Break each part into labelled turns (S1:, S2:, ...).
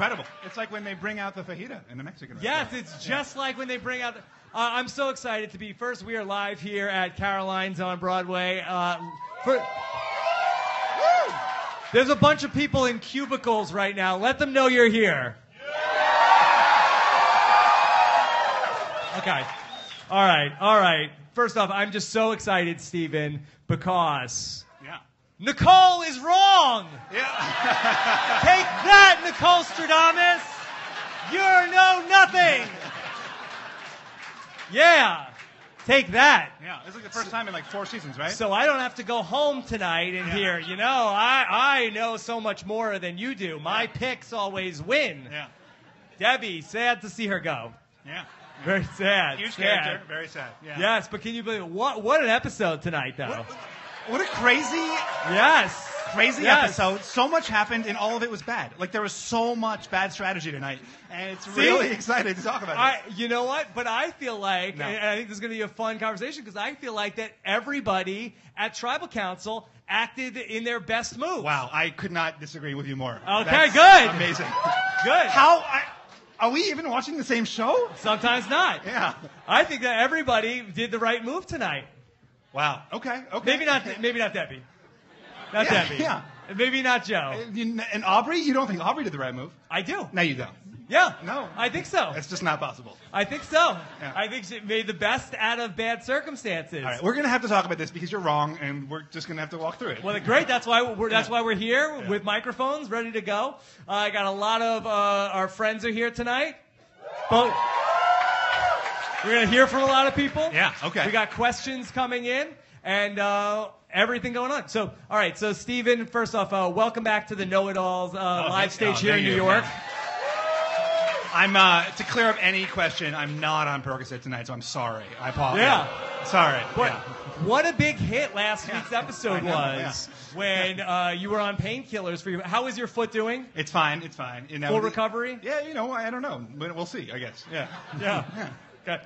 S1: incredible. It's like when they bring out the fajita in the Mexican restaurant.
S2: Yes, it's just like when they bring out. The, uh, I'm so excited to be first. We are live here at Caroline's on Broadway. Uh, for, there's a bunch of people in cubicles right now. Let them know you're here. Okay. All right. All right. First off, I'm just so excited, Stephen, because. Nicole is wrong.
S1: Yeah.
S2: Take that, Nicole Stradamus. You're no nothing. Yeah. Take that.
S1: yeah. It's like the first time in like four seasons, right?
S2: So I don't have to go home tonight and
S1: Yeah.
S2: hear, you know, I, I know so much more than you do. My picks always win.
S1: yeah.
S2: Debbie, sad to see her go.
S1: Yeah.
S2: Very sad.
S1: Huge
S2: sad.
S1: character. Very sad. Yeah.
S2: Yes, but can you believe it? What, what an episode tonight, though.
S1: What a crazy,
S2: Yes.
S1: crazy
S2: Yes.
S1: episode. So much happened, and all of it was bad. Like there was so much bad strategy tonight, and it's
S2: See?
S1: really excited to talk about it.
S2: I, you know what? But I feel like,
S1: No.
S2: and I think this is going to be a fun conversation because I feel like that everybody at Tribal Council acted in their best move.
S1: Wow, I could not disagree with you more.
S2: Okay,
S1: That's
S2: good.
S1: Amazing.
S2: Good.
S1: How? I, are we even watching the same show?
S2: Sometimes not.
S1: Yeah.
S2: I think that everybody did the right move tonight.
S1: Wow. Okay. Okay.
S2: Maybe not. Maybe not Debbie. Not
S1: Yeah,
S2: Debbie.
S1: yeah.
S2: And Maybe not Joe.
S1: You- And Aubrey, you don't think Aubrey did the right move?
S2: I do.
S1: No, you don't.
S2: Yeah.
S1: No.
S2: I think so.
S1: It's just not possible.
S2: I think so.
S1: Yeah.
S2: I think she made the best out of bad circumstances.
S1: All right, we're gonna have to talk about this because you're wrong, and we're just gonna have to walk through it.
S2: Well, great. That's why we're that's
S1: Yeah.
S2: why we're here
S1: Yeah.
S2: with microphones ready to go. Uh, I got a lot of uh, our friends are here tonight. But we're gonna hear from a lot of people.
S1: Yeah, okay.
S2: We got questions coming in and uh, everything going on. So, all right. So, Stephen, first off, uh, welcome back to the Know It Alls uh, live stage
S1: oh,
S2: here in New
S1: you.
S2: York.
S1: I'm uh, to clear up any question. I'm not on Percocet tonight, so I'm sorry. I apologize.
S2: Yeah.
S1: Sorry.
S2: But
S1: yeah.
S2: what a big hit last
S1: Yeah.
S2: week's episode
S1: know,
S2: was when uh, you were on painkillers for your. How is your foot doing?
S1: It's fine. It's fine. You know,
S2: Full recovery?
S1: Yeah. You know, I, I don't know, we'll see. I guess. Yeah.
S2: Yeah. Okay.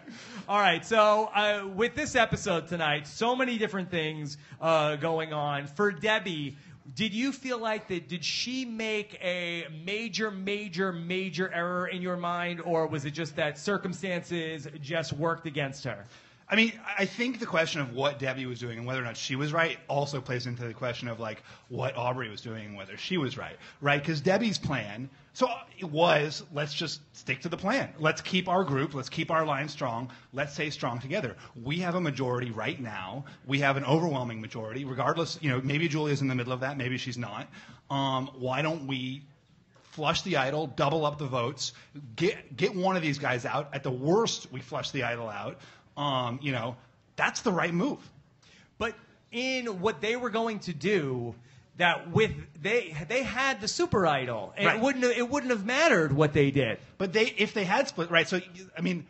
S2: All right. So uh, with this episode tonight, so many different things uh, going on. For Debbie, did you feel like that? Did she make a major, major, major error in your mind, or was it just that circumstances just worked against her?
S1: I mean, I think the question of what Debbie was doing and whether or not she was right also plays into the question of like what Aubrey was doing and whether she was right, right? Because Debbie's plan, so it was let's just stick to the plan. Let's keep our group, let's keep our line strong, let's stay strong together. We have a majority right now. We have an overwhelming majority, regardless. You know, maybe Julia's in the middle of that, maybe she's not. Um, why don't we flush the idol, double up the votes, get get one of these guys out. At the worst, we flush the idol out. Um, you know, that's the right move.
S2: But in what they were going to do, that with they they had the super idol,
S1: Right.
S2: it wouldn't have, it wouldn't have mattered what they did.
S1: But they, if they had split, right? So I mean,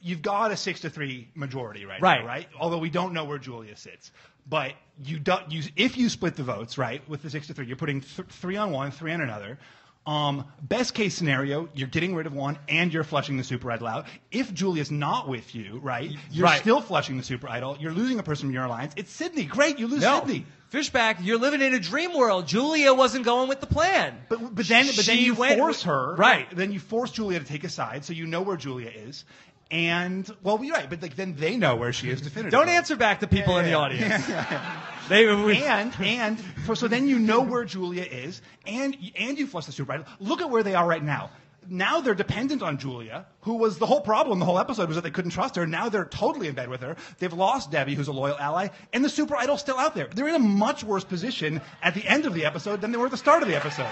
S1: you've got a six to three majority right
S2: Right.
S1: now, right? Although we don't know where Julia sits, but you don't. You if you split the votes, right, with the six to three, you're putting th- three on one, three on another. Um, best case scenario, you're getting rid of one and you're flushing the super idol out. If Julia's not with you, right, you're
S2: Right.
S1: still flushing the super idol. You're losing a person from your alliance. It's Sydney. Great, you lose Sydney.
S2: Fishbach, you're living in a dream world. Julia wasn't going with the plan.
S1: But, but then, but then you
S2: went-
S1: force her,
S2: Right.
S1: Then you force Julia to take a side, so you know where Julia is, and well, you're right. But like, then they know where she is definitively.
S2: Don't answer back to people in the
S1: yeah.
S2: audience. They,
S1: And and so, so then you know where Julia is, and and you flush the super idol. Look at where they are right now. Now they're dependent on Julia, who was the whole problem. The whole episode was that they couldn't trust her. Now they're totally in bed with her. They've lost Debbie, who's a loyal ally, and the super idol's still out there. They're in a much worse position at the end of the episode than they were at the start of the episode.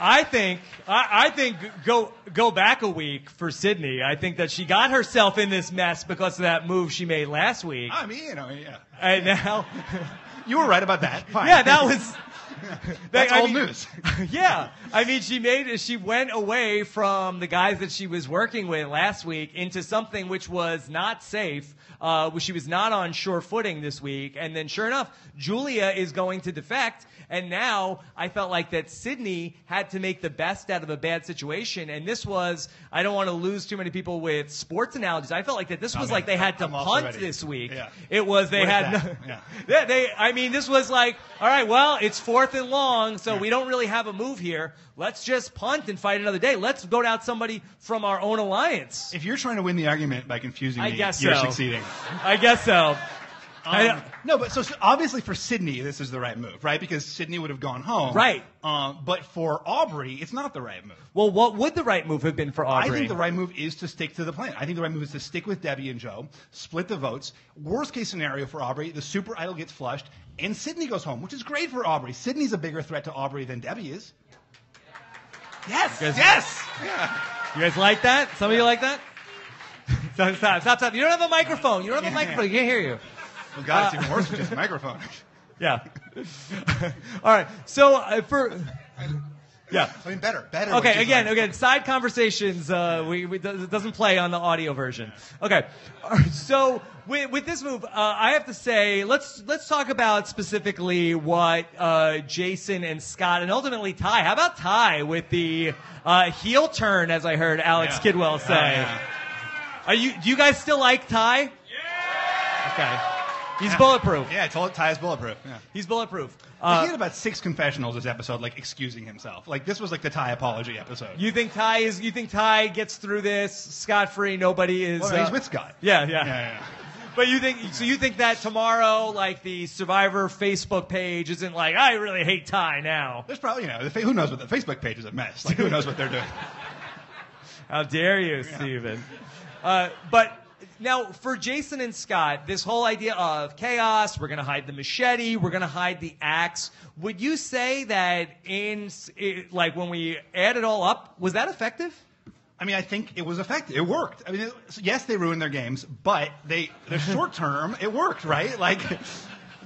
S2: I think I, I think go go back a week for Sydney. I think that she got herself in this mess because of that move she made last week,
S1: I mean, you know, yeah.
S2: and now,
S1: You were right about that. Fine.
S2: yeah, that was.
S1: That's
S2: I
S1: old
S2: mean-
S1: news.
S2: yeah, I mean, she made she went away from the guys that she was working with last week into something which was not safe. Uh, she was not on sure footing this week, and then sure enough, Julia is going to defect. And now I felt like that Sydney had to make the best out of a bad situation, and this was I don't want to lose too many people with sports analogies. I felt like that this was like they had to
S1: I'm
S2: punt this week.
S1: Yeah.
S2: It was they
S1: What
S2: had, no,
S1: yeah.
S2: yeah. they, I mean, this was like, all right, well, it's fourth and long, so we don't really have a move here. Let's just punt and fight another day. Let's go down somebody from our own alliance.
S1: If you're trying to win the argument by confusing
S2: I
S1: me, you're
S2: so.
S1: succeeding.
S2: I guess so.
S1: Um, no, but so, so obviously for Sydney, this is the right move, right? Because Sydney would have gone home,
S2: Right.
S1: Um, but for Aubrey, it's not the right move.
S2: well, what would the right move have been for Aubrey?
S1: I think the right move is to stick to the plan. I think the right move is to stick with Debbie and Joe, split the votes. Worst case scenario for Aubrey, the super idol gets flushed, and Sydney goes home, which is great for Aubrey. Sydney's a bigger threat to Aubrey than Debbie is. Yes,
S2: Guys-
S1: yes.
S2: You guys like that? Some of you like that? stop, stop, stop, stop. You don't have a microphone. You don't have a microphone. You can't hear you.
S1: Well, God, it's even worse with just a microphone.
S2: Yeah. All right. So uh, for yeah.
S1: I mean, better, better.
S2: Okay, again,
S1: like-
S2: again, side conversations. Uh, we, we it doesn't play on the audio version. Okay, so with, with this move, uh, I have to say, let's let's talk about specifically what uh, Jason and Scott and ultimately Ty. How about Ty with the uh, heel turn, as I heard Alex
S1: Yeah.
S2: Kidwell say?
S1: Oh, yeah.
S2: Are you? Do you guys still like Ty? Yeah. Okay. He's bulletproof.
S1: Yeah, I told Ty's bulletproof. Yeah.
S2: He's bulletproof.
S1: Like,
S2: Uh,
S1: he had about six confessionals this episode, like excusing himself. Like this was like the Ty apology episode.
S2: you think Ty is? You think Ty gets through this scot free? Nobody is.
S1: well, he's
S2: uh,
S1: with Scott.
S2: Yeah, yeah.
S1: Yeah, yeah, yeah.
S2: But you think so? You think that tomorrow, like the Survivor Facebook page, isn't like I really hate Ty now?
S1: There's probably you know the, fa- who knows what the Facebook page is a mess. Like who knows what they're doing.
S2: How dare you, Stephen? Uh, but now for Jason and Scott, this whole idea of chaos, we're going to hide the machete, we're going to hide the axe. Would you say that in it, like when we add it all up, was that effective?
S1: I mean, I think it was effective. It worked. I mean, it, yes, they ruined their games, but they the short term it worked, right? Like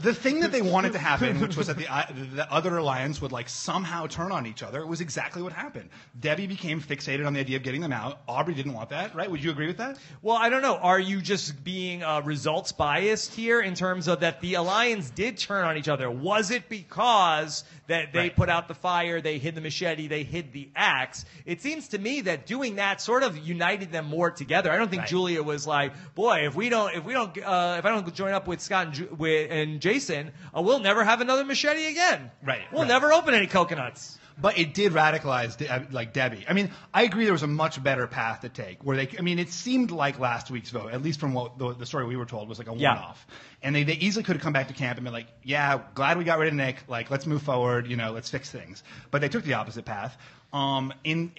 S1: the thing that they wanted to happen, which was that the uh, the other alliance would like somehow turn on each other, was exactly what happened. Debbie became fixated on the idea of getting them out. Aubrey didn't want that, right? Would you agree with that?
S2: Well, I don't know. Are you just being uh, results biased here in terms of that the alliance did turn on each other? Was it because that they
S1: Right.
S2: put out the fire, they hid the machete, they hid the axe? It seems to me that doing that sort of united them more together. I don't think
S1: Right.
S2: Julia was like, "Boy, if we don't, if we don't, uh, if I don't join up with Scott and, Ju- with, and Jason, uh, we'll never have another machete again.
S1: Right,
S2: We'll
S1: right.
S2: never open any coconuts."
S1: But it did radicalize De- uh, like Debbie. I mean, I agree there was a much better path to take. Where they, I mean, it seemed like last week's vote, at least from what the, the story we were told, was like a
S2: Yeah.
S1: one-off. And they, they easily could have come back to camp and been like, "Yeah, glad we got rid of Nick. Like, let's move forward. You know, let's fix things." But they took the opposite path. Um, in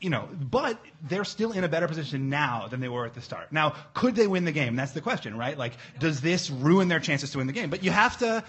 S1: you know, but they're still in a better position now than they were at the start. Now, could they win the game? That's the question, right? Like, does this ruin their chances to win the game? But you have to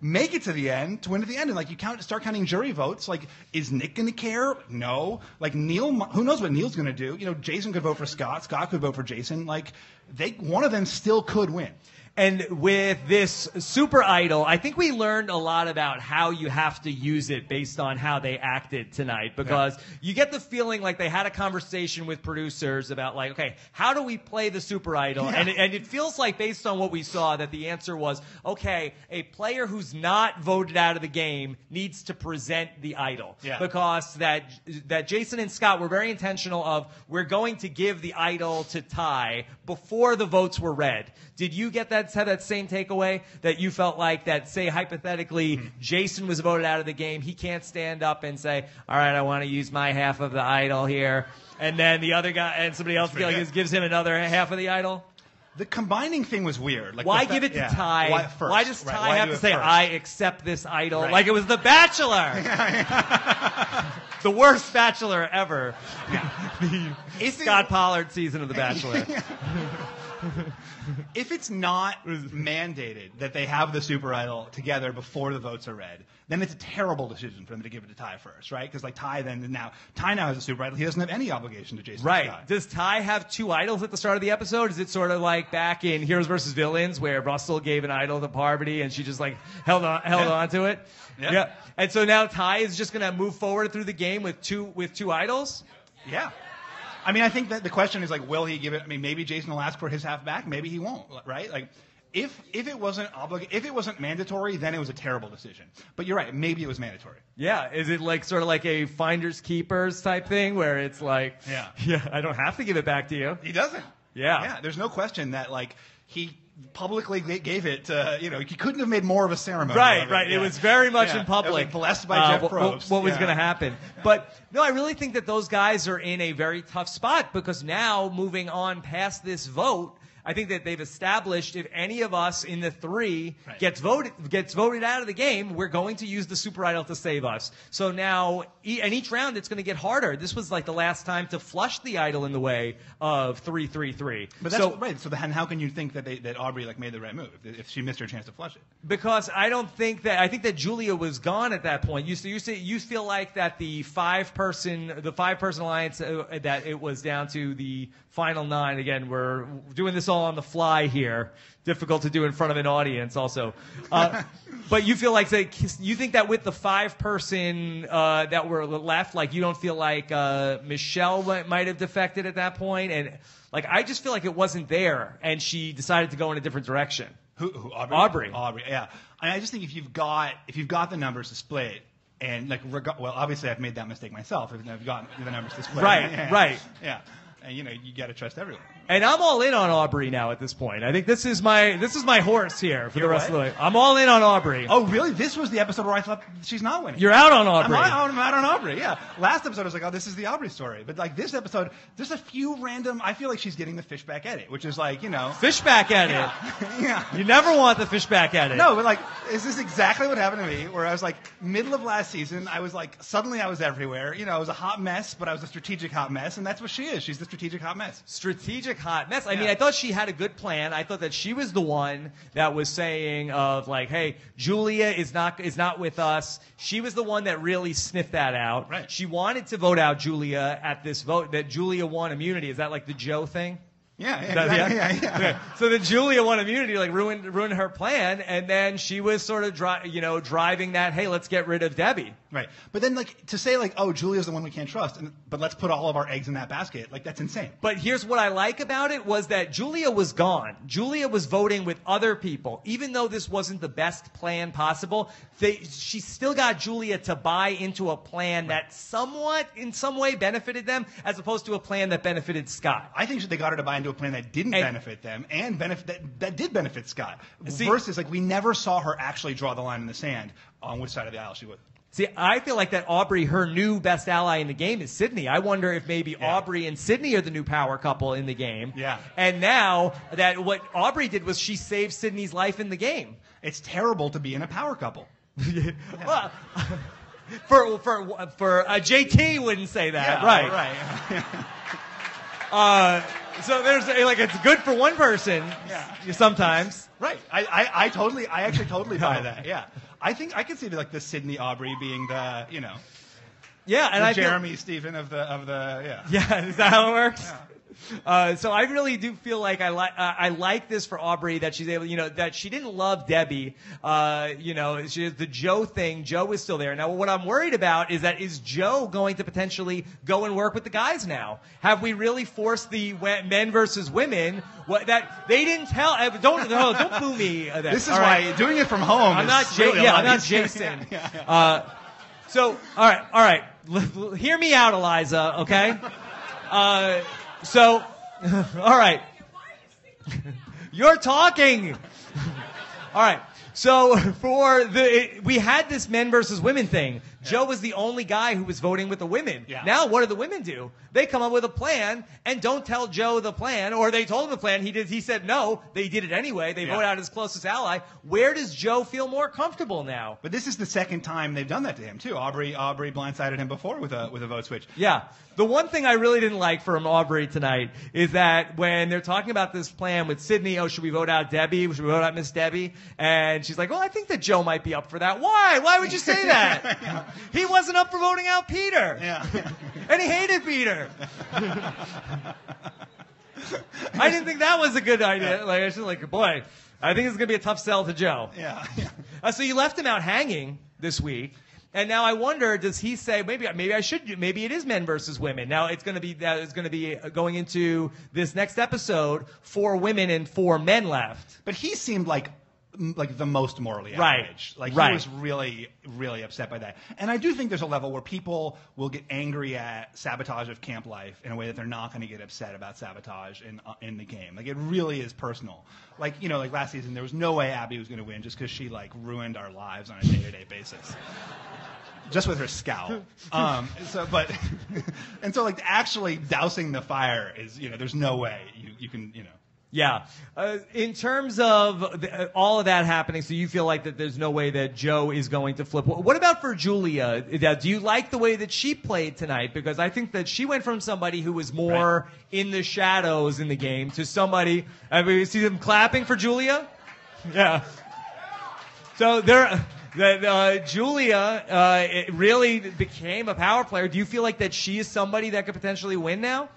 S1: make it to the end to win at the end. And like, you count, start counting jury votes. Like, is Nick going to care? No. Like Neal, who knows what Neal's going to do? You know, Jason could vote for Scott. Scott could vote for Jason. Like, they, one of them still could win.
S2: And with this super idol, I think we learned a lot about how you have to use it based on how they acted tonight. Because you get the feeling like they had a conversation with producers about like, okay, how do we play the super idol?
S1: Yeah.
S2: And, it, and it feels like based on what we saw that the answer was, okay, a player who's not voted out of the game needs to present the idol.
S1: Yeah.
S2: Because that that Jason and Scott were very intentional of we're going to give the idol to Ty before the votes were read. Did you get that have that same takeaway that you felt like that say hypothetically hmm. Jason was voted out of the game, he can't stand up and say, "All right, I want to use my half of the idol here." And then the other guy and somebody else gives him another half of the idol?
S1: The combining thing was weird. Like
S2: Why give it to
S1: yeah.
S2: Ty?
S1: Why, first,
S2: Why does
S1: right,
S2: Ty
S1: why
S2: have
S1: do
S2: to say,
S1: first?
S2: I accept this idol?
S1: Right.
S2: Like it was The Bachelor. the worst Bachelor ever. the
S1: Is it-
S2: Scott Pollard season of The Bachelor.
S1: If it's not mandated that they have the super idol together before the votes are read, then it's a terrible decision for them to give it to Ty first, right? Because like Ty then now Ty now has a super idol. He doesn't have any obligation to Jason.
S2: Right.
S1: Scott.
S2: Does Ty have two idols at the start of the episode? Is it sort of like back in Heroes versus Villains where Russell gave an idol to Parvati and she just like held on held
S1: Yeah.
S2: on to it?
S1: Yeah.
S2: And so now Ty is just gonna move forward through the game with two with two idols?
S1: Yeah. I mean, I think that the question is like, will he give it? I mean, maybe Jason will ask for his half back. Maybe he won't. Right? Like, if if it wasn't oblig- if it wasn't mandatory, then it was a terrible decision. But you're right. Maybe it was mandatory.
S2: Yeah. Is it like sort of like a finders keepers type thing where it's like
S1: Yeah.
S2: Yeah, I don't have to give it back to you.
S1: He doesn't.
S2: Yeah.
S1: Yeah. There's no question that like he publicly gave it. To, you know, he couldn't have made more of a ceremony.
S2: Right, right. It was very much
S1: Yeah.
S2: in public.
S1: Was, like, blessed by
S2: uh,
S1: Jeff
S2: what- what-
S1: Probst.
S2: What, was
S1: Yeah.
S2: going to happen? But no, I really think that those guys are in a very tough spot because now moving on past this vote. I think that they've established if any of us in the three
S1: Right.
S2: gets voted gets voted out of the game, we're going to use the super idol to save us. So now, e- and each round it's going to get harder. This was like the last time to flush the idol in the way of three three three.
S1: But that's
S2: so,
S1: right. So then, how can you think that they, that Aubrey like made the right move if she missed her chance to flush it?
S2: Because I don't think that I think that Julia was gone at that point. You so you say you feel like that the five person the five person alliance uh, that it was down to the final nine. Again, we're doing this all on the fly here. Difficult to do in front of an audience, also. Uh, but you feel like say, you think that with the five person uh, that were left, like you don't feel like uh, Michele might have defected at that point. point, and like I just feel like it wasn't there, and she decided to go in a different direction.
S1: Who, who Aubrey?
S2: Aubrey.
S1: Aubrey. Yeah. And I just think if you've got if you've got the numbers to split. And like, well, obviously, I've made that mistake myself. If I've got the numbers to split,
S2: Right,
S1: Yeah.
S2: right.
S1: yeah. And you know, you got to trust everyone.
S2: And I'm all in on Aubrey now at this point. I think this is my this is my horse here for the
S1: You're
S2: rest
S1: what?
S2: of the way. I'm all in on Aubrey.
S1: Oh, really? This was the episode where I thought she's not winning.
S2: You're out on
S1: I'm
S2: Aubrey.
S1: out, I'm out on Aubrey. Yeah. Last episode, I was like, oh, this is the Aubrey story. But like this episode, there's a few random. I feel like she's getting the Fishbach edit, which is like, you know,
S2: Fishbach edit.
S1: yeah.
S2: You never want the Fishbach edit.
S1: No, but like, is this exactly what happened to me? Where I was like, middle of last season, I was like, suddenly I was everywhere. You know, I was a hot mess, but I was a strategic hot mess, and that's what she is. She's the strategic hot mess.
S2: strategic hot mess. I mean, I thought she had a good plan. I thought that she was the one that was saying of like, "Hey, Julia is not is not with us." She was the one that really sniffed that out.
S1: Right.
S2: She wanted to vote out Julia at this vote. That Julia won immunity. Is that like the Joe thing?
S1: Yeah, yeah,
S2: That-
S1: exactly. yeah, yeah.
S2: Okay. So then Julia won immunity, like ruined ruined her plan, and then she was sort of dri- you know driving that. Hey, let's get rid of Debbie.
S1: Right. But then, like, to say, like, oh, Julia's the one we can't trust, and, but let's put all of our eggs in that basket, like, that's insane.
S2: But here's what I like about it was that Julia was gone. Julia was voting with other people. Even though this wasn't the best plan possible, they, she still got Julia to buy into a plan that somewhat, in some way, benefited them, as opposed to a plan that benefited Scott.
S1: I think they got her to buy into a plan that didn't
S2: And-
S1: benefit them and benefit that, that did benefit Scott.
S2: See-
S1: Versus, like, we never saw her actually draw the line in the sand on which side of the aisle she would.
S2: See, I feel like that Aubrey, her new best ally in the game is Sydney. I wonder if maybe
S1: Yeah.
S2: Aubrey and Sydney are the new power couple in the game.
S1: Yeah.
S2: And now that what Aubrey did was she saved Sydney's life in the game.
S1: It's terrible to be in a power couple.
S2: Well, for for for uh, JT wouldn't say that, right?
S1: Right.
S2: Uh, so there's like it's good for one person.
S1: Yeah.
S2: Sometimes.
S1: Right. I, I, I totally, I actually totally buy that. Yeah. I think I can see like the Sydney Aubrey being the, you know,
S2: Yeah, and
S1: the
S2: I feel-
S1: Jeremy Stephen of the, of the, yeah.
S2: Yeah, is that how it works? Uh, so I really do feel like I like uh, I like this for Aubrey that she's able, you know, that she didn't love Debbie. Uh, you know, she the Joe thing. Joe is still there now. What I'm worried about is that is Joe going to potentially go and work with the guys now? Have we really forced the men versus women? What that they didn't tell? uh, Don't no, don't boo me. uh,
S1: This is
S2: all right?
S1: why doing it from home.
S2: I'm
S1: is
S2: not Ja-
S1: really
S2: yeah, I'm not. Jason.
S1: Yeah, yeah.
S2: Uh, so, all right, all right. L- l- hear me out, Eliza. Okay. So, all right. You're talking. all right. So for the it, we had this men versus women thing. Joe was the only guy who was voting with the women.
S1: Yeah.
S2: Now, what do the women do? They come up with a plan and don't tell Joe the plan, or they told him the plan. He did. He said no. They did it anyway. They
S1: Yeah.
S2: vote out his closest ally. Where does Joe feel more comfortable now?
S1: But this is the second time they've done that to him too. Aubrey Aubrey blindsided him before with a with a vote switch.
S2: Yeah. The one thing I really didn't like from Aubrey tonight is that when they're talking about this plan with Sydney, oh, should we vote out Debbie? Should we vote out Miss Debbie? And she's like, well, I think that Joe might be up for that. Why? Why would you say that? He wasn't up for voting out Peter.
S1: Yeah.
S2: And he hated Peter. I didn't think that was a good idea. Like, I was just like, boy, I think it's going to be a tough sell to Joe.
S1: yeah.
S2: Uh, so you left him out hanging this week. And now I wonder, does he say maybe maybe I should maybe it is men versus women? Now it's going to be that is going to be going into this next episode four women and four men left.
S1: But he seemed like like the most morally
S2: Right.
S1: outraged. Like
S2: Right.
S1: he was really, really upset by that. And I do think there's a level where people will get angry at sabotage of camp life in a way that they're not going to get upset about sabotage in uh, in the game. Like it really is personal. Like you know, like last season, there was no way Abi was going to win just because she like ruined our lives on a day to day basis. Just with her scowl. Um, so, but, and so like actually dousing the fire is, you know, there's no way you, you can, you know.
S2: Yeah. Uh, in terms of the, uh, all of that happening, so you feel like that there's no way that Joe is going to flip. What about for Julia? Do you like the way that she played tonight? Because I think that she went from somebody who was more in the shadows in the game to somebody. I mean, you see them clapping for Julia? Yeah. So there, that uh, Julia uh, really became a power player. Do you feel like that she is somebody that could potentially win now?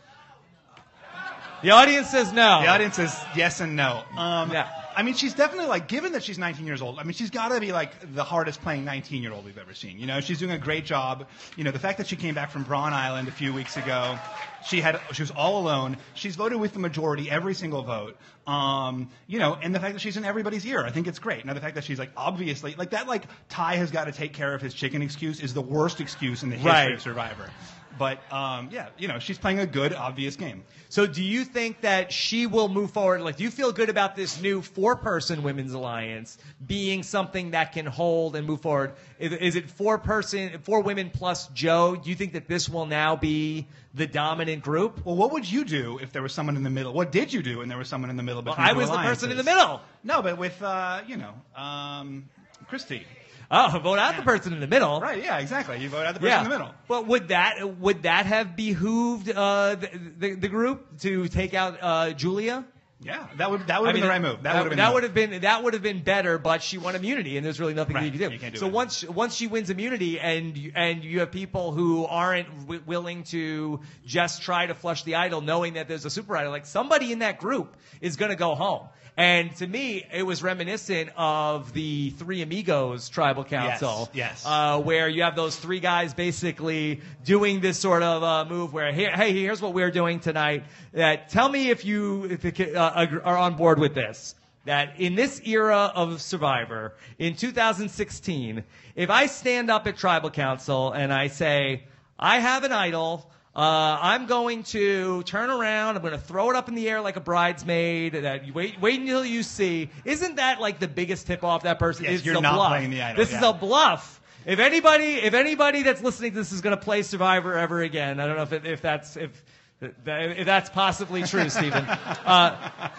S2: The audience says no.
S1: The audience says yes and no. Um,
S2: Yeah.
S1: I mean, she's definitely like, given that she's 19 years old. I mean, she's got to be like the hardest playing 19 year old we've ever seen. You know, she's doing a great job. You know, the fact that she came back from Brawn Island a few weeks ago, she had she was all alone. She's voted with the majority every single vote. Um, you know, and the fact that she's in everybody's ear, I think it's great. Now the fact that she's like obviously like that like Ty has got to take care of his chicken excuse is the worst excuse in the history
S2: Right.
S1: of Survivor. But um, yeah, you know, she's playing a good, obvious game.
S2: So do you think that she will move forward? Like, do you feel good about this new four-person women's alliance being something that can hold and move forward? Is, is it four-person, four women plus Joe? Do you think that this will now be the dominant group?
S1: Well, what would you do if there was someone in the middle? What did you do when there was someone in the middle?
S2: Well, I was the person in the middle.
S1: No, but with uh, you know, um, Christy.
S2: Oh, vote out the person in the middle.
S1: Right? Yeah, exactly. You vote out the person
S2: Yeah.
S1: in the middle.
S2: Well, would that would that have behooved uh, the, the the group to take out uh, Julia?
S1: Yeah, that would that would have been the right move. That, would have been
S2: that would have been that would have been better, but she won immunity, and there's really nothing
S1: Right,
S2: you can do.
S1: you can't do
S2: so
S1: it.
S2: once once she wins immunity, and you- and you have people who aren't w- willing to just try to flush the idol, knowing that there's a super idol, like somebody in that group is going to go home. And to me, it was reminiscent of the Three Amigos Tribal Council,
S1: yes.
S2: Uh, where you have those three guys basically doing this sort of uh, move where, here, hey, here's what we're doing tonight. That tell me if you if it, uh, are on board with this. That in this era of Survivor, in 2016, if I stand up at Tribal Council and I say, I have an idol, uh, I'm going to turn around. I'm going to throw it up in the air like a bridesmaid. That you wait, wait until you see. Isn't that like the biggest tip off that person?
S1: Yes,
S2: is
S1: you're
S2: a
S1: not
S2: bluff.
S1: playing the idol,
S2: This is a bluff. If anybody, if anybody that's listening to this is going to play Survivor ever again, I don't know if it, if that's if if that's possibly true, Stephen. Uh,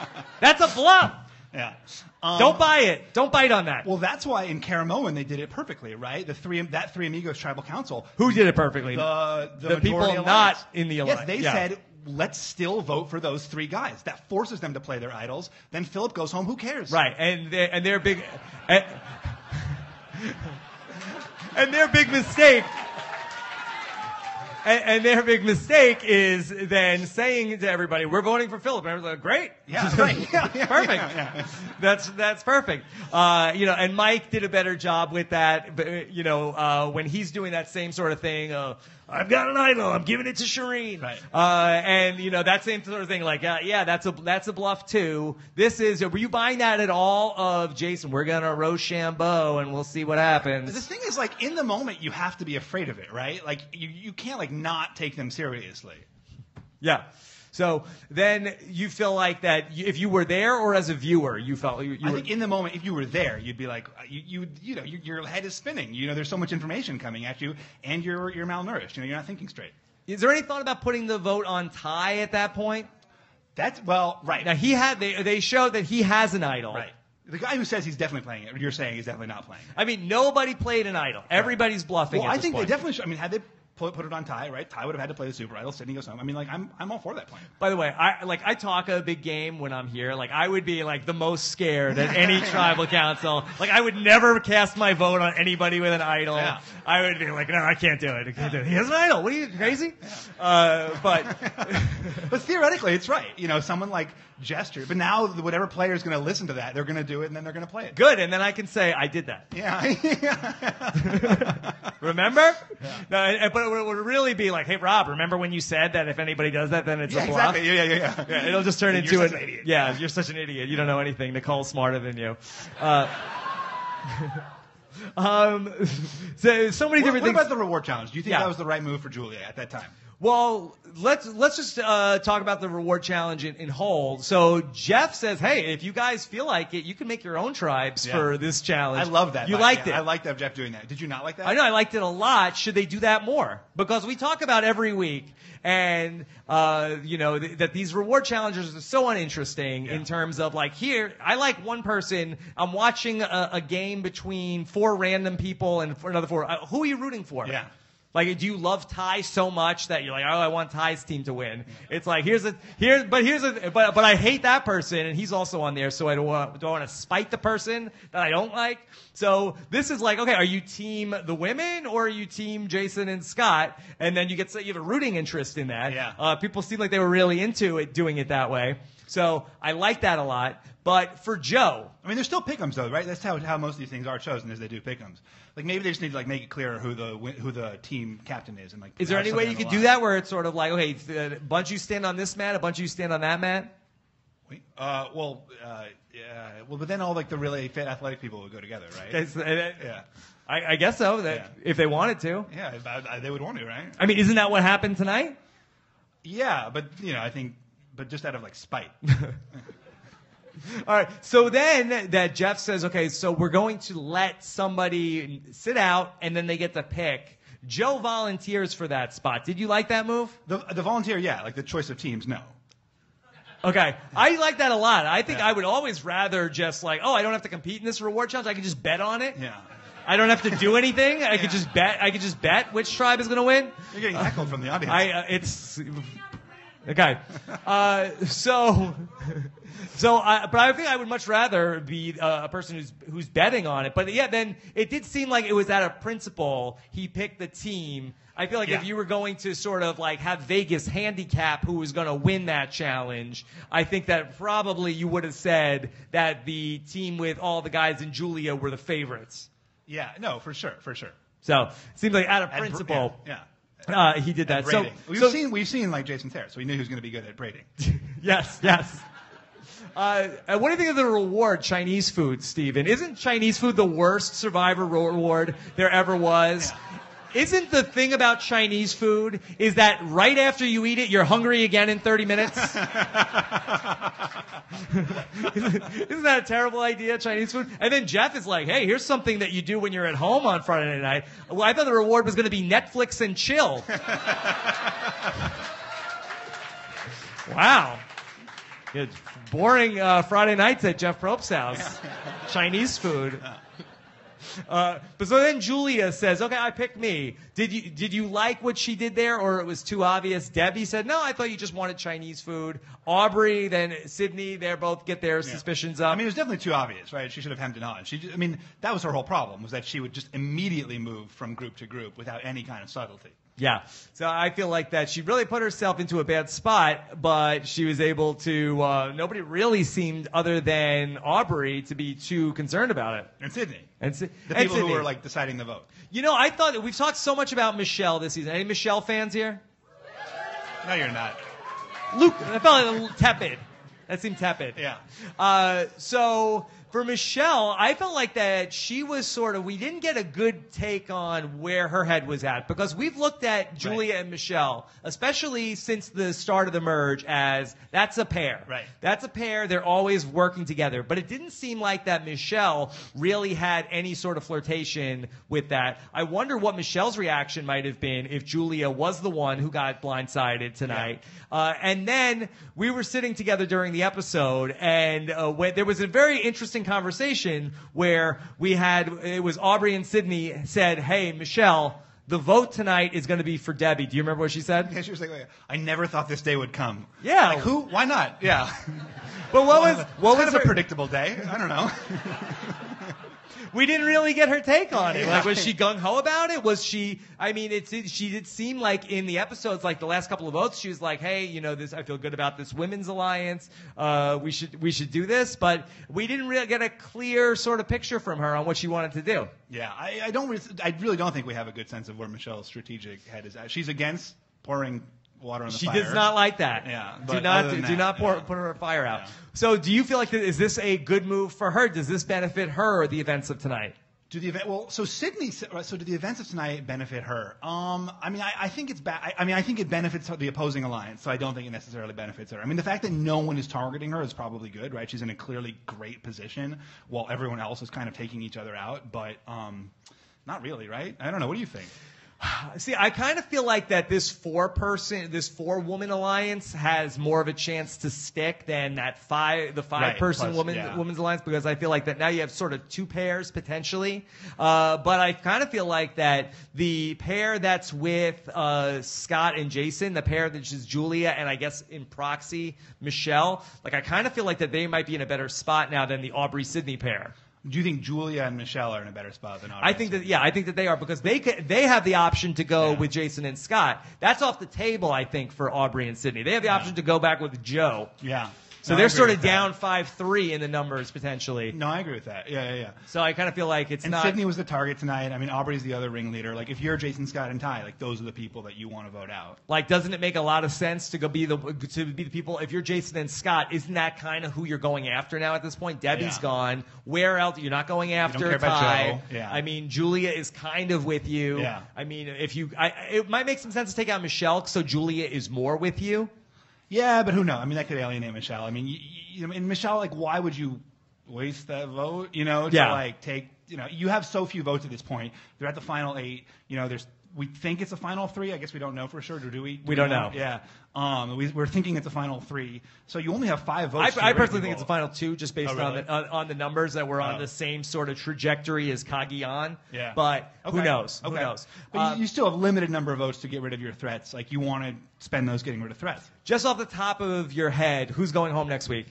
S2: that's a bluff.
S1: Yeah. Um,
S2: Don't buy it. Don't bite on that.
S1: Well, that's why in Caramoan they did it perfectly, right? The three that Three Amigos Tribal Council.
S2: Who did it perfectly?
S1: The the,
S2: The people
S1: majority
S2: not in the alliance.
S1: Yes, they
S2: Yeah.
S1: said let's still vote for those three guys. That forces them to play their idols. Then Phillip goes home. Who cares?
S2: Right, and they and their big and, and their big mistake. And, and their big mistake is then saying to everybody, "We're voting for Phillip." And everyone's like, "Great,
S1: Yeah. Yeah, yeah,
S2: perfect.
S1: yeah.
S2: That's that's perfect." Uh, you know, and Mike did a better job with that. But, you know, uh, when he's doing that same sort of thing, uh, I've got an idol. I'm giving it to Shirin.
S1: Right.
S2: Uh, and you know that same sort of thing. Like, uh, yeah, that's a that's a bluff too. This is. Were you buying that at all? Of Jason, we're gonna Rochambeau, and we'll see what happens.
S1: The thing is, like, in the moment, you have to be afraid of it, right? Like, you, you can't, like, not take them seriously.
S2: Yeah. So then you feel like that if you were there or as a viewer, you felt you, you
S1: I
S2: were,
S1: think in the moment, if you were there, you'd be like, uh, you, you, you know, your, your head is spinning. You know, there's so much information coming at you, and you're, you're malnourished. You know, you're not thinking straight.
S2: is there any thought about putting the vote on Ty at that point?
S1: That's well, right,
S2: Now he had they they showed that he has an idol.
S1: right. The guy who says he's definitely playing it, you're saying he's definitely not playing it.
S2: I mean, nobody played an idol. Everybody's bluffing.
S1: Well, I think they definitely should. I mean, had they put, put it on Ty, right? Ty would have had to play the Super Idol. Sydney goes home. I mean, like, I'm, I'm all for that plan.
S2: By the way, I like I talk a big game when I'm here. Like I would be like the most scared at any tribal council. Like I would never cast my vote on anybody with an idol.
S1: Yeah.
S2: I would be like, no, I can't do it. I can't do it. He has an idol. What are you crazy? Uh, but
S1: But theoretically, it's right. You know, someone like Gesture. But now, whatever player is going to listen to that, they're going to do it, and then they're going to play it.
S2: good, and then I can say I did that.
S1: Yeah.
S2: Remember? No, and- and- but it would really be like, hey, Rob, remember when you said that if anybody does that, then it's
S1: yeah,
S2: a bluff?
S1: exactly. Yeah, yeah, yeah.
S2: Yeah, it'll just turn
S1: You're
S2: into
S1: such
S2: an,
S1: an idiot.
S2: Yeah, you're such an idiot. You don't know anything. Nicole's smarter than you. Uh, um, so, so many
S1: What,
S2: different
S1: what
S2: things.
S1: about the reward challenge? Do you think
S2: Yeah.
S1: that was the right move for Julia at that time?
S2: Well, let's let's just uh, talk about the reward challenge in, in whole. So Jeff says, hey, if you guys feel like it, you can make your own tribes
S1: Yeah.
S2: for this challenge.
S1: I love that.
S2: You liked
S1: yeah,
S2: it.
S1: I liked that Jeff doing that. Did you not like that?
S2: I know I liked it a lot. Should they do that more? Because we talk about every week, and uh, you know th- that these reward challenges are so uninteresting in terms of like here. I like one person. I'm watching a, a game between four random people and for another four. Uh, who are you rooting for?
S1: Yeah.
S2: Like, do you love Ty so much that you're like, oh, I want Ty's team to win? It's like here's a here, but here's a but but I hate that person, and he's also on there, so I don't want do I want to spite the person that I don't like? So this is like, okay, are you team the women or are you team Jason and Scott? And then you get so you have a rooting interest in that.
S1: Yeah.
S2: Uh, people seem like they were really into it, doing it that way. So I like that a lot. But for Joe,
S1: I mean, there's still pickums though, right? That's how, how most of these things are chosen, is they do pickums. Like maybe they just need to like make it clear who the who the team captain is, and like.
S2: is there any way you could do that where it's sort of like, okay, a bunch of you stand on this mat, a bunch of you stand on that mat?
S1: Wait, Uh, well, uh, yeah, well, but then all like the really fit athletic people would go together, right? Yeah,
S2: I, I guess so. That
S1: Yeah.
S2: if they wanted to.
S1: yeah, I, I, they would want to, right?
S2: I mean, isn't that what happened tonight?
S1: Yeah, but you know, I think, but just out of like spite.
S2: All right. So then that Jeff says, okay, so we're going to let somebody sit out and then they get to pick. Joe volunteers for that spot. Did you like that move?
S1: the the volunteer, yeah, like the choice of teams, no.
S2: Okay. I like that a lot. I think
S1: Yeah.
S2: I would always rather just like, oh, I don't have to compete in this reward challenge. I can just bet on it.
S1: Yeah,
S2: I don't have to do anything. I could just bet. I could just bet which tribe is going to win.
S1: you're getting heckled from the audience.
S2: I uh, it's okay. Uh, so so I, but I think I would much rather be uh, a person who's who's betting on it. But yeah, then it did seem like it was out of principle. He picked the team. I feel like if you were going to sort of like have Vegas handicap who was going to win that challenge, I think that probably you would have said that the team with all the guys in Julia were the favorites.
S1: yeah, no, for sure, for sure.
S2: So it seems like out of
S1: At
S2: principle,
S1: yeah.
S2: uh, he did that. So,
S1: we've
S2: so
S1: seen we've seen like Jason Thayer, so we knew he was going to be good at braiding.
S2: yes, yes. Uh, what do you think of the reward, Chinese food, Stephen? Isn't Chinese food the worst survivor reward there ever was? Isn't the thing about Chinese food is that right after you eat it, you're hungry again in 30 minutes? Isn't that a terrible idea, Chinese food? And then Jeff is like, hey, here's something that you do when you're at home on Friday night. Well, I thought the reward was going to be Netflix and chill. wow. Good. Boring uh, Friday nights at Jeff Probst's house. Chinese food. Uh, but so then Julia says, "Okay, I picked me. Did you did you like what she did there, or it was too obvious?" Debbie said, "No, I thought you just wanted Chinese food." Aubrey, then Sydney, they both get their suspicions up.
S1: I mean, it was definitely too obvious, right? She should have hemmed it on. She, I mean, that was her whole problem was that she would just immediately move from group to group without any kind of subtlety.
S2: Yeah. So I feel like that she really put herself into a bad spot, but she was able to, uh, nobody really seemed, other than Aubrey, to be too concerned about it.
S1: And Sydney,
S2: And, Si-
S1: the
S2: and
S1: people who were like deciding the vote.
S2: You know, I thought that we've talked so much about Michele this season. Any Michele fans here?
S1: No, you're not.
S2: Luke, I felt a little tepid. That seemed tepid.
S1: Yeah.
S2: Uh, so for Michele, I felt like that she was sort of, we didn't get a good take on where her head was at because we've looked at Julia and Michele, especially since the start of the merge, as that's a pair.
S1: Right.
S2: That's a pair. They're always working together. But it didn't seem like that Michele really had any sort of flirtation with that. I wonder what Michele's reaction might have been if Julia was the one who got blindsided tonight. Uh, and then we were sitting together during the episode, and uh, when, there was a very interesting conversation where we had it was Aubrey and Sydney said, "Hey, Michele." The vote tonight is going to be for Debbie. Do you remember what she said?
S1: Yeah, she was like, I never thought this day would come.
S2: Yeah.
S1: Like, who? Why not? Yeah.
S2: But what was what
S1: kind
S2: was
S1: of
S2: her,
S1: a predictable day? I don't know.
S2: we didn't really get her take on it. Like, was she gung ho about it? Was she? I mean, it's it, she did seem like in the episodes, like the last couple of votes, she was like, "Hey, you know, this I feel good about this women's alliance. Uh, we should we should do this." But we didn't really get a clear sort of picture from her on what she wanted to do.
S1: Yeah, I, I don't. I really don't think we have a good sense of where Michele's strategic head is at. She's against pouring water on the
S2: She
S1: fire.
S2: does not like that.
S1: Yeah,
S2: do not do,
S1: than
S2: do not pour,
S1: yeah.
S2: put her fire out.
S1: Yeah.
S2: So, do you feel like th- is this a good move for her? Does this benefit her or the events of tonight?
S1: Do the event well? So Sydney. So do the events of tonight benefit her? Um, I mean, I, I think it's bad. I, I mean, I think it benefits the opposing alliance. So I don't think it necessarily benefits her. I mean, the fact that no one is targeting her is probably good, right? She's in a clearly great position while everyone else is kind of taking each other out. But um, not really, right? I don't know. What do you think?
S2: See, I kind of feel like that this four person, this four woman alliance has more of a chance to stick than that five, the five
S1: Right,
S2: person
S1: plus,
S2: woman
S1: yeah.
S2: women's alliance because I feel like that now you have sort of two pairs potentially. Uh, but I kind of feel like that the pair that's with uh, Scott and Jason, the pair that's just Julia and I guess in proxy Michele, like I kind of feel like that they might be in a better spot now than the Aubrey Sydney pair.
S1: Do you think Julia and Michele are in a better spot than Aubrey?
S2: I think that yeah, I think that they are because they ca they have the option to go
S1: Yeah.
S2: with Jason and Scott. That's off the table, I think, for Aubrey and Sydney. They have the option to go back with Joe.
S1: Yeah.
S2: So
S1: No,
S2: they're sort of
S1: with that.
S2: down five three in the numbers potentially.
S1: No, I agree with that. Yeah, yeah, yeah.
S2: So I kind of feel like it's
S1: And
S2: not.
S1: Sydney was the target tonight. I mean, Aubrey's the other ringleader. Like, if you're Jason Scott and Ty, like those are the people that you want to vote out.
S2: like, doesn't it make a lot of sense to go be the to be the people? If you're Jason and Scott, isn't that kind of who you're going after now at this point? Debbie's
S1: Yeah.
S2: gone. Where else? Are You're not going after
S1: care about
S2: Ty.
S1: Joe. Yeah.
S2: I mean, Julia is kind of with you.
S1: Yeah.
S2: I mean, if you, I, it might make some sense to take out Michele, so Julia is more with you.
S1: Yeah, but who knows? I mean, that could alienate Michele. I mean, you, you, mean, Michele, like, why would you waste that vote? You know, to
S2: Yeah.
S1: like take, you know, you have so few votes at this point. They're at the final eight. You know, there's. We think it's a final three. I guess we don't know for sure. Or do we? Do
S2: We don't know.
S1: Yeah. Um, we, we're thinking it's a final three. So you only have five votes.
S2: I, I personally think it's a final two, just based
S1: Oh, really?
S2: on, the, on on the numbers that we're on
S1: Oh.
S2: the same sort of trajectory as Cagayan.
S1: Yeah.
S2: But who knows?
S1: Okay.
S2: Who knows?
S1: But
S2: Uh,
S1: you, you still have a limited number of votes to get rid of your threats. Like you want to spend those getting rid of threats.
S2: just off the top of your head, who's going home next week?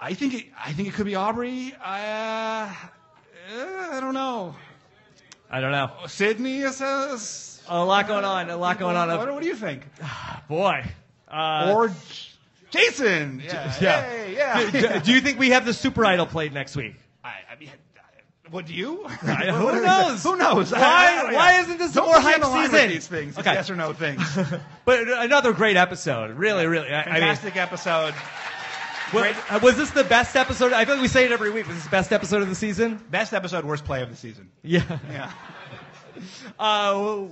S1: I think it, I think it could be Aubrey. I, uh, I don't know.
S2: I don't know.
S1: Sydney says.
S2: A lot going on. A lot going on.
S1: What, what do you think?
S2: Boy. Uh,
S1: or Jason? Yeah.
S2: yeah.
S1: Hey, yeah.
S2: do, do you think we have the Super Idol played next week?
S1: I, I mean, what do you?
S2: I- who knows?
S1: Who knows?
S2: Why- why isn't this a
S1: Don't
S2: more hype season?
S1: These things,
S2: Okay.
S1: yes or no things.
S2: But another great episode. Really, really. I, I mean,
S1: Fantastic episode.
S2: Wa- uh, was this the best episode? I feel like we say it every week. Was this the best episode of the season?
S1: Best episode, worst play of the season.
S2: Yeah.
S1: Yeah.
S2: Uh,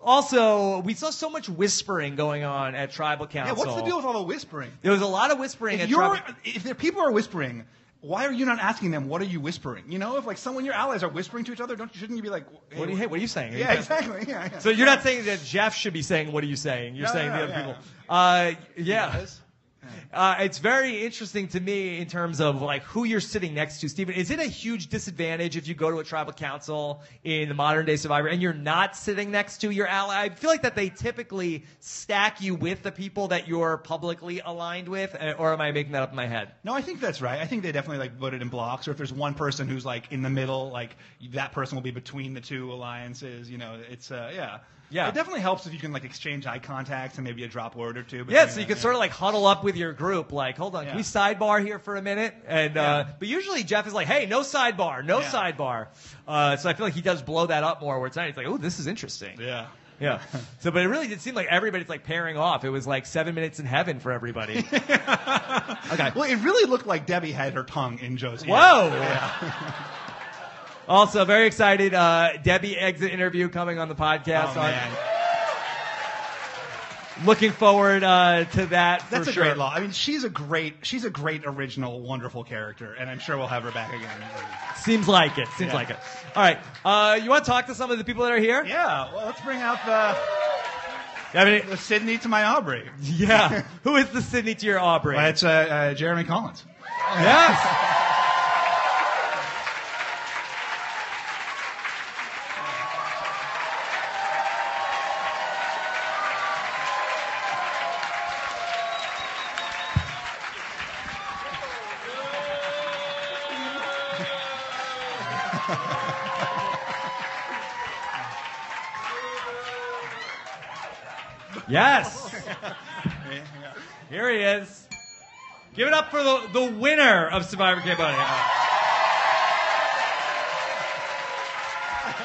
S2: also, we saw so much whispering going on at Tribal council. Yeah.
S1: What's the deal with all the whispering?
S2: There was a lot of whispering
S1: If
S2: at
S1: you're,
S2: Tribal.
S1: if there people are whispering, why are you not asking them? What are you whispering? You know, if like someone your allies are whispering to each other, don't shouldn't you be like, hey,
S2: What, do you, hey, what are you saying?
S1: Yeah, exactly. Yeah, yeah.
S2: So you're not saying that Jeff should be saying, "What are you saying?" You're
S1: No,
S2: saying
S1: no,
S2: the other
S1: yeah,
S2: people. Uh, yeah. Uh, it's very interesting to me in terms of like who you're sitting next to, Stephen. Is it a huge disadvantage if you go to a tribal council in the modern day Survivor and you're not sitting next to your ally? I feel like that they typically stack you with the people that you're publicly aligned with, uh, or am I making that up in my head?
S1: No, I think that's right. I think they definitely like voted in blocks. Or if there's one person who's like in the middle, like that person will be between the two alliances. You know, it's uh, yeah,
S2: Yeah.
S1: It definitely helps if you can like exchange eye contact and maybe a drop word or two.
S2: Yeah, so you
S1: them,
S2: can sort of like huddle up with your group, like, hold on, can we sidebar here for a minute? And uh, but usually Jeff is like, hey, no sidebar, no
S1: Yeah.
S2: sidebar. Uh, so I feel like he does blow that up more. Where it's not, he's like, oh, this is interesting.
S1: Yeah.
S2: Yeah. So, but it really did seem like everybody's like pairing off. It was like seven minutes in heaven for everybody. okay.
S1: Well, it really looked like Debbie had her tongue in Joe's ear.
S2: Whoa. also, very excited. Uh, Debbie exit interview coming on the podcast.
S1: Oh,
S2: on-
S1: man.
S2: looking forward uh, to that.
S1: That's a
S2: sure.
S1: great law. I mean, she's a great, she's a great original, wonderful character, and I'm sure we'll have her back again.
S2: Seems like it. Seems
S1: Yeah.
S2: like it. All right. Uh, you want to talk to some of the people that are here?
S1: Yeah, well, let's bring out the,
S2: have any-
S1: the Sydney to my Aubrey.
S2: yeah. Who is the Sydney to your Aubrey?
S1: Well, it's uh, uh, Jeremy Collins.
S2: Yes. Yes. Here he is. Give it up for the, the winner of Survivor Cambodia.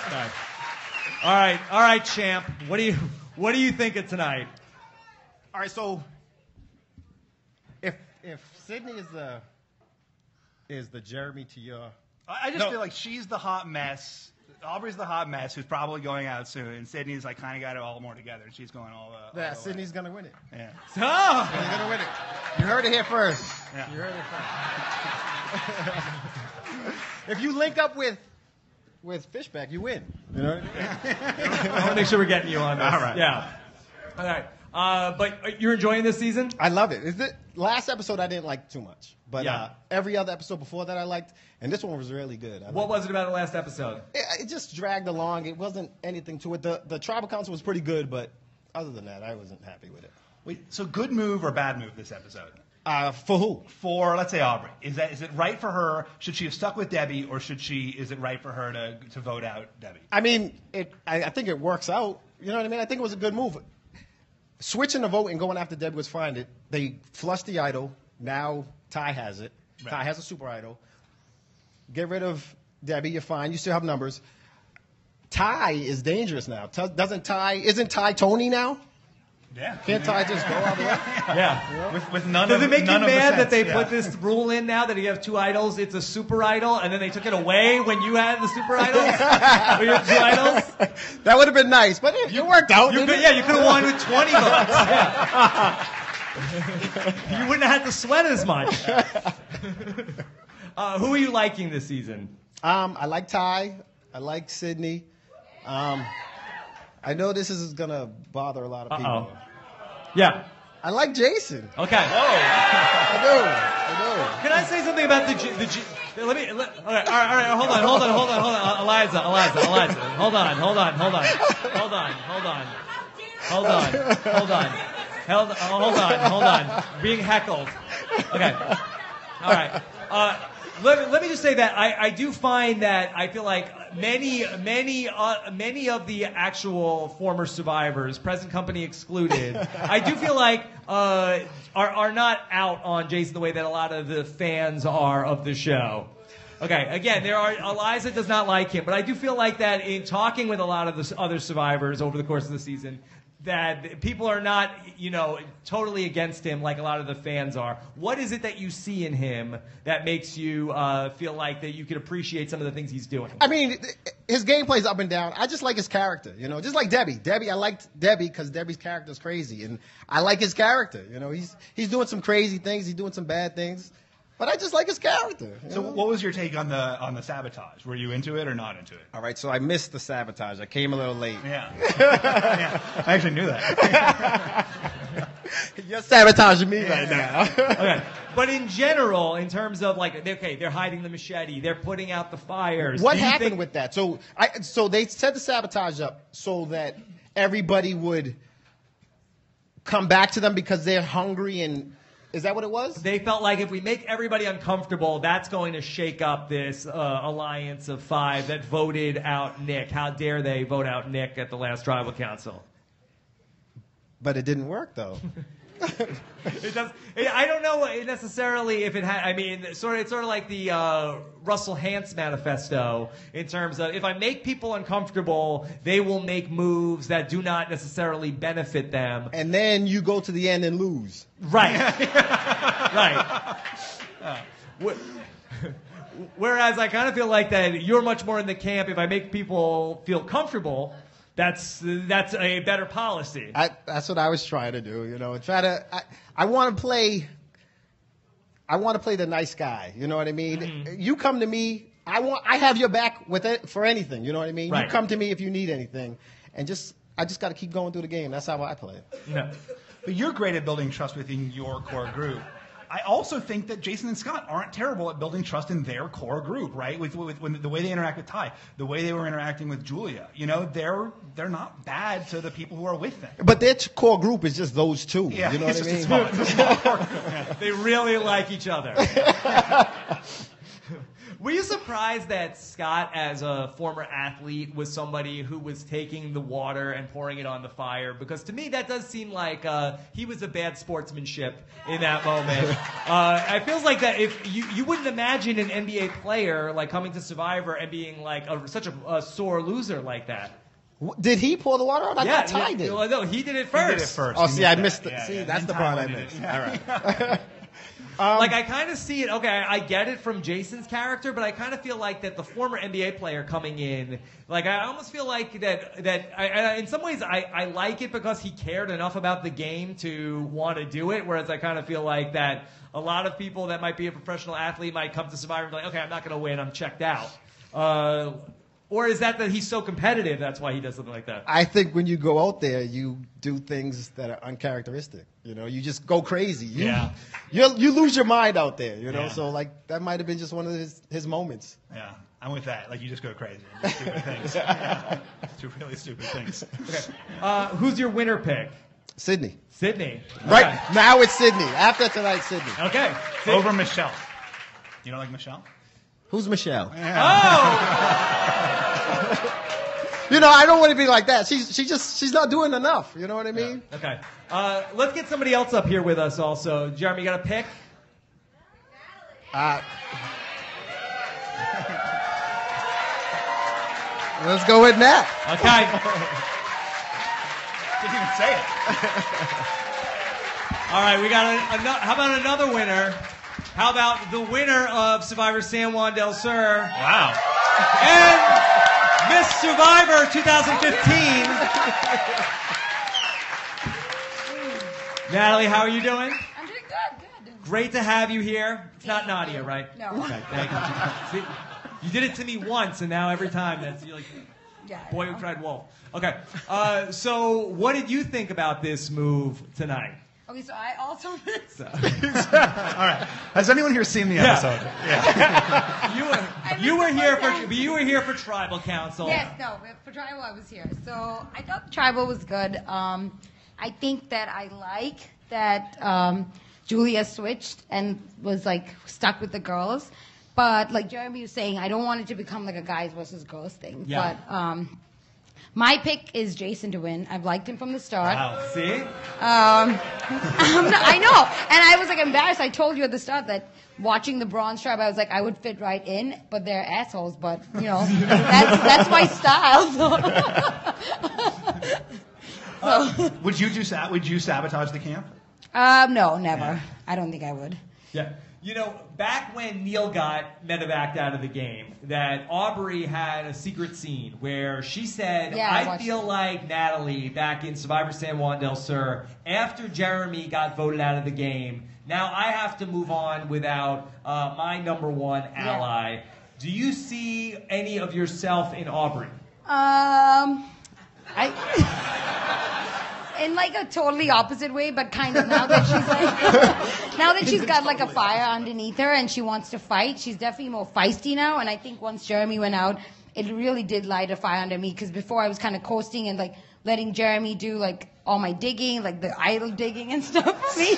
S2: Okay. Uh, all right, all right, champ. What do you what do you think of tonight?
S3: All right, so if if Sydney is the is the Jeremy to your
S1: I I just
S3: No.
S1: feel like she's the hot mess. Aubrey's the hot mess who's probably going out soon, and Sydney's like kind of got it all more together. and She's going all. Uh, all
S3: that
S1: the way.
S3: Sydney's gonna win it.
S1: Yeah.
S2: Oh,
S3: Sydney's gonna win it. You heard it here first.
S1: Yeah.
S3: You heard it first. if you link up with with Fishbach, you win. You know what I mean?
S2: I want to make sure we're getting you on this.
S1: All right.
S2: Yeah. All right. Uh, but uh, you're enjoying this season?
S3: I love it. Is it last episode I didn't like too much, but
S2: Yeah.
S3: uh, every other episode before that I liked, and this one was really good. I
S2: What was it about the last episode?
S3: it. it just dragged along. It wasn't anything to it. The the tribal council was pretty good, but other than that, I wasn't happy with it.
S1: Wait, so good move or bad move this episode?
S3: Uh, for who?
S1: For let's say Aubrey, is that is it right for her? Should she have stuck with Debbie, or should she? Is it right for her to to vote out Debbie?
S3: I mean, it. I, I think it works out. You know what I mean? I think it was a good move. Switching the vote and going after Debbie was fine. It, they flushed the idol. Now Ty has it.
S1: Right.
S3: Ty has a super idol. Get rid of Debbie. You're fine. You still have numbers. Ty is dangerous now. T- doesn't Ty? Isn't Ty Tony now?
S1: Yeah.
S3: Can't Ty just go all the way?
S2: Yeah.
S1: With, with none
S2: Does
S1: of
S2: it make you
S1: none of the
S2: mad that
S1: sets,
S2: they
S1: yeah.
S2: put this rule in now that you have two idols? It's a super idol, and then they took it away when you had the super idols? When you have two idols?
S3: That would have been nice, but it, it worked out.
S2: You
S3: didn't
S2: could,
S3: it?
S2: yeah, you could have won with 20 votes. Yeah. you wouldn't have had to sweat as much. Uh, who are you liking this season?
S3: Um, I like Ty. I like Sydney. Um, I know this is gonna bother a lot of people.
S2: Uh-oh. Yeah.
S3: I like Jason.
S2: Okay.
S3: I do. I
S2: Can I say something about the G, the G, let me let, all, right, all right, all right, hold on, hold on, hold on, hold on, Eliza, Eliza, Eliza, hold on, hold on, hold on, hold on, hold on, hold on, hold on, hold, uh, hold on, hold on, being heckled. Okay, all right. Uh, let, me- let me just say that I, I do find that I feel like many many uh, many of the actual former survivors, present company excluded, I do feel like uh, are are not out on Jason the way that a lot of the fans are of the show. Okay, again, there are Eliza does not like him, but I do feel like that in talking with a lot of the other survivors over the course of the season, that people are not, you know, totally against him like a lot of the fans are. What is it that you see in him that makes you uh, feel like that you can appreciate some of the things he's doing?
S3: I mean, his gameplay's up and down. I just like his character, you know, just like Debbie. Debbie, I liked Debbie because Debbie's character is crazy, and I like his character. You know, he's he's doing some crazy things, he's doing some bad things, but I just like his character.
S1: So,
S3: know?
S1: what was your take on the on the sabotage? Were you into it or not into it?
S3: All right, so I missed the sabotage. I came a little late.
S1: Yeah, yeah. I actually knew that.
S3: You're sabotaging me right now.
S2: Okay, but in general, in terms of like, okay, they're hiding the machete, they're putting out the fires.
S3: What
S2: Do you
S3: happened
S2: think-
S3: with that? So, I so they set the sabotage up so that everybody would come back to them because they're hungry and is that what it was?
S2: They felt like if we make everybody uncomfortable, that's going to shake up this uh, alliance of five that voted out Nick. How dare they vote out Nick at the last tribal council?
S3: But it didn't work though.
S2: it does. It, I don't know necessarily if it had. I mean, sort of. It's sort of like the uh, Russell Hantz manifesto in terms of if I make people uncomfortable, they will make moves that do not necessarily benefit them.
S3: And then you go to the end and lose.
S2: Right. right. Uh, wh- Whereas I kind of feel like that you're much more in the camp. If I make people feel comfortable, that's that's a better policy.
S3: I, that's what I was trying to do, you know. Try to. I, I want to play. I want to play the nice guy. You know what I mean?
S2: Mm-hmm.
S3: You come to me. I want. I have your back with it for anything. You know what I mean?
S2: Right.
S3: You come to me if you need anything, and just. I just got to keep going through the game. That's how I play.
S2: No.
S1: But you're great at building trust within your core group. I also think that Jason and Scott aren't terrible at building trust in their core group, right? With, with, with the way they interact with Ty, the way they were interacting with Julia. You know, they're they're not bad to the people who are with them.
S3: But their core group is just those two.
S1: Yeah,
S3: you know
S1: it's
S3: what I mean?
S1: a small, it's a small core group.
S2: They really like each other. Were you surprised that Scott, as a former athlete, was somebody who was taking the water and pouring it on the fire? Because to me, that does seem like uh, he was a bad sportsmanship in that moment. Uh, it feels like that if you, you wouldn't imagine an NBA player like coming to Survivor and being like a, such a, a sore loser like that.
S3: Did he pour the water out? I
S2: yeah,
S3: thought Ty
S2: yeah,
S3: did.
S2: well, no, he did it
S1: He
S2: first.
S1: did it first.
S3: Oh,
S1: He
S3: see, I
S1: that.
S3: missed it.
S1: Yeah,
S3: see,
S1: yeah.
S3: that's the part I missed.
S1: Yeah.
S3: All right.
S2: like I kind of see it. Okay, I, I get it from Jason's character, but I kind of feel like that the former NBA player coming in, like I almost feel like that that I, I, in some ways I, I like it because he cared enough about the game to want to do it. Whereas I kind of feel like that a lot of people that might be a professional athlete might come to Survivor and be like, okay, I'm not going to win, I'm checked out. Uh, or is that that he's so competitive that's why he does something like that?
S3: I think when you go out there, you do things that are uncharacteristic. You know, you just go crazy. You,
S1: Yeah.
S3: You you lose your mind out there. You know,
S1: Yeah.
S3: so like that might have been just one of his his moments.
S1: Yeah, I'm with that. Like you just go crazy, and do stupid things, yeah. do really stupid things.
S2: Uh, who's your winner pick?
S3: Sydney.
S2: Sydney.
S3: Right
S2: Okay.
S3: now it's Sydney. After tonight, Sydney.
S2: Okay.
S1: Over Michelle. You don't like Michelle?
S3: Who's Michelle?
S2: Oh.
S3: You know, I don't want to be like that. She's she just she's not doing enough. You know what I mean?
S2: Okay. Uh, let's get somebody else up here with us also. Jeremy, you got a pick?
S3: Uh, let's go with Nat.
S2: Okay.
S1: Didn't even say it.
S2: All right, we got a, ano- how about another winner? How about the winner of Survivor San Juan del Sur
S1: Wow.
S2: and Miss Survivor 2015? Natalie, how are you doing?
S4: I'm doing good, good.
S2: Great to have you here. It's not Nadia, right?
S4: No.
S2: Okay, thank you. You did it to me once, and now every time that's you're like.
S4: Yeah.
S2: Boy
S4: know.
S2: who cried wolf. Okay. Uh, so, what did you think about this move tonight?
S4: Okay, so I also missed.
S1: All right. Has anyone here seen the episode?
S2: You were, you were here for
S4: time.
S2: you were here for tribal council.
S4: Yes, no, for tribal I was here. So I thought tribal was good. Um, I think that I like that um, Julia switched and was like stuck with the girls. But like Jeremy was saying, I don't want it to become like a guys versus girls thing.
S2: Yeah.
S4: But um, my pick is Jason to win. I've liked him from the start.
S2: Wow. See?
S4: Um, not- I know. And I was like embarrassed. I told you at the start that watching the Brawn Tribe, I was like, I would fit right in, but they're assholes. But, you know, that's, that's my style. So.
S1: Would you do Would you sabotage the camp?
S4: um, no, never. I don't think I would.
S2: Yeah. You know, back when Neal got Medevac out of the game, that Aubrey had a secret scene where she said,
S4: Yeah, I
S2: I, feel
S4: it.
S2: like Natalie back in Survivor San Juan del Sur, after Jeremy got voted out of the game, now I have to move on without uh, my number one ally. Do you see any of yourself in Aubrey?
S4: Um, I. In like a totally opposite way, but kind of now that she's like, now that she's got like a fire underneath her and she wants to fight, she's definitely more feisty now. And I think once Jeremy went out, it really did light a fire under me because before I was kind of coasting and like letting Jeremy do like all my digging, like the idol digging and stuff for me.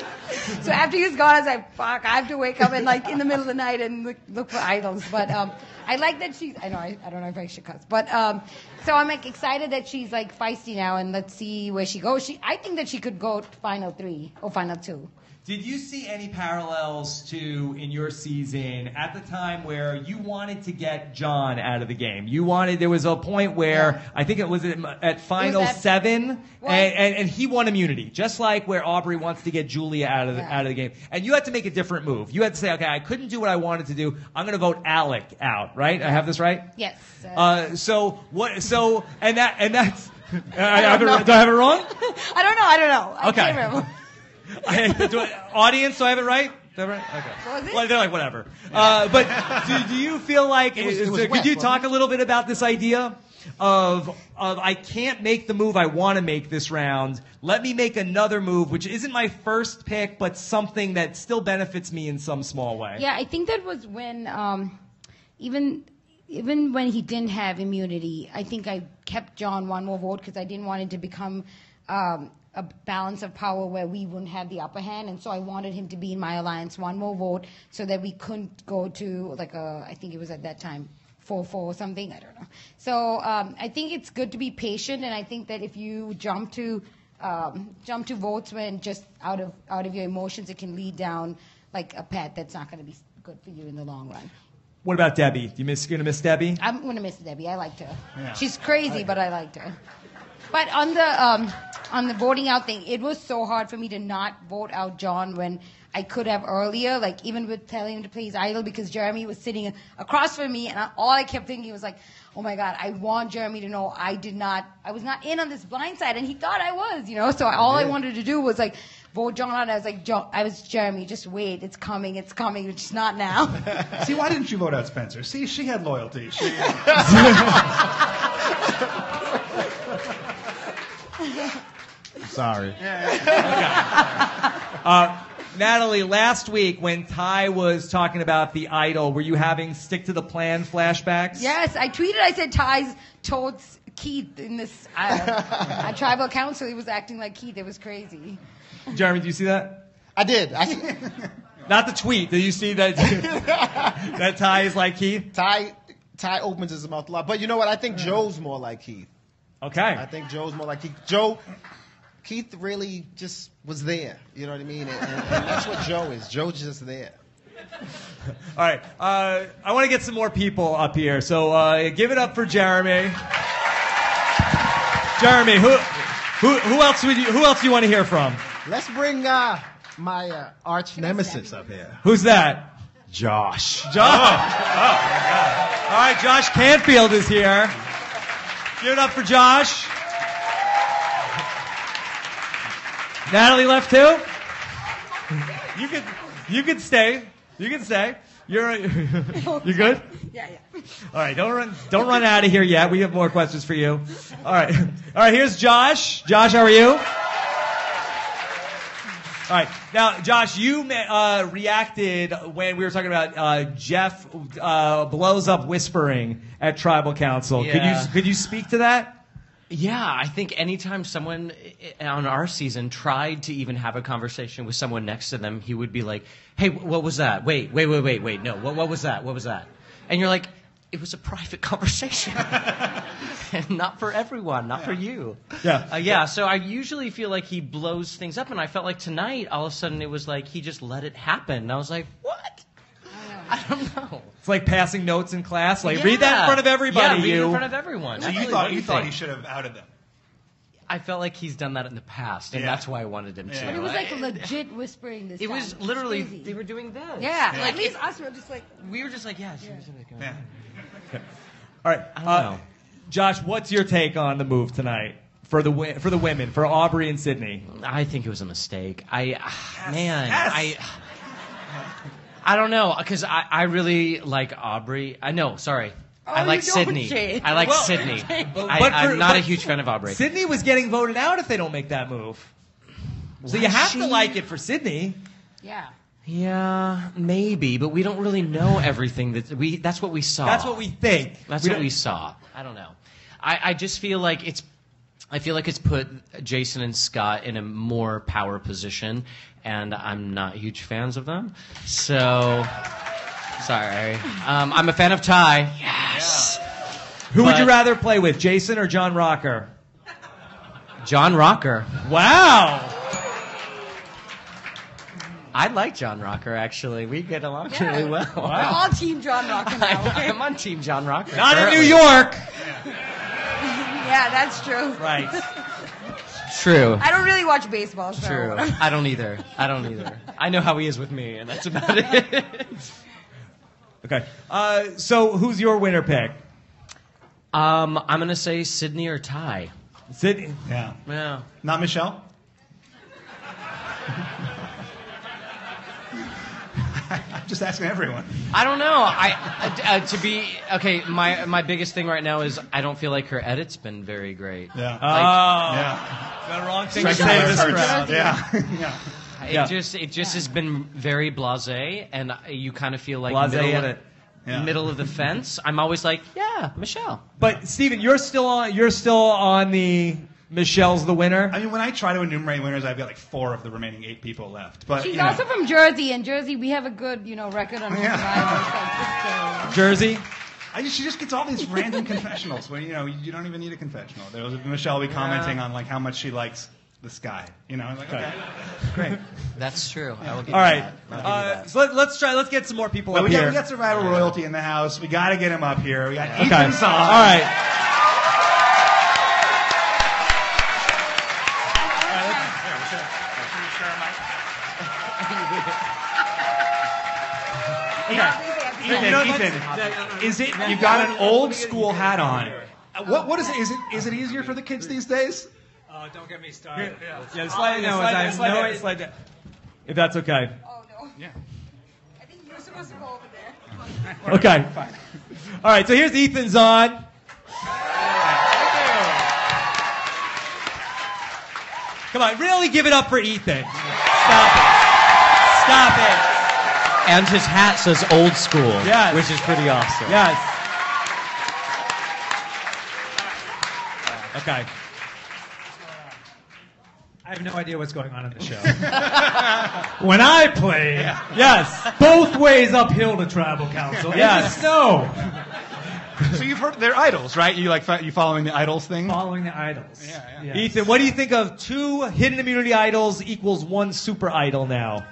S4: so after he was gone, I was like, fuck, I have to wake up and like in the middle of the night and look, look for idols. But um, I like that she's. I know I, I don't know if I should cuss, but um, so I'm like excited that she's like feisty now, and let's see where she goes. She, I think that she could go to final three or final two.
S2: Did you see any parallels to in your season at the time where you wanted to get Jon out of the game? You wanted there was a point where
S4: Yeah.
S2: I think it was at, at final
S4: at-
S2: seven, and,
S4: Well-
S2: and, and he won immunity, just like where Aubrey wants to get Julia out of the,
S4: Yeah.
S2: out of the game. And you had to make a different move. You had to say, okay, I couldn't do what I wanted to do. I'm going to vote Alec out. Right? I have this right?
S4: Yes. Uh,
S2: Uh, so what? So and that and that's. I, I have it, do I have it wrong?
S4: I don't know. I don't know. I
S2: Okay.
S4: Can't remember.
S2: I, do I, audience, do I have it right? Do I have it right? Okay.
S4: Was it?
S2: Well, they're like whatever. Uh, but do, do you feel like?
S3: was- it
S2: is-
S3: was
S2: could
S3: wet,
S2: you talk
S3: it?
S2: a little bit about this idea of of I can't make the move I want to make this round. Let me make another move, which isn't my first pick, but something that still benefits me in some small way.
S4: Yeah, I think that was when um, even even when he didn't have immunity, I think I kept Jon one more vote because I didn't want it to become um, a balance of power where we wouldn't have the upper hand, and so I wanted him to be in my alliance one more vote so that we couldn't go to like a I think it was at that time four four or something I don't know. So um, I think it's good to be patient, and I think that if you jump to um, jump to votes when just out of out of your emotions, it can lead down like a path that's not going to be good for you in the long run.
S2: What about Debbie? You miss? You gonna miss Debbie?
S4: I'm going to miss Debbie. I liked her.
S1: Yeah.
S4: She's crazy, but I liked her. But on the um, on the voting out thing, it was so hard for me to not vote out Jon when I could have earlier. Like even with telling him to play his idol because Jeremy was sitting across from me, and I, all I kept thinking was like, "Oh my God, I want Jeremy to know I did not, I was not in on this blind side, and he thought I was, you know." So all I wanted to do was like vote Jon out. I was like, "Jon, I was Jeremy. Just wait, it's coming, it's coming. It's just not now."
S1: See, why didn't you vote out Spencer? See, she had loyalty. She,
S3: Sorry.
S2: Natalie, last week when Ty was talking about the idol, were you having stick to the plan flashbacks?
S4: Yes, I tweeted. I said Ty's told Keith in this uh, uh, tribal council. He was acting like Keith. It was crazy.
S2: Jeremy, do you see that?
S3: I did. I,
S2: Not the tweet. Did you see that? that Ty is like Keith.
S3: Ty Ty opens his mouth a lot, but you know what? I think Joe's more like Keith.
S2: Okay.
S3: I think Joe's more like Keith. Joe, Keith really just was there. You know what I mean? And, and, and that's what Joe is. Joe's just there.
S2: All right. Uh, I want to get some more people up here. So uh, give it up for Jeremy. Jeremy, who, who, who else would you, who else do you want to hear from?
S3: Let's bring uh, my uh, arch nemesis up here,
S2: Who's that?
S3: Josh.
S2: Josh. All right, Josh Canfield is here. Give it up for Josh. Natalie left too. You could, you could stay. You can stay. You're, you good?
S4: Yeah, yeah.
S2: All right, don't run, don't run out of here yet. We have more questions for you. All right, all right. Here's Josh. Josh, how are you? All right, now, Josh, you uh, reacted when we were talking about uh, Jeff uh, blows up whispering at Tribal Council.
S5: Yeah.
S2: Could you could you speak to that?
S5: Yeah, I think anytime someone on our season tried to even have a conversation with someone next to them, he would be like, "Hey, what was that? Wait, wait, wait, wait, wait. No, what, what was that? What was that?" And you're like, "It was a private conversation, and not for everyone, not for you."
S2: Yeah.
S5: uh, yeah. So I usually feel like he blows things up, and I felt like tonight, all of a sudden, it was like he just let it happen. And I was like, "What?" I don't know.
S2: It's like passing notes in class. Like read that in front of everybody.
S5: Yeah, read it
S2: you.
S5: in front of everyone.
S1: so you
S5: Absolutely.
S1: thought
S5: What do
S1: you thought
S5: think?
S1: he should have outed them.
S5: I felt like he's done that in the past, and
S1: Yeah.
S5: that's why I wanted him to.
S1: Yeah.
S4: But it was like
S5: I-
S4: legit whispering this
S5: It
S4: time.
S5: was
S4: It's
S5: literally
S4: crazy.
S5: they were doing this.
S4: Yeah,
S5: like
S4: at least
S5: it-
S4: us were just like.
S5: we were just like, yeah, seriously. like,
S1: Yeah.
S2: All right,
S5: I don't
S2: uh,
S5: know.
S2: Josh, what's your take on the move tonight for the wi- for the women for Aubrey and Sydney?
S5: I think it was a mistake. I, man, I, I don't know because I, I really like Aubrey. I know, sorry. I
S4: Oh,
S5: like
S4: you don't,
S5: Sydney.
S4: Jay.
S5: I like
S2: Well,
S5: Sydney.
S2: but
S5: I,
S2: for-
S5: I'm not a
S2: but
S5: huge fan of Aubrey.
S2: Sydney was getting voted out if they don't make that move. So you
S5: Was
S2: have to like it for Sydney.
S4: Yeah.
S5: Yeah, maybe, but we don't really know everything that we. That's what we saw.
S2: That's what we think.
S5: That's
S2: We
S5: what
S2: don't-
S5: we saw. I don't know. I, I just feel like it's I feel like it's put Jason and Scott in a more power position, and I'm not huge fans of them. So, sorry. Um, I'm a fan of Ty. Yes.
S2: Who would you rather play with, Jason or John Rocker?
S5: John Rocker.
S2: Wow.
S5: I like John Rocker actually. We get along
S4: Yeah.
S5: really well.
S4: We're all Team John Rocker now. Okay?
S5: I'm on Team John Rocker.
S2: Not in New. York.
S4: yeah, that's true.
S2: Right.
S5: True.
S4: I don't really watch baseball, so
S5: True. I don't either. I don't either. I know how he is with me, and that's about it.
S2: Okay. Uh, so who's your winner pick?
S5: um, I'm gonna say Sydney or Ty.
S2: Sydney.
S1: Yeah.
S5: Yeah.
S1: Not Michelle? I'm just asking everyone.
S5: I don't know. I uh, uh, to be okay. My my biggest thing right now is I don't feel like her edit's been very great.
S1: Yeah.
S2: Oh.
S1: yeah.
S2: the wrong thing to say to this crowd.
S1: Yeah. yeah.
S5: It
S2: Yeah.
S5: just it just has been very blasé, and you kind of feel like
S2: Blasé
S5: middle,
S2: edit.
S1: Yeah.
S5: middle of the fence. I'm always like, yeah, Michelle.
S2: But Stephen, you're still on. You're still on the Michelle's the winner.
S1: I mean, when I try to enumerate winners, I've got like four of the remaining eight people left. But
S4: She's
S1: you know,
S4: also from Jersey, and Jersey, we have a good, you know, record on
S1: Yeah.
S4: survivors. Like,
S2: Jersey.
S1: I just, she just gets all these random confessionals when you know you don't even need a confessional. There was Michelle will be commenting on like how much she likes the sky. You know, like okay, great.
S5: That's true. I will give
S2: All
S5: that. I'll give
S2: Uh,
S5: that.
S2: so let, let's try. Let's get some more people
S1: But
S2: up
S1: we got,
S2: here.
S1: we got Survivor royalty in the house. We got to get him up here. We got
S2: okay.
S1: Ethan Zohn.
S2: All right.
S1: Ethan, Ethan, uh, is it you've got an old school hat on? Uh, What what is it? Is it is it easier for the kids these days?
S6: Oh, don't get me started.
S2: Yeah, slide, uh,
S6: No,
S2: slide,
S6: I have
S2: slide,
S6: no
S2: down,
S6: idea.
S2: slide down. If that's okay.
S4: oh no.
S1: Yeah.
S4: I think you're supposed to go over there.
S2: Okay. Fine. All right. So here's Ethan Zohn. Come on, really give it up for Ethan. Stop it. Stop it.
S5: And his hat says old school,
S2: Yes.
S5: which is pretty awesome.
S2: Yes. Okay.
S6: I have no idea what's going on in the show. when I play,
S2: Yes.
S6: both ways uphill to tribal council.
S2: Yes.
S6: Yes. No.
S1: So you've heard they're idols, right? You like fo- you following the idols thing?
S6: Following the idols.
S1: Yeah,
S6: Yes.
S2: Ethan, what do you think of two hidden immunity idols equals one super idol now?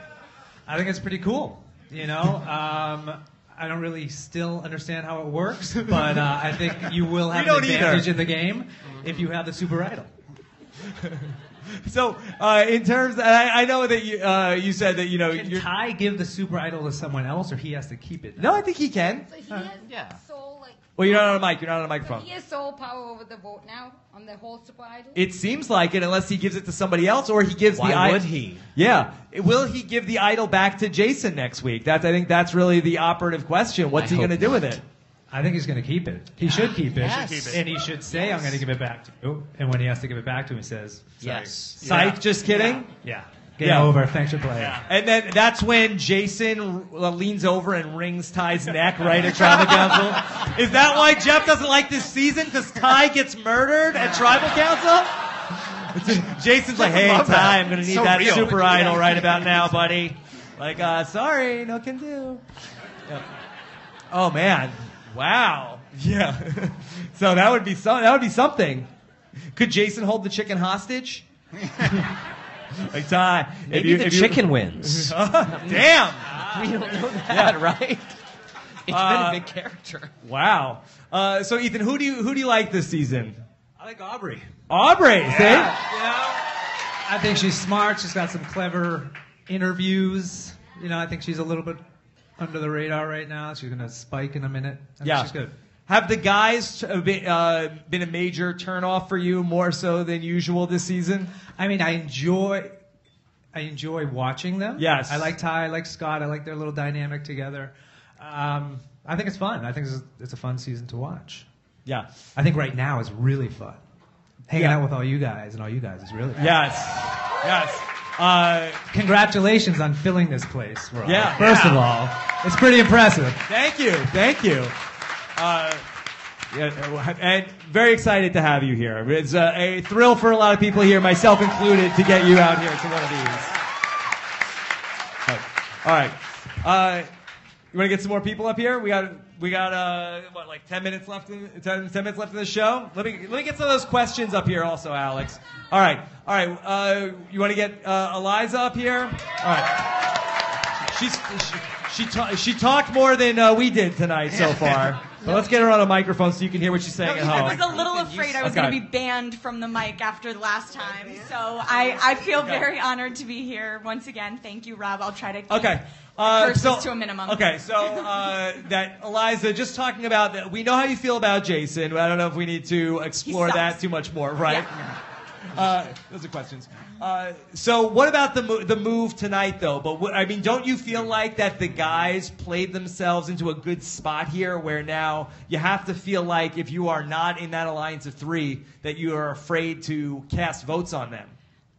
S6: I think it's pretty cool. You know, um, I don't really still understand how it works, but uh, I think you will have
S2: We
S6: an
S2: don't
S6: advantage
S2: either.
S6: in the game if you have the super idol.
S2: So, uh, in terms, I, I know that you, uh, you said that you know.
S6: Can
S2: You're,
S6: Ty give the super idol to someone else, or he has to keep it?
S2: no, I think he can.
S4: So he has
S5: Yeah.
S4: sole, like,
S2: Well, you're not on a mic. You're not on a
S4: so
S2: microphone.
S4: he has sole power over the vote now on the whole super idol.
S2: It seems like it, unless he gives it to somebody else, or he gives
S5: Why
S2: the idol.
S5: would he?
S2: Yeah, will he give the idol back to Jason next week? That's I think that's really the operative question. What's
S5: I
S2: he going to do with it?
S6: I think he's going to keep it. He should keep it.
S5: Yes. Should keep it.
S6: And he should say, I'm going to give it back to you. And when he has to give it back to him, he says,
S5: Yes.
S2: Psych, just kidding.
S6: Yeah. Game
S2: Yeah.
S6: over. Thanks for playing.
S2: And then that's when Jason uh, leans over and wrings Ty's neck right at Tribal Council. Is that why Jeff doesn't like this season? Because Ty gets murdered at Tribal Council? Jason's like, hey,
S1: love that.
S2: Ty, I'm going to need
S1: So
S2: that
S1: real.
S2: super idol right about now, buddy. Like, uh, sorry, no can do. Yep. Oh, man. Wow. Yeah. so that would be so, that would be something. Could Jason hold the chicken hostage? like Ty, if
S5: Maybe
S2: you-
S5: the
S2: if you-
S5: chicken wins.
S2: Damn.
S5: we don't know that, right? It's
S2: Uh,
S5: been a big character.
S2: Wow. Uh, so Ethan, who do you who do you like this season?
S6: I like Aubrey.
S2: Aubrey. See?
S6: You know, I think she's smart. She's got some clever interviews. You know, I think she's a little bit under the radar right now. She's going to spike in a minute. I think
S2: Yeah.
S6: she's good.
S2: Have the guys uh, been, uh, been a major turnoff for you more so than usual this season?
S6: I mean, I enjoy. I enjoy watching them.
S2: Yes.
S6: I like Ty. I like Scott. I like their little dynamic together. Um, I think it's fun. I think it's, it's a fun season to watch.
S2: Yeah.
S6: I think right now is really fun. Hanging
S2: Yeah.
S6: out with all you guys and all you guys is really fun.
S2: Yes. Yes. Uh,
S6: Congratulations on filling this place.
S2: Yeah.
S6: First
S2: Yeah.
S6: of all, it's pretty impressive.
S2: thank you. Thank you. Uh, Yeah, and very excited to have you here. It's uh, a thrill for a lot of people here, myself included, to get you out here to one of these. All right. Uh, you want to get some more people up here? We got we got uh, what like ten minutes left in 10, 10 minutes left in the show. Let me let me get some of those questions up here also, Alex. All right, all right. Uh, you want to get uh, Eliza up here? All right. She's she she, ta- she talked more than uh, we did tonight so far. But let's get her on a microphone so you can hear what she's saying at
S7: I
S2: home.
S7: was a little afraid I was
S2: Okay.
S7: going to be banned from the mic after the last time, so I, I feel very honored to be here once again. Thank you, Rob. I'll try to keep
S2: Okay. Uh,
S7: curses
S2: so,
S7: to a minimum.
S2: Okay, so uh, that Eliza, just talking about that, we know how you feel about Jason. I don't know if we need to explore
S7: sucks.
S2: that too much more, right?
S7: Yeah.
S2: Uh, those are questions. Uh, so, what about the mo- the move tonight, though? But what, I mean, don't you feel like that the guys played themselves into a good spot here, where now you have to feel like if you are not in that alliance of three, that you are afraid to cast votes on them?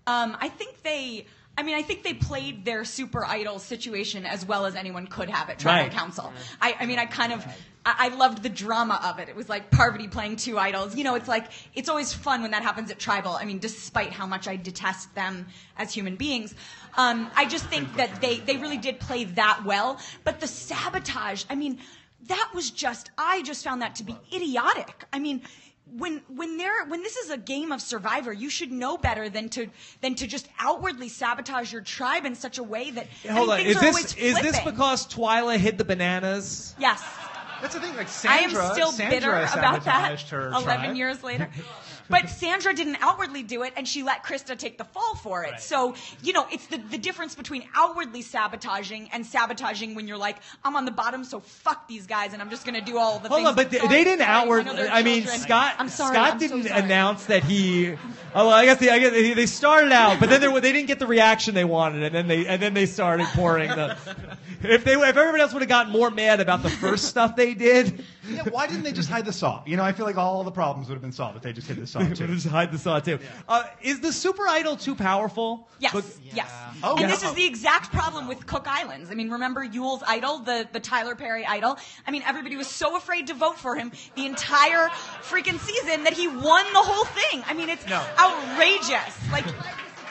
S7: Um, I think they. I mean, I think they played their super idol situation as well as anyone could have at tribal
S2: Right.
S7: council. I, I mean, I kind of, I, I loved the drama of it. It was like Parvati playing two idols. You know, it's like it's always fun when that happens at tribal. I mean, despite how much I detest them as human beings, um, I just think that they they really did play that well. But the sabotage, I mean, that was just, I just found that to be idiotic. I mean when when they're when this is a game of survivor you should know better than to than to just outwardly sabotage your tribe in such a way that I
S2: Hold
S7: mean,
S2: on,
S7: things
S2: is
S7: are
S2: this is this because Twila hid the bananas?
S7: yes
S1: That's the thing. Like
S7: I am
S1: Sandra,
S7: still
S1: Sandra
S7: bitter about that 11
S1: tribe.
S7: years later but Sandra didn't outwardly do it and she let Christa take the fall for it so you know it's the, the difference between outwardly sabotaging and sabotaging when you're like I'm on the bottom so fuck these guys and I'm just gonna do all the
S2: Hold
S7: things
S2: on, but they, they didn't
S7: sorry,
S2: outward.
S7: know
S2: I mean. Scott.
S7: I'm sorry
S2: Scott
S7: I'm
S2: didn't
S7: sorry.
S2: announce that he. Oh, well, I guess they, I guess they, they started out, but then they, they didn't get the reaction they wanted, and then they and then they started pouring the. If they if everybody else would have gotten more mad about the first stuff they did,
S1: Yeah, why didn't they just hide the saw? You know, I feel like all the problems would have been solved if they just hid the saw too.
S2: just hide the saw too. Uh, is the super idol too powerful?
S7: Yes,
S2: But-
S7: yes.
S1: Oh,
S7: and
S1: yeah.
S7: this is the exact problem with Cook Islands. I mean, remember Yul's idol, the, the Tyler Perry idol? I mean, everybody was so afraid to vote for him the entire freaking season that he won the whole thing. I mean, it's outrageous. Like,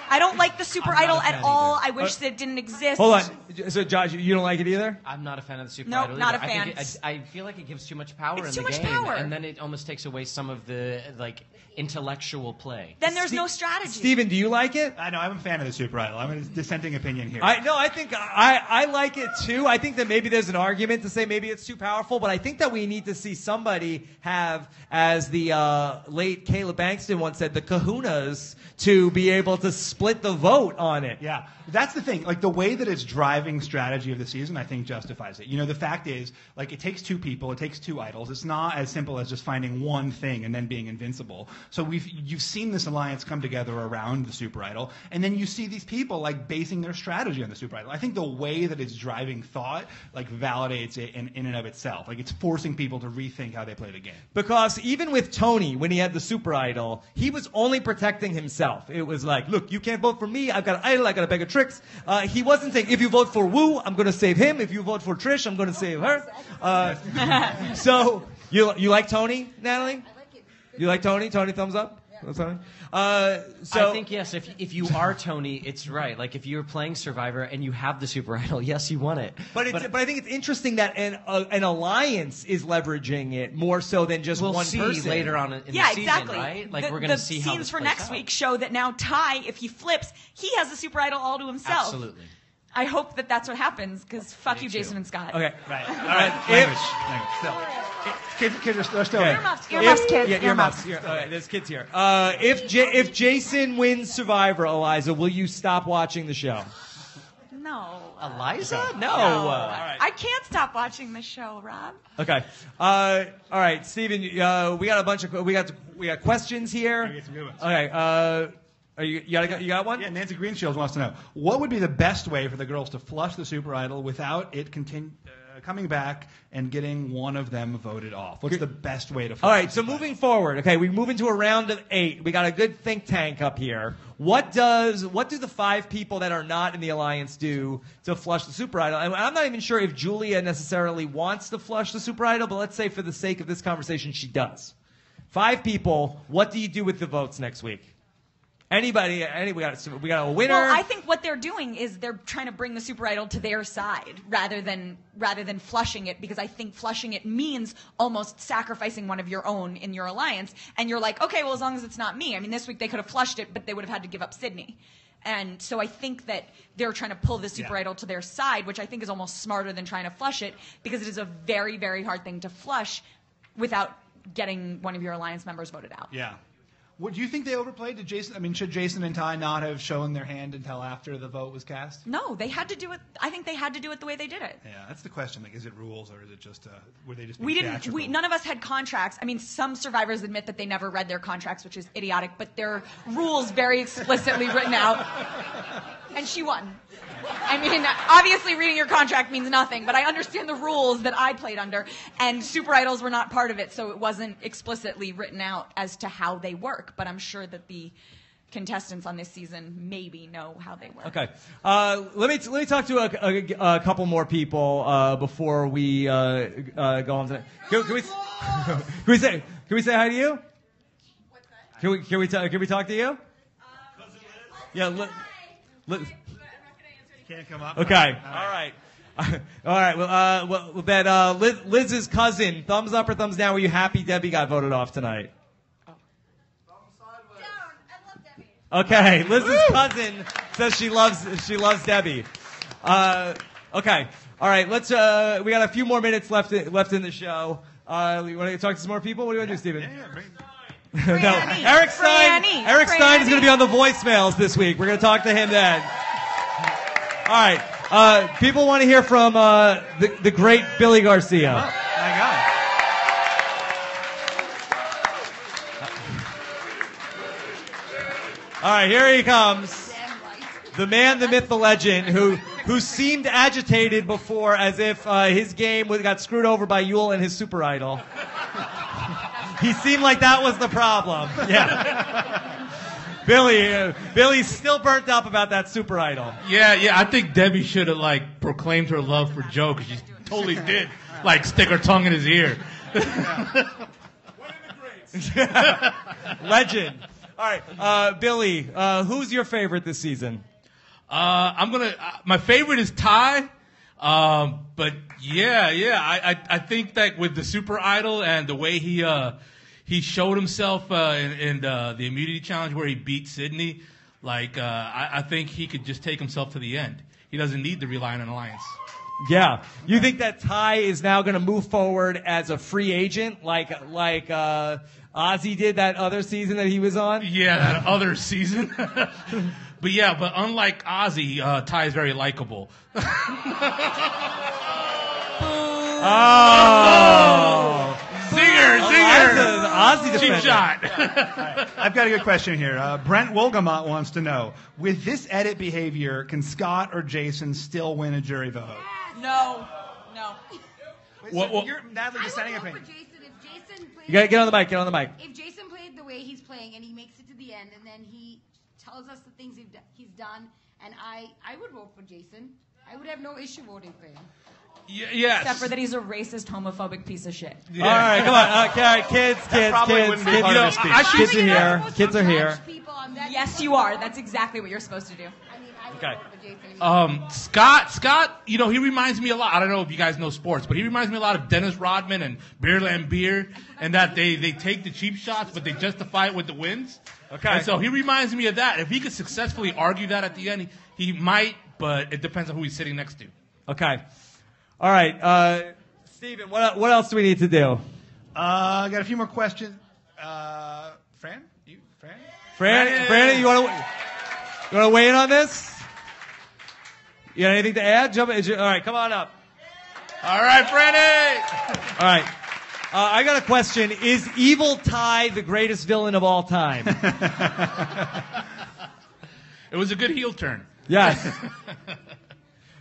S7: I don't like the super
S5: I'm
S7: idol at all.
S5: either.
S7: I wish uh, that it didn't exist.
S2: Hold on. So, Josh, you don't like it either?
S5: I'm not a fan of the Super
S7: Nope,
S5: Idol.
S7: not
S5: either.
S7: a
S5: I, think
S7: fan.
S5: it- I, I feel like it gives too much power
S7: It's
S5: in
S7: too
S5: the
S7: much
S5: game,
S7: power.
S5: and then it almost takes away some of the like intellectual play.
S7: Then there's no strategy.
S2: Stephen, do you like it?
S1: I know I'm a fan of the Super Idol. I'm a dissenting opinion here.
S2: I no, I think I, I like it too. I think that maybe there's an argument to say maybe it's too powerful, but I think that we need to see somebody have, as the uh, late Caleb Bankston once said, the kahunas to be able to split the vote on it.
S1: Yeah, that's the thing. Like the way that it's driving strategy of the season, I think justifies it. You know, the fact is, like, it takes two people, it takes two idols. It's not as simple as just finding one thing and then being invincible. So we've you've seen this alliance come together around the super idol, and then you see these people like basing their strategy on the super idol. I think the way that it's driving thought like validates it in, in and of itself. Like it's forcing people to rethink how they play the game.
S2: Because even with Tony, when he had the super idol, he was only protecting himself. It was like, look, you can't vote for me. I've got an idol. I got a bag of tricks. Uh, he wasn't saying, if you vote for Woo, I'm going to save him. If you vote for Trish, I'm going to save her. Uh, so you you like Tony, Natalie? You like Tony? Tony, thumbs up. Tony. Uh, so
S5: I think yes. If if you are Tony, it's right. Like if you're playing Survivor and you have the Super Idol, yes, you want it.
S2: But, it's, but, I think it's interesting that an, uh, an alliance is leveraging it more so than just
S5: we'll
S2: one
S5: see
S2: person.
S5: later on in
S7: yeah,
S5: the season,
S7: exactly.
S5: right? Like
S7: the,
S5: we're going to
S7: the
S5: see how
S7: scenes for next
S5: out.
S7: week show that now Ty, if he flips, he has the super idol all to himself.
S5: Absolutely.
S7: I hope that that's what happens because fuck
S5: Me
S7: you,
S5: too.
S7: Jason and Scott.
S2: Okay.
S1: Right.
S2: All right.
S1: Language.
S2: If,
S1: Language. Still. Kids, kids are still, still
S2: Okay.
S1: here.
S7: Earmuffs, earmuffs,
S2: If-
S7: kids,
S2: Yeah,
S7: earmuffs.
S2: earmuffs. Ear- okay, there's kids here. Uh, if J- if Jason wins Survivor, Eliza, will you stop watching the show?
S7: No.
S5: Eliza? No.
S7: No.
S2: right.
S7: I can't stop watching the show, Rob.
S2: Okay. Uh, all right, Stephen, uh, we got a bunch of we got we got questions here.
S1: We some good ones.
S2: Okay. Uh, are you you got you got one?
S1: Yeah, Nancy Greenshields wants to know what would be the best way for the girls to flush the super idol without it continu- uh, uh, coming back and getting one of them voted off? What's the best way to?
S2: All right, so moving forward, okay, we move into a round of eight. We got a good think tank up here. What does what do the five people that are not in the alliance do to flush the super idol? And I'm not even sure if Julia necessarily wants to flush the super idol, but let's say for the sake of this conversation, she does. Five people. What do you do with the votes next week? Anybody? Any? We got we got a winner.
S7: Well, I think what they're doing is they're trying to bring the super idol to their side rather than rather than flushing it because I think flushing it means almost sacrificing one of your own in your alliance. And you're like, okay, well as long as it's not me. I mean, this week they could have flushed it, but they would have had to give up Sydney. And so I think that they're trying to pull the super
S1: Yeah.
S7: idol to their side, which I think is almost smarter than trying to flush it because it is a very very hard thing to flush without getting one of your alliance members voted out.
S1: Yeah. What do you think they overplayed? Did Jason? I mean, should Jason and Ty not have shown their hand until after the vote was cast?
S7: No, they had to do it. I think they had to do it the way they did it.
S1: Yeah, that's the question. Like, is it rules or is it just uh, were they just?
S7: We didn't. We none of us had contracts. I mean, some survivors admit that they never read their contracts, which is idiotic. But their rules very explicitly written out. And she won. I mean, obviously, reading your contract means nothing, but I understand the rules that I played under, and Super Idols were not part of it, so it wasn't explicitly written out as to how they work. But I'm sure that the contestants on this season maybe know how they work.
S2: Okay. Uh, let me let me talk to a, a, a couple more people uh, before we uh, uh, go on to. Can, can we can we say can we say hi to you? Can we can we ta- can we talk to you? Yeah. Li- li-
S1: Can't come up.
S2: okay. All right. All right. Well, uh, well, that uh, Liz, Liz's cousin. Thumbs up or thumbs down? Were you happy Debbie got voted off tonight? No, I love Debbie. Okay, Liz's cousin says she loves she loves Debbie. Uh, okay, all right. Let's. Uh, we got a few more minutes left left in the show. Uh, you want to talk to some more people? What do you want to do, Stephen?
S1: Yeah, bring-
S2: no, Eric Stein.
S7: Franny.
S2: Eric Stein is going to be on the voicemails this week. We're going to talk to him then. All right. Uh, people want to hear from uh, the the great Billy Garcia.
S1: Oh, My God.
S2: All right, here he comes. The man, the myth, the legend, who who seemed agitated before, as if uh, his game got screwed over by Yul and his super idol. He seemed like that was the problem. Yeah. Billy, uh, Billy's still burnt up about that super idol.
S8: Yeah, yeah. I think Debbie should have like proclaimed her love for Joe because she totally did. Like stick her tongue in his ear.
S2: Legend. All right, uh, Billy, uh, who's your favorite this season?
S8: Uh, I'm gonna. Uh, my favorite is Ty. Um, but yeah, yeah. I, I I think that with the Super Idol and the way he uh he showed himself uh, in, in uh, the immunity challenge where he beat Sydney, like uh, I, I think he could just take himself to the end. He doesn't need to rely on an alliance.
S2: Yeah, you think that Ty is now going to move forward as a free agent, like like uh, Ozzy did that other season that he was on?
S8: Yeah, that other season. but yeah, but unlike Ozzy, uh, Ty is very likable.
S2: Oh,
S8: Zinger,
S2: That's
S8: zinger.
S2: an Ozzy
S8: Cheap
S2: defender.
S8: shot.
S1: I've got a good question here. Uh, Brent Wolgamott wants to know: With this edit behavior, can Scott or Jason still win a jury vote?
S7: No, no.
S8: What- what-
S1: You're Natalie
S4: I
S1: just
S4: would
S1: standing up.
S4: vote for
S1: saying-
S4: Jason Jason.
S2: You gotta get on the mic. Get on the mic.
S4: If Jason played the way he's playing and he makes it to the end and then he tells us the things he's done, and I, I would vote for Jason. I would have no issue voting for him.
S8: Y- yes.
S7: Except for that he's a racist, homophobic piece of shit.
S2: All right, come on. Uh, okay, kids, kids,
S1: probably
S2: kids,
S1: wouldn't be
S2: kids. You know. I-
S8: I
S2: Kids are here. Kids are here.
S4: judge people on that.
S7: Yes, you are. That's exactly what you're supposed to do.
S4: I mean, I would
S2: Okay.
S4: vote for Jason.
S8: Um, Scott, Scott, you know, he reminds me a lot. I don't know if you guys know sports, but he reminds me a lot of Dennis Rodman and Bill Laimbeer, and that they, they take the cheap shots, but they justify it with the wins.
S2: Okay.
S8: And so he reminds me of that. If he could successfully argue that at the end, he, he might, but it depends on who he's sitting next to.
S2: Okay. All right, uh, Stephen, what, what else do we need to do?
S1: Uh, I got a few more questions. Uh, Fran, you, Fran.
S2: Fran,
S1: Fran-
S2: Fran, you want to you want to weigh in on this? You got anything to add? Jump. Is you, all right, come on up.
S8: All right, Freddie!
S2: All right. Uh, I got a question. Is Evil Ty the greatest villain of all time?
S8: It was a good heel turn.
S2: yes.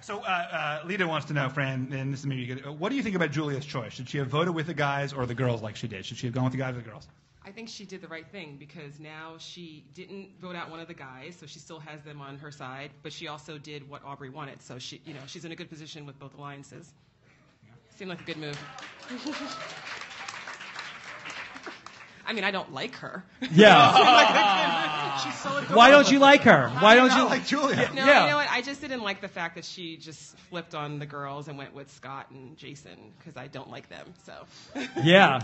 S1: So, uh, uh, Lita wants to know, Fran, and this is maybe good. What do you think about Julia's choice? Should she have voted with the guys or the girls like she did? Should she have gone with the guys or the girls?
S9: I think she did the right thing because now she didn't vote out one of the guys, so she still has them on her side. But she also did what Aubrey wanted, so she, you know, she's in a good position with both alliances. Seemed like a good move. I mean, I don't like her.
S2: Yeah.
S9: She's so adorable.
S2: Why don't you like her? Why don't you
S1: like Julia?
S9: No,
S2: Yeah.
S9: you know what? I just didn't like the fact that she just flipped on the girls and went with Scott and Jason because I don't like them. So,
S2: Yeah.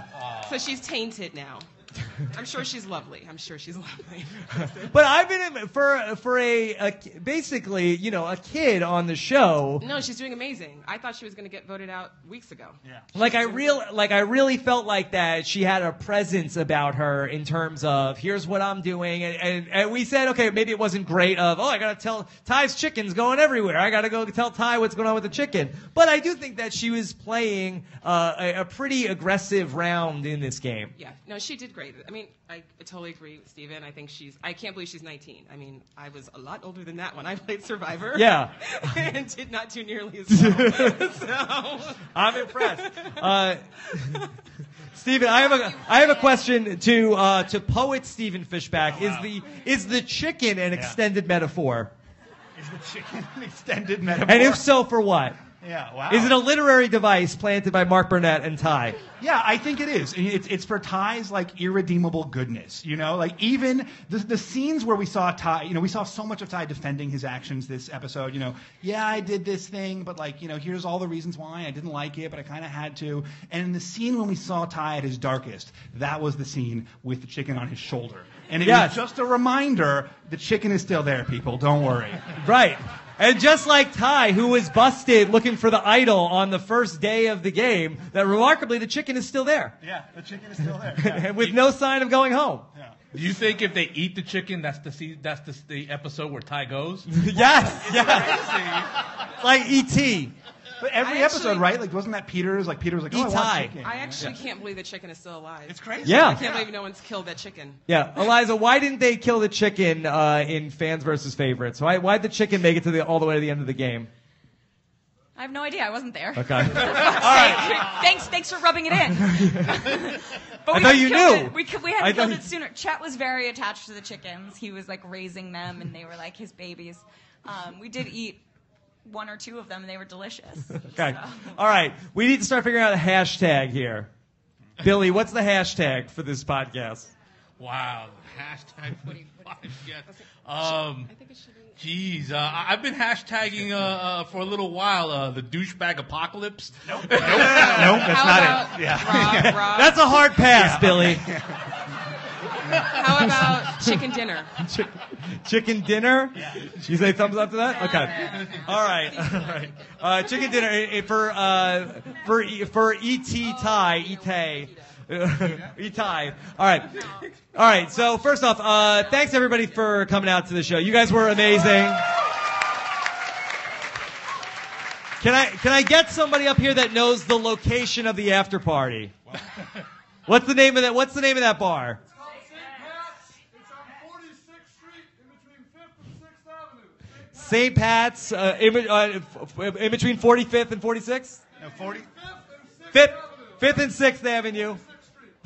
S9: so she's tainted now. I'm sure she's lovely. I'm sure she's lovely.
S2: But I've been in, for for a, a basically you know a kid on the show.
S9: No, she's doing amazing. I thought she was going to get voted out weeks ago.
S1: Yeah.
S2: Like I real like I really felt like that she had a presence about her in terms of here's what I'm doing and, and, and we said okay maybe it wasn't great of oh I gotta tell Ty's chicken's going everywhere I gotta go tell Ty what's going on with the chicken but I do think that she was playing uh, a, a pretty aggressive round in this game
S9: Yeah, no, she did great. I mean, I totally agree with Stephen. I think she's, I can't believe she's 19. I mean, I was a lot older than that when I played Survivor.
S2: Yeah.
S9: and did not do nearly as well. so,
S2: I'm impressed. Uh, Stephen, I have a I have a question to uh, to poet Stephen Fishbach. Is the is the chicken an extended metaphor?
S1: Is the chicken an extended metaphor?
S2: And if so, for what?
S1: Yeah, wow.
S2: Is it a literary device planted by Mark Burnett and Ty?
S1: Yeah, I think it is. It's, it's for Ty's like irredeemable goodness, you know. Like even the the scenes where we saw Ty, you know, we saw so much of Ty defending his actions this episode. You know, yeah, I did this thing, but like, you know, here's all the reasons why I didn't like it, but I kind of had to. And in the scene when we saw Ty at his darkest, that was the scene with the chicken on his shoulder. And it
S2: Yes.
S1: was just a reminder: the chicken is still there, people. Don't worry.
S2: Right. And just like Tai, who was busted looking for the idol on the first day of the game, that remarkably the chicken is still there,
S1: Yeah, the chicken is still there.
S2: with no sign of going home.
S8: Do you think if they eat the chicken, that's the se- that's the, the episode where Tai goes?
S2: yes, yes. like E E.T.
S1: But every
S9: I actually-
S1: episode, right? Like, wasn't that Peter's? Like, Peter was like, "Oh, I
S2: Eat
S1: want
S2: Tai.
S1: chicken."
S9: I actually can't believe the chicken is still alive.
S1: It's crazy.
S2: Yeah.
S9: I can't believe no one's killed that chicken.
S2: Yeah, Eliza, why didn't they kill the chicken uh, in fans versus favorites? Why why'd the chicken make it to the all the way to the end of the game?
S7: I have no idea. I wasn't there.
S2: Okay.
S7: All right. thanks, thanks for rubbing it in. but
S2: I
S7: we
S2: thought you
S7: killed
S2: knew.
S7: It. We, could- we had
S2: thought
S7: killed
S2: you-
S7: it sooner. Chet was very attached to the chickens. He was like raising them, and they were like his babies. Um, we did eat one or two of them, and they were delicious.
S2: Okay. All right. We need to start figuring out a hashtag here. Billy, what's the hashtag for this podcast?
S8: Wow. Hashtag 25. Yes. Um,
S9: I think it should be.
S8: Jeez, uh, I- I've been hashtagging uh, uh, for a little while uh, the douchebag apocalypse.
S1: Nope, nope, nope that's
S9: How
S1: not
S9: about
S1: it. Yeah.
S9: Rob, Rob,
S2: That's a hard pass, Billy.
S9: How about chicken dinner?
S2: Chick- chicken dinner? You say thumbs up to that? Okay. All right. All right. Uh, chicken dinner eh, eh, for uh, for E- for ET Thai Ite. Itai. All right. All right. So first off, uh, thanks everybody for coming out to the show. You guys were amazing. Can I can I get somebody up here that knows the location of the after party? What's the name of that? What's the name of that bar? St. Pat's, uh, in, uh, in between 45th and 46th?
S1: No, 40.
S2: 5th, 5th and 6th Avenue.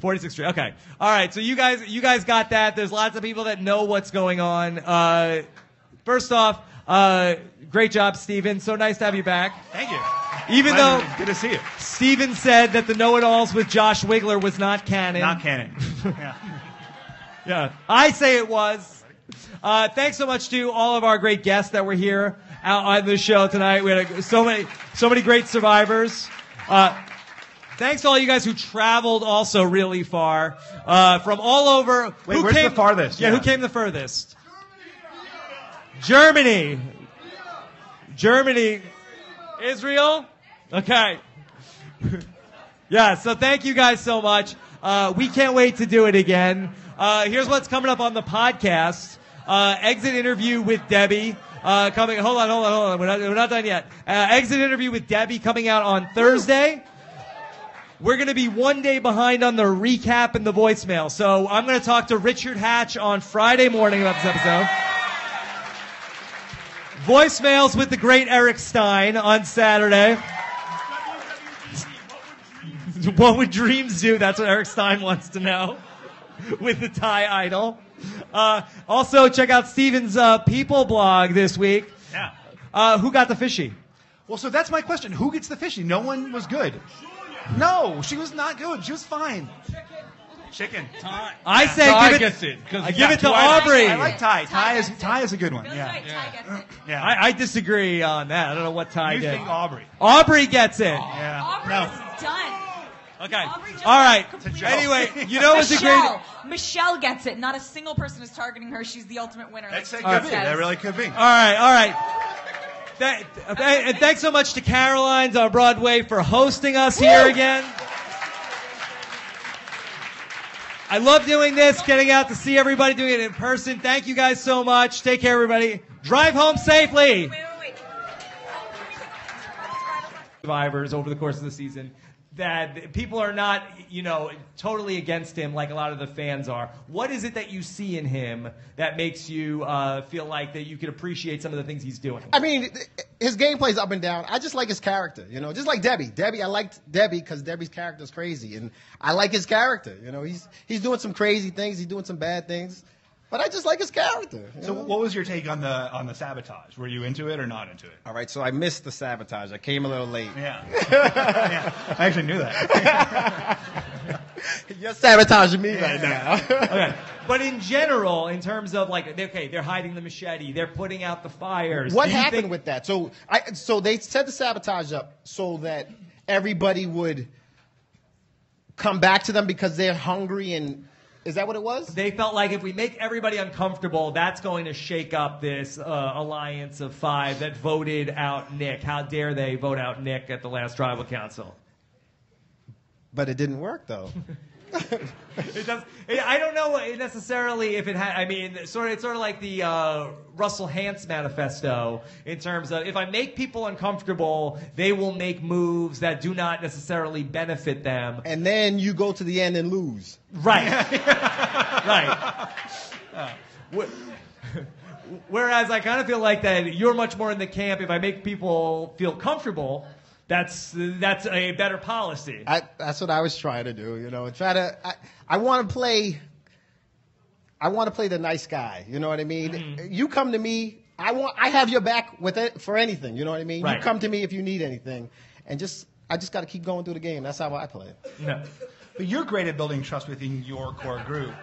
S2: 46th Street. Okay. All right. So you guys, you guys got that. There's lots of people that know what's going on. Uh, first off, uh, great job, Stephen. So nice to have you back.
S1: Thank you.
S2: Even
S1: Glad
S2: though
S1: good to see you.
S2: Stephen said that the know-it-alls with Josh Wigler was not canon.
S1: Not canon. yeah.
S2: Yeah, I say it was. Uh, thanks so much to all of our great guests that were here out on the show tonight. We had a, so many, so many great survivors. Uh, thanks to all you guys who traveled also really far uh, from all over.
S1: Wait,
S2: who
S1: where's
S2: came,
S1: the farthest?
S2: Yeah,
S1: Yeah.
S2: who came the furthest? Germany. Germany. Israel. Okay. Yeah, so thank you guys so much. Uh, we can't wait to do it again. Uh, here's what's coming up on the podcast. Uh, exit interview with Debbie. Uh, coming, hold on, hold on, hold on. We're not, we're not done yet. Uh, exit interview with Debbie coming out on Thursday. We're going to be one day behind on the recap and the voicemail. So I'm going to talk to Richard Hatch on Friday morning about this episode. Voicemails with the great Eric Stein on Saturday. what would dreams do? That's what Eric Stein wants to know with the Thai idol. Uh, also, check out Stephen's uh, People blog this week.
S1: Yeah.
S2: Uh, who got the fishy?
S1: Well, so that's my question. Who gets the fishy? No one was good. No, she was not good. She was fine. Chicken.
S2: I say
S8: Tai
S2: give it.
S8: gets it, 'cause
S2: I give
S8: got
S2: it to
S8: two.
S2: Aubrey.
S1: I like Tai. Tai
S7: Tai
S1: is
S7: gets
S1: Tai
S7: it.
S1: is a good one.
S7: Bill's
S1: Yeah.
S7: right. Tai gets it.
S1: Yeah.
S2: I, I disagree on that. I don't know what Tai
S1: you
S2: did.
S1: think Aubrey?
S2: Aubrey gets it.
S1: Yeah.
S7: Aubrey's
S1: No.
S7: done.
S2: Okay. All right. Anyway, you know what's a great.
S7: Michele. Michele gets it. Not a single person is targeting her. She's the ultimate winner.
S1: That's
S7: like
S1: that could
S7: Steve
S1: be.
S7: says.
S1: That really could be.
S2: All right, all right. That, and thanks so much to Caroline's on Broadway for hosting us here again. I love doing this, getting out to see everybody, doing it in person. Thank you guys so much. Take care, everybody. Drive home safely.
S7: Wait, wait, wait.
S2: Survivors over the course of the season. That people are not, you know, totally against him like a lot of the fans are. What is it that you see in him that makes you uh, feel like that you can appreciate some of the things he's doing?
S3: I mean, his gameplay's up and down. I just like his character, you know, just like Debbie. Debbie, I liked Debbie because Debbie's character is crazy, and I like his character. You know, he's he's doing some crazy things, he's doing some bad things, but I just like his character.
S1: So,
S3: know?
S1: what was your take on the on the sabotage? Were you into it or not into it?
S3: All right, so I missed the sabotage. I came a little late.
S1: Yeah. yeah. I actually knew that.
S3: You're sabotaging me right now.
S2: okay. But in general, in terms of like, okay, they're hiding the machete, they're putting out the fires.
S3: what happened
S2: think-
S3: with that? So I so they set the sabotage up so that everybody would come back to them because they're hungry and is that what it was?
S2: They felt like if we make everybody uncomfortable, that's going to shake up this uh, alliance of five that voted out Nick. How dare they vote out Nick at the last tribal council?
S3: But it didn't work though.
S2: It does. It, I don't know necessarily if it had. I mean, sort of. It's sort of like the uh, Russell Hantz manifesto in terms of if I make people uncomfortable, they will make moves that do not necessarily benefit them.
S3: and then you go to the end and lose.
S2: Right. right. Wh- Whereas I kind of feel like that you're much more in the camp. If I make people feel comfortable, that's that's a better policy.
S3: I, that's what I was trying to do, you know. Try to. I, I want to play. I want to play the nice guy. You know what I mean?
S2: Mm-hmm.
S3: You come to me. I want. I have your back with it for anything. You know what I mean?
S2: Right.
S3: You come to me if you need anything, and just. I just got to keep going through the game. That's how I play.
S2: No.
S1: But you're great at building trust within your core group.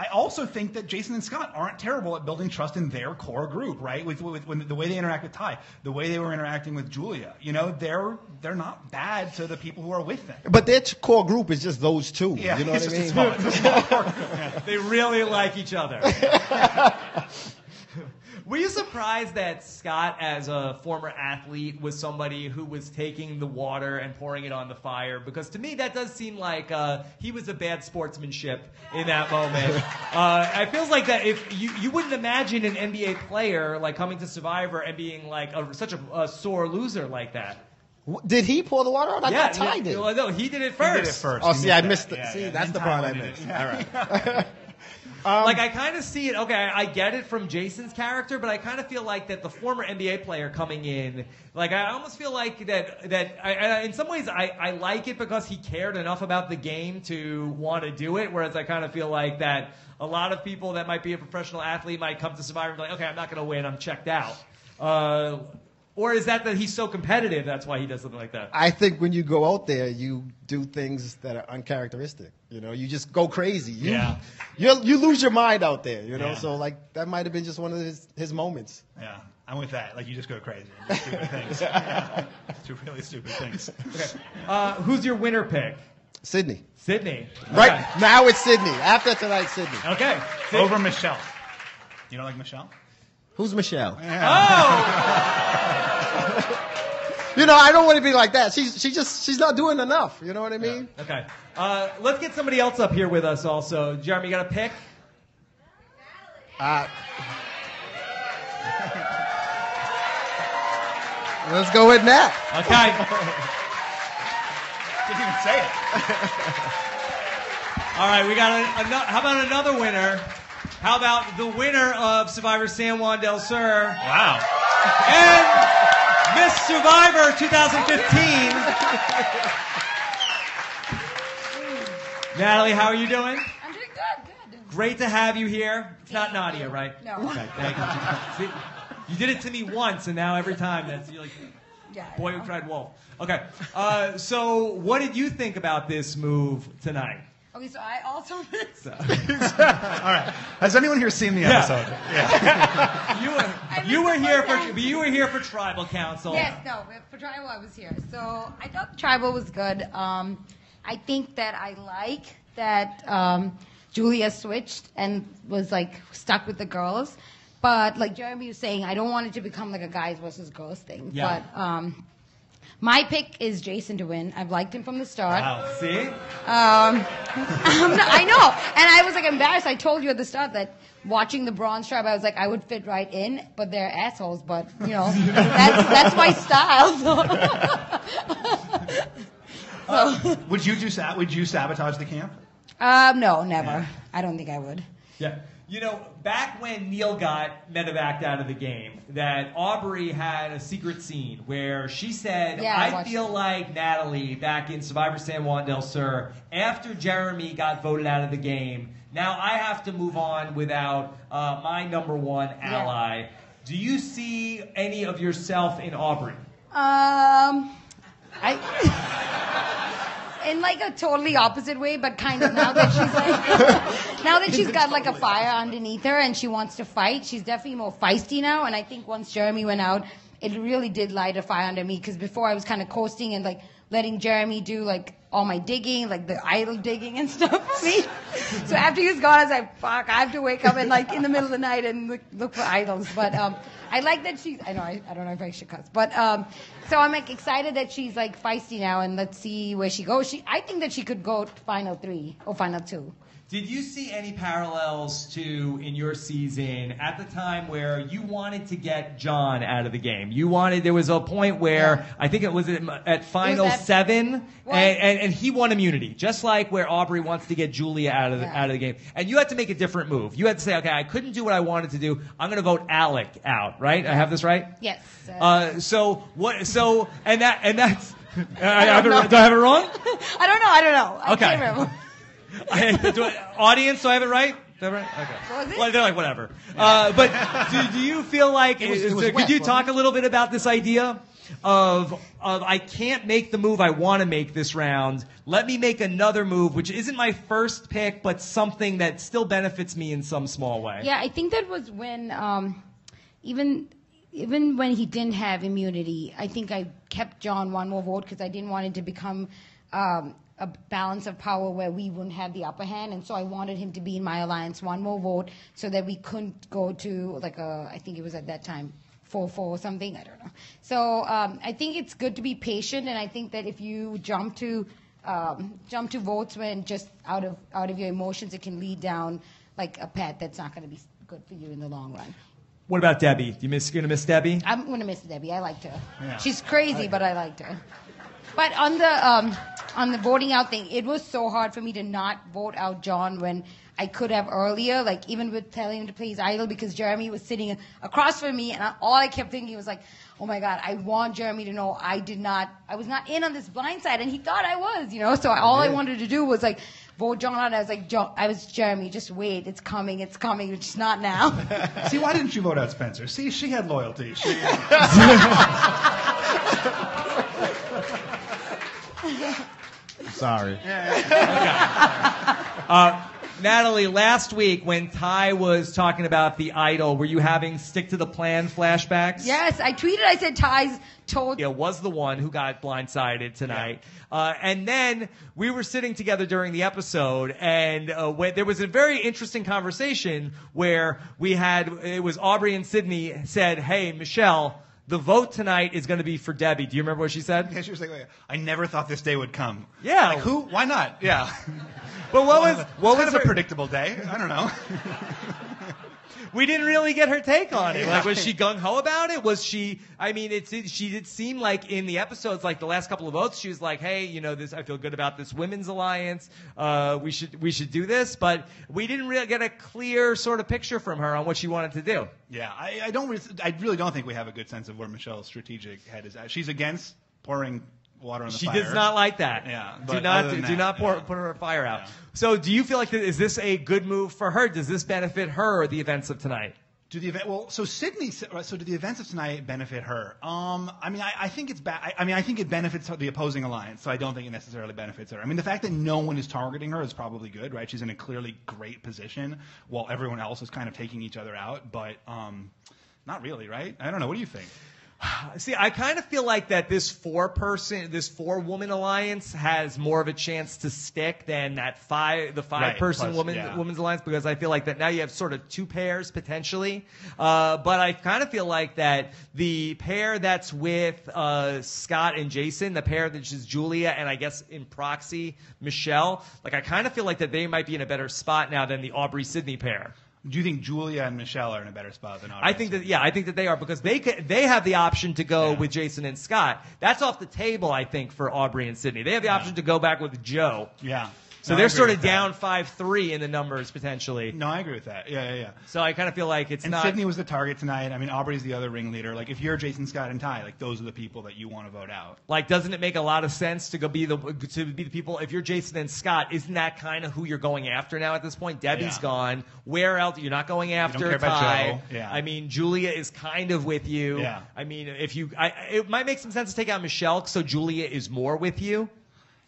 S1: I also think that Jason and Scott aren't terrible at building trust in their core group, right? With, with, with the way they interact with Tai, the way they were interacting with Julia. You know, they're they're not bad to the people who are with them.
S3: But their core group is just those two.
S1: Yeah,
S3: you know
S1: it's
S3: what I
S1: just
S3: mean?
S1: a small, it's a small core group.
S2: They really like each other. Were you surprised that Scott, as a former athlete, was somebody who was taking the water and pouring it on the fire? Because to me, that does seem like uh, he was a bad sportsmanship in that moment. Uh, it feels like that if you, you wouldn't imagine an NBA player like coming to Survivor and being like a, such a, a sore loser like that.
S3: Did he pour the water on? I thought Tai
S2: yeah,
S3: did.
S2: no, he did it
S1: He
S2: first.
S1: did it first.
S3: Oh,
S1: He
S3: see, I
S1: that.
S3: missed the-
S1: Yeah,
S3: see,
S1: yeah.
S3: that's the part I
S1: missed. it.
S3: missed.
S1: Yeah.
S2: like I kind of see it. Okay, I, I get it from Jason's character, but I kind of feel like that the former NBA player coming in, like I almost feel like that that I, I, in some ways I, I like it because he cared enough about the game to want to do it. Whereas I kind of feel like that a lot of people that might be a professional athlete might come to Survivor and be like, okay, I'm not going to win, I'm checked out. Uh, or is that that he's so competitive that's why he does something like that?
S3: I think when you go out there, you do things that are uncharacteristic. You know, you just go crazy. You,
S1: Yeah.
S3: You you lose your mind out there. You know,
S1: Yeah.
S3: so like that might have been just one of his his moments.
S1: Yeah, I'm with that. Like you just go crazy, do stupid things, yeah. do really stupid things.
S2: Uh, who's your winner pick?
S3: Cydney.
S2: Cydney.
S3: Right
S2: Okay.
S3: now it's Cydney. After tonight, Cydney.
S2: Okay.
S1: Over Michele. You don't like Michele?
S3: Who's Michele?
S2: Oh.
S3: You know, I don't want to be like that. She's she just she's not doing enough. You know what I mean?
S2: Okay. Uh, let's get somebody else up here with us also. Jeremy, you got a pick?
S3: Uh, let's go with Nat.
S2: Okay.
S1: Didn't even say it.
S2: All right, we got a, ano- how about another winner? How about the winner of Survivor San Juan del Sur?
S1: Wow.
S2: and Miss Survivor 2015. Natalie, how are you doing?
S4: I'm doing good, good.
S2: Great to have you here. It's not Nadia, right?
S4: No.
S2: Okay, thank you. See, you did it to me once, and now every time that's you're like
S4: Yeah,
S2: boy who cried wolf. Okay, uh, so what did you think about this move tonight?
S4: Okay, so I also missed.
S2: So-
S1: All right. Has anyone here seen the episode?
S2: you were you were here for you were here for tribal council.
S4: Yes, no, for tribal I was here. So I thought tribal was good. Um, I think that I like that um, Julia switched and was like stuck with the girls. But like Jeremy was saying, I don't want it to become like a guys versus girls thing.
S2: Yeah.
S4: But um, my pick is Jason to win. I've liked him from the start.
S2: Wow. See?
S4: Um, not- I know. And I was like embarrassed. I told you at the start that watching the Brawn Tribe, I was like, I would fit right in, but they're assholes. But, you know, that's, that's my style. So.
S1: Would you do Would you sabotage the camp?
S4: um, no, never. I don't think I would.
S2: Yeah. You know, back when Neal got Medevac out of the game, that Aubrey had a secret scene where she said,
S4: Yeah, I
S2: I, feel
S4: it.
S2: like Natalie back in Survivor San Juan del Sur, after Jeremy got voted out of the game, now I have to move on without uh, my number one ally. Do you see any of yourself in Aubrey?
S4: Um, I. In like a totally opposite way, but kind of now that she's like, now that she's got like a fire underneath her and she wants to fight, she's definitely more feisty now. And I think once Jeremy went out, it really did light a fire under me because before I was kind of coasting and like letting Jeremy do like all my digging, like the idol digging and stuff for me. So after he's gone, I was like, fuck, I have to wake up and like in the middle of the night and look, look for idols. But um, I like that she's. I know I, I don't know if I should cuss, but um, so I'm like excited that she's like feisty now, and let's see where she goes. She, I think that she could go to final three or final two.
S2: Did you see any parallels to in your season at the time where you wanted to get Jon out of the game? You wanted there was a point where
S4: Yeah.
S2: I think it was at, at final
S4: at-
S2: seven, and,
S4: Well-
S2: and, and he won immunity, just like where Aubrey wants to get Julia out of the,
S4: Yeah.
S2: out of the game. And you had to make a different move. You had to say, okay, I couldn't do what I wanted to do. I'm going to vote Alec out. Right? I have this right?
S4: Yes. Uh,
S2: Uh, so what? So and that and that's. I, I have it,
S4: know.
S2: do I have it wrong?
S4: I don't know. I don't know. I
S2: Okay.
S4: Can't remember.
S2: I- do I- audience, do I have it right? Is that right? Okay.
S4: Was it?
S2: Well, they're like whatever. Uh, but do, do you feel like?
S3: was- it was
S2: could
S3: wet,
S2: you
S3: wasn't
S2: talk a little bit about this idea of of I can't make the move I want to make this round. Let me make another move, which isn't my first pick, but something that still benefits me in some small way.
S4: Yeah, I think that was when um, even even when he didn't have immunity, I think I kept Jon one more vote because I didn't want it to become um, a balance of power where we wouldn't have the upper hand, and so I wanted him to be in my alliance one more vote so that we couldn't go to like a I think it was at that time four four or something I don't know. So um, I think it's good to be patient, and I think that if you jump to um, jump to votes when just out of out of your emotions, it can lead down like a path that's not going to be good for you in the long run.
S2: What about Debbie? Do you miss? you're gonna miss Debbie?
S4: I'm going to miss Debbie. I liked her.
S1: Yeah.
S4: She's crazy, but I liked her. But on the um, on the voting out thing, it was so hard for me to not vote out Jon when I could have earlier. Like even with telling him to play his idol because Jeremy was sitting across from me, and I, all I kept thinking was like, "Oh my God, I want Jeremy to know I did not, I was not in on this blind side, and he thought I was, you know." So all I wanted to do was like vote Jon out. I was like, "Jo- I was Jeremy. Just wait, it's coming, it's coming. It's just not now.
S1: See, why didn't you vote out Spencer? See, she had loyalty. She,
S3: Sorry. Yeah.
S2: Natalie, last week when Tai was talking about the idol, were you having stick to the plan flashbacks?
S4: yes, I tweeted. I said Tai's told.
S2: Yeah, was the one who got blindsided tonight. Uh, and then we were sitting together during the episode, and uh, when, there was a very interesting conversation where we had it was Aubrey and Cydney said, "Hey, Michele." The vote tonight is going to be for Debbie. Do you remember what she said?
S1: yeah, she was like, I never thought this day would come.
S2: Yeah.
S1: Like, who? Why not? Yeah.
S2: But what was what was
S1: a
S2: her-
S1: predictable day? I don't know.
S2: we didn't really get her take on it. Like, was she gung ho about it? Was she? I mean, it's it, she did seem like in the episodes, like the last couple of votes, she was like, "Hey, you know, this I feel good about this women's alliance. Uh, we should we should do this." But we didn't really get a clear sort of picture from her on what she wanted to do.
S1: Yeah, I, I don't. Re- I really don't think we have a good sense of where Michele's strategic head is at. She's against pouring water on the
S2: She
S1: fire.
S2: does not like that.
S1: Yeah,
S2: do not do,
S1: than
S2: do not pour,
S1: yeah.
S2: put her fire out.
S1: Yeah.
S2: So, do you feel like is this a good move for her? Does this benefit her or the events of tonight?
S1: Do the event well? So Cydney. So do the events of tonight benefit her? Um, I mean, I, I think it's bad. I, I mean, I think it benefits the opposing alliance. So I don't think it necessarily benefits her. I mean, the fact that no one is targeting her is probably good, right? She's in a clearly great position while everyone else is kind of taking each other out. But um, not really, right? I don't know. What do you think?
S2: See, I kind of feel like that this four person, this four woman alliance has more of a chance to stick than that five, the five
S1: Right,
S2: person
S1: plus,
S2: woman
S1: yeah.
S2: women's alliance because I feel like that now you have sort of two pairs potentially. Uh, but I kind of feel like that the pair that's with uh, Scott and Jason, the pair that is just Julia and I guess in proxy Michele, like I kind of feel like that they might be in a better spot now than the Aubrey Cydney pair.
S1: Do you think Julia and Michele are in a better spot than Audrey?
S2: I think that yeah, I think that they are because they they have the option to go
S1: Yeah.
S2: with Jason and Scott. That's off the table, I think, for Aubrey and Cydney. They have the option to go back with Joe.
S1: Yeah.
S2: So
S1: No,
S2: they're sort of down five three in the numbers potentially.
S1: No, I agree with that. Yeah, yeah, yeah.
S2: So I kind of feel like it's
S1: And
S2: not.
S1: Cydney was the target tonight. I mean, Aubrey's the other ringleader. Like, if you're Jason Scott and Tai, like those are the people that you want to vote out.
S2: like, doesn't it make a lot of sense to go be the to be the people? If you're Jason and Scott, isn't that kind of who you're going after now at this point? Debbie's
S1: Yeah.
S2: gone. Where else? Are You're not going after
S1: care about
S2: Tai.
S1: Joe. Yeah.
S2: I mean, Julia is kind of with you.
S1: Yeah.
S2: I mean, if you, I, it might make some sense to take out Michele, so Julia is more with you.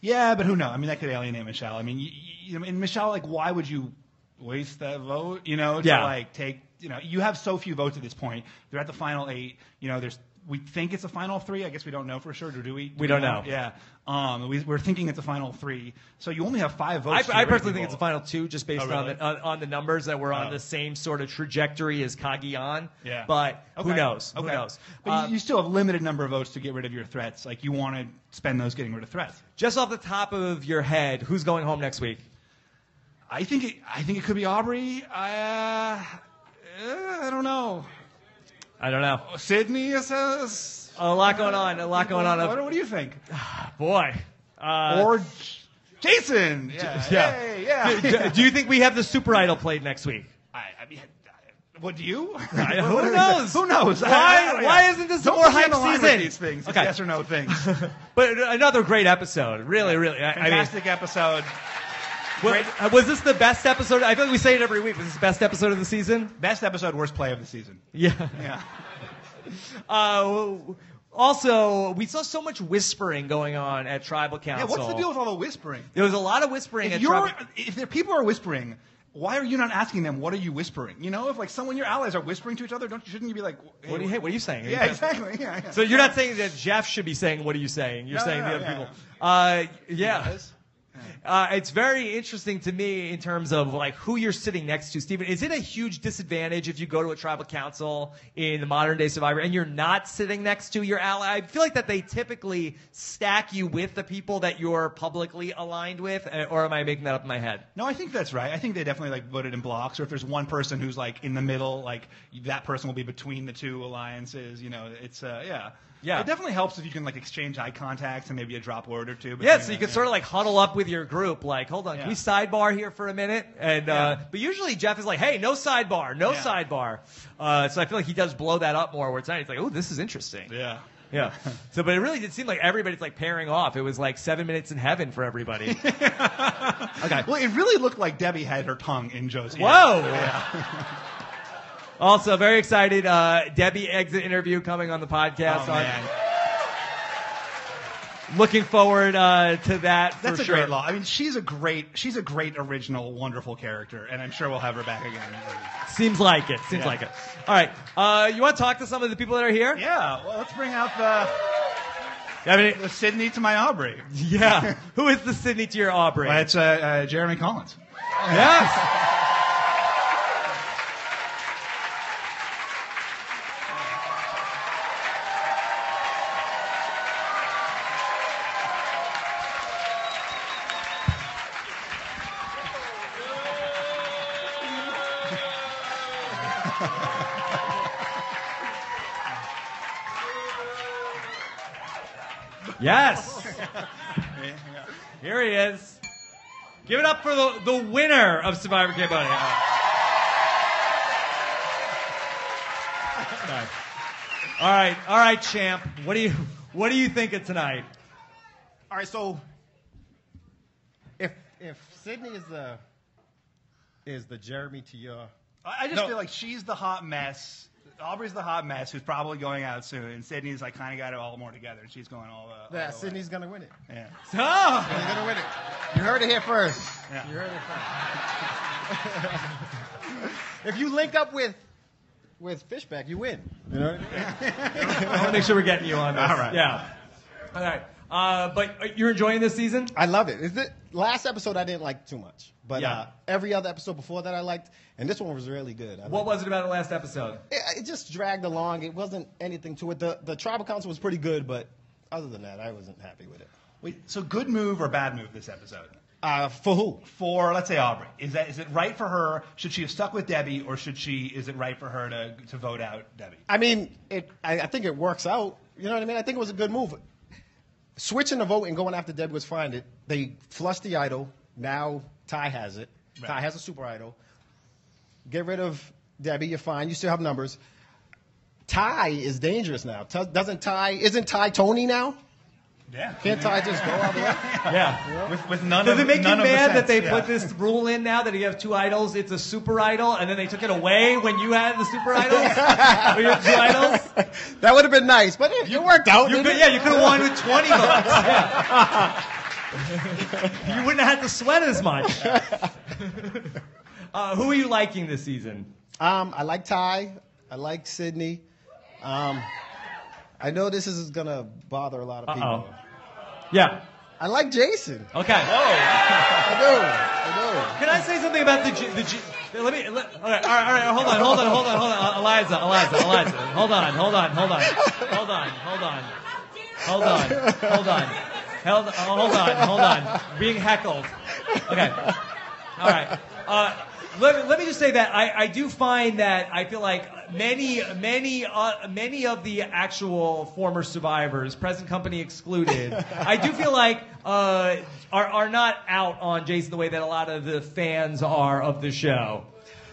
S1: Yeah, but who knows? I mean, that could alienate Michele. I mean, you, you know, and Michele, like, why would you waste that vote? You know, to
S2: Yeah.
S1: like take, you know, you have so few votes at this point. They're at the final eight. You know, there's. We think it's a final three. I guess we don't know for sure. Or do we? Do
S2: We don't know.
S1: Yeah. Um, we, we're thinking it's a final three. So you only have five votes.
S2: I, I personally think it's a final two, just based
S1: Oh,
S2: on the on, on the numbers that we're on
S1: Oh.
S2: the same sort of trajectory as Cagayan.
S1: Yeah.
S2: But who knows?
S1: Okay.
S2: Who knows?
S1: But
S2: Uh,
S1: you, you still have a limited number of votes to get rid of your threats. Like you want to spend those getting rid of threats.
S2: just off the top of your head, who's going home next week?
S1: I think it, I think it could be Aubrey. I, uh, I don't know.
S2: I don't know.
S1: Cydney says.
S2: A lot going on. A lot going on.
S1: What, what do you think?
S2: Boy. Uh,
S1: or Jason? Yeah.
S2: yeah.
S1: Hey, yeah.
S2: do, do you think we have the Super Idol played next week?
S1: I, I mean, what do you?
S2: Who knows?
S1: Who knows?
S2: Why- why isn't this a
S1: Don't
S2: more hype season?
S1: These things,
S2: Okay.
S1: yes or no things.
S2: But another great episode. Really, really. I, I mean,
S1: Fantastic episode.
S2: Uh, was this the best episode? I feel like we say it every week. Was this the best episode of the season?
S1: Best episode, worst play of the season.
S2: Yeah.
S1: Yeah.
S2: Uh, also, we saw so much whispering going on at Tribal council. Yeah.
S1: What's the deal with all the whispering?
S2: There was a lot of whispering
S1: If
S2: at
S1: you're,
S2: Tribal.
S1: if there people are whispering, why are you not asking them what are you whispering? You know, if like someone your allies are whispering to each other, don't shouldn't you be like, hey,
S2: What are you, hey, what are you saying?
S1: Yeah, exactly. Yeah, yeah.
S2: So you're not saying that Jeff should be saying, "What are you saying?" You're
S1: No,
S2: saying
S1: no,
S2: the other
S1: yeah,
S2: people. Uh, yeah.
S1: does.
S2: Uh, it's very interesting to me in terms of like who you're sitting next to, Stephen. Is it a huge disadvantage if you go to a tribal council in the modern day Survivor and you're not sitting next to your ally? I feel like that they typically stack you with the people that you're publicly aligned with, uh, or am I making that up in my head?
S1: No, I think that's right. I think they definitely like voted in blocks, or if there's one person who's like in the middle, like that person will be between the two alliances. You know, it's uh, yeah,
S2: Yeah.
S1: It definitely helps if you can like exchange eye contacts and maybe a drop word or two.
S2: Yeah, so you can sort of like huddle up with your group, like, hold on, can we sidebar here for a minute? And uh,
S1: Yeah.
S2: but usually Jeff is like, hey, no sidebar, no
S1: Yeah.
S2: sidebar. Uh, so I feel like he does blow that up more. Where it's not, it's like, oh, this is interesting.
S1: Yeah.
S2: Yeah. So, but it really did seem like everybody's like pairing off. It was like seven minutes in heaven for everybody. okay.
S1: Well, it really looked like Debbie had her tongue in Joe's ear.
S2: Whoa. also, very excited. Uh, Debbie exit interview coming on the podcast.
S1: Oh,
S2: on-
S1: man.
S2: Looking forward uh, to that.
S1: That's a
S2: sure.
S1: great law. I mean, she's a great, she's a great original, wonderful character, and I'm sure we'll have her back again.
S2: Seems like it. Seems
S1: Yeah.
S2: like it. All right. Uh, you want to talk to some of the people that are here?
S1: Yeah. Well, let's bring out the,
S2: You have any-
S1: the Cydney to my Aubrey.
S2: yeah. Who is the Cydney to your Aubrey?
S1: Well, it's uh, uh, Jeremy Collins.
S2: Yes. Yes. Here he is. Give it up for the, the winner of Survivor Cambodia. Okay. All right, all right, champ. What do you what do you think of tonight?
S3: All right, so if if Cydney is the is the Jeremy to your
S1: I I just
S3: No.
S1: feel like she's the hot mess. Aubrey's the hot mess who's probably going out soon, and Cydney's like kind of got it all more together. and She's going all. Uh, all
S3: that
S1: the way.
S3: Cydney's gonna win it.
S1: Yeah.
S2: Oh,
S3: Cydney's gonna win it. You heard it here first.
S1: Yeah.
S3: You heard it first. if you link up with with Fishbach, you win. You know what I mean?
S2: I want to make sure we're getting you on this.
S1: All right.
S2: Yeah. All right. Uh, but uh, you're enjoying this season?
S3: I love it. Is it last episode I didn't like too much, but
S2: Yeah.
S3: uh, every other episode before that I liked, and this one was really good. I
S2: What was it about the last episode?
S3: it. It just dragged along. It wasn't anything to it. The the tribal council was pretty good, but other than that, I wasn't happy with it.
S1: Wait, so good move or bad move this episode?
S3: Uh, for who?
S1: For let's say Aubrey, is that is it right for her? Should she have stuck with Debbie, or should she? Is it right for her to to vote out Debbie?
S3: I mean, it. I, I think it works out. You know what I mean? I think it was a good move. Switching the vote and going after Debbie was fine. It, they flushed the idol. Now Tai has it.
S1: Right.
S3: Tai has a super idol. Get rid of Debbie. You're fine. You still have numbers. Tai is dangerous now. T- doesn't Tai? Isn't Ty Tony now?
S1: Yeah.
S3: Can't Tai just go all the way?
S2: Yeah.
S1: With, with none of.
S2: Does
S1: of
S2: it make you
S1: none of the
S2: mad that
S1: sets,
S2: they
S1: yeah.
S2: put this rule in now that you have two idols? It's a super idol, and then they took it away when you had the super idols? When you had two idols?
S3: That would have been nice, but it, it worked out.
S2: You
S3: didn't
S2: could,
S3: it?
S2: yeah, you could have won with 20 votes. Yeah. you wouldn't have had to sweat as much. Uh, who are you liking this season?
S3: Um, I like Tai. I like Cydney. Um, I know this is gonna bother a lot of people.
S2: Uh-oh. Yeah.
S3: I like Jason.
S2: Okay.
S3: I do. I do.
S2: Can I say something about the G, the G, let me let, all, right, all right all right hold on hold on hold on hold on Eliza Eliza Eliza hold on hold on hold on hold on hold on hold on hold on hold on hold on hold on being heckled okay all right uh, let, me- let me just say that I, I do find that I feel like many many uh, many of the actual former survivors present company excluded I do feel like uh, are, are not out on Jason the way that a lot of the fans are of the show.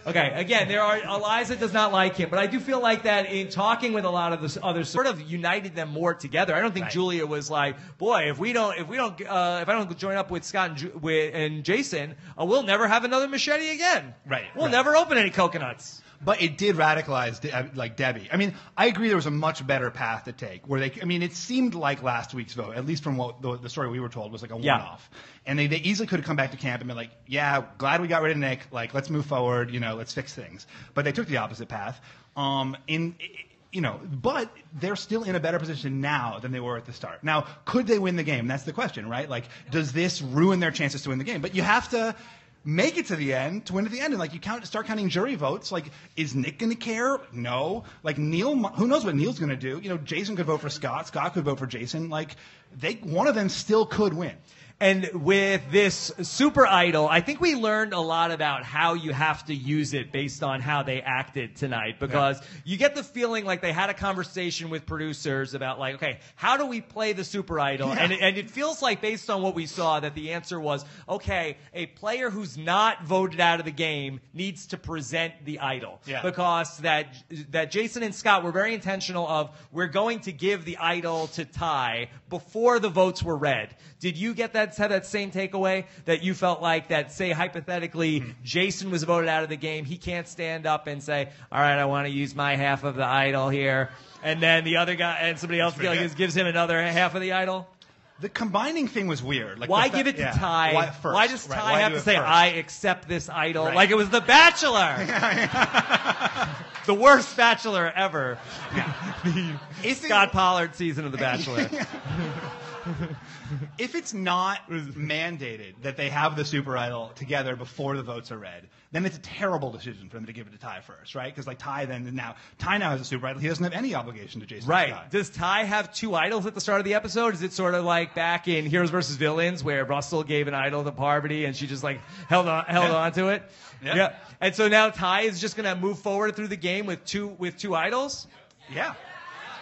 S2: Okay, again, there are Eliza does not like him, but I do feel like that in talking with a lot of the others, sort of united them more together. I don't think
S1: Right.
S2: Julia was like, "Boy, if we don't, if we don't, uh, if I don't join up with Scott and, Ju- with, and Jason, uh, we'll never have another machete again.
S1: Right,
S2: We'll
S1: right.
S2: never open any coconuts."
S1: But it did radicalize De- uh, like Debbie. I mean, I agree there was a much better path to take. Where they, I mean, it seemed like last week's vote, at least from what the, the story we were told, was like a
S2: Yeah.
S1: one-off. And they, they easily could have come back to camp and been like, "Yeah, glad we got rid of Nick. Like, let's move forward. You know, let's fix things." But they took the opposite path. Um, in you know, but they're still in a better position now than they were at the start. Now, could they win the game? That's the question, right? Like, does this ruin their chances to win the game? But you have to make it to the end to win at the end. And like, you count, start counting jury votes. Like, is Nick going to care? No. Like Neal, who knows what Neal's going to do? You know, Jason could vote for Scott. Scott could vote for Jason. Like, they one of them still could win.
S2: And with this super idol, I think we learned a lot about how you have to use it based on how they acted tonight. Because you get the feeling like they had a conversation with producers about like, okay, how do we play the super idol? And, it, and it feels like based on what we saw that the answer was, okay, a player who's not voted out of the game needs to present the idol.
S1: Yeah.
S2: Because that that Jason and Scott were very intentional of we're going to give the idol to Tai before the votes were read. Did you get that have that same takeaway that you felt like that say hypothetically hmm. Jason was voted out of the game, he can't stand up and say, "All right, I want to use my half of the idol here." And then the other guy and somebody else like, gives him another half of the idol.
S1: The combining thing was weird. Like,
S2: Why
S1: the
S2: give it to
S1: yeah.
S2: Tai?
S1: Why, first,
S2: Why does
S1: right,
S2: Tai
S1: why
S2: have
S1: do
S2: to say,
S1: first?
S2: "I accept this idol,"
S1: Right.
S2: like it was The Bachelor? the worst Bachelor ever. the
S1: Is it-
S2: Scott Pollard season of The Bachelor.
S1: if it's not mandated that they have the super idol together before the votes are read, then it's a terrible decision for them to give it to Tai first, right? Because like Tai then now Tai now has a super idol. He doesn't have any obligation to Jason.
S2: Right.
S1: Scott.
S2: Does Tai have two idols at the start of the episode? Is it sort of like back in Heroes versus Villains where Russell gave an idol to Parvati and she just like held on held
S1: Yeah.
S2: on to it?
S1: Yeah.
S2: And so now Tai is just gonna move forward through the game with two with two idols?
S1: Yeah.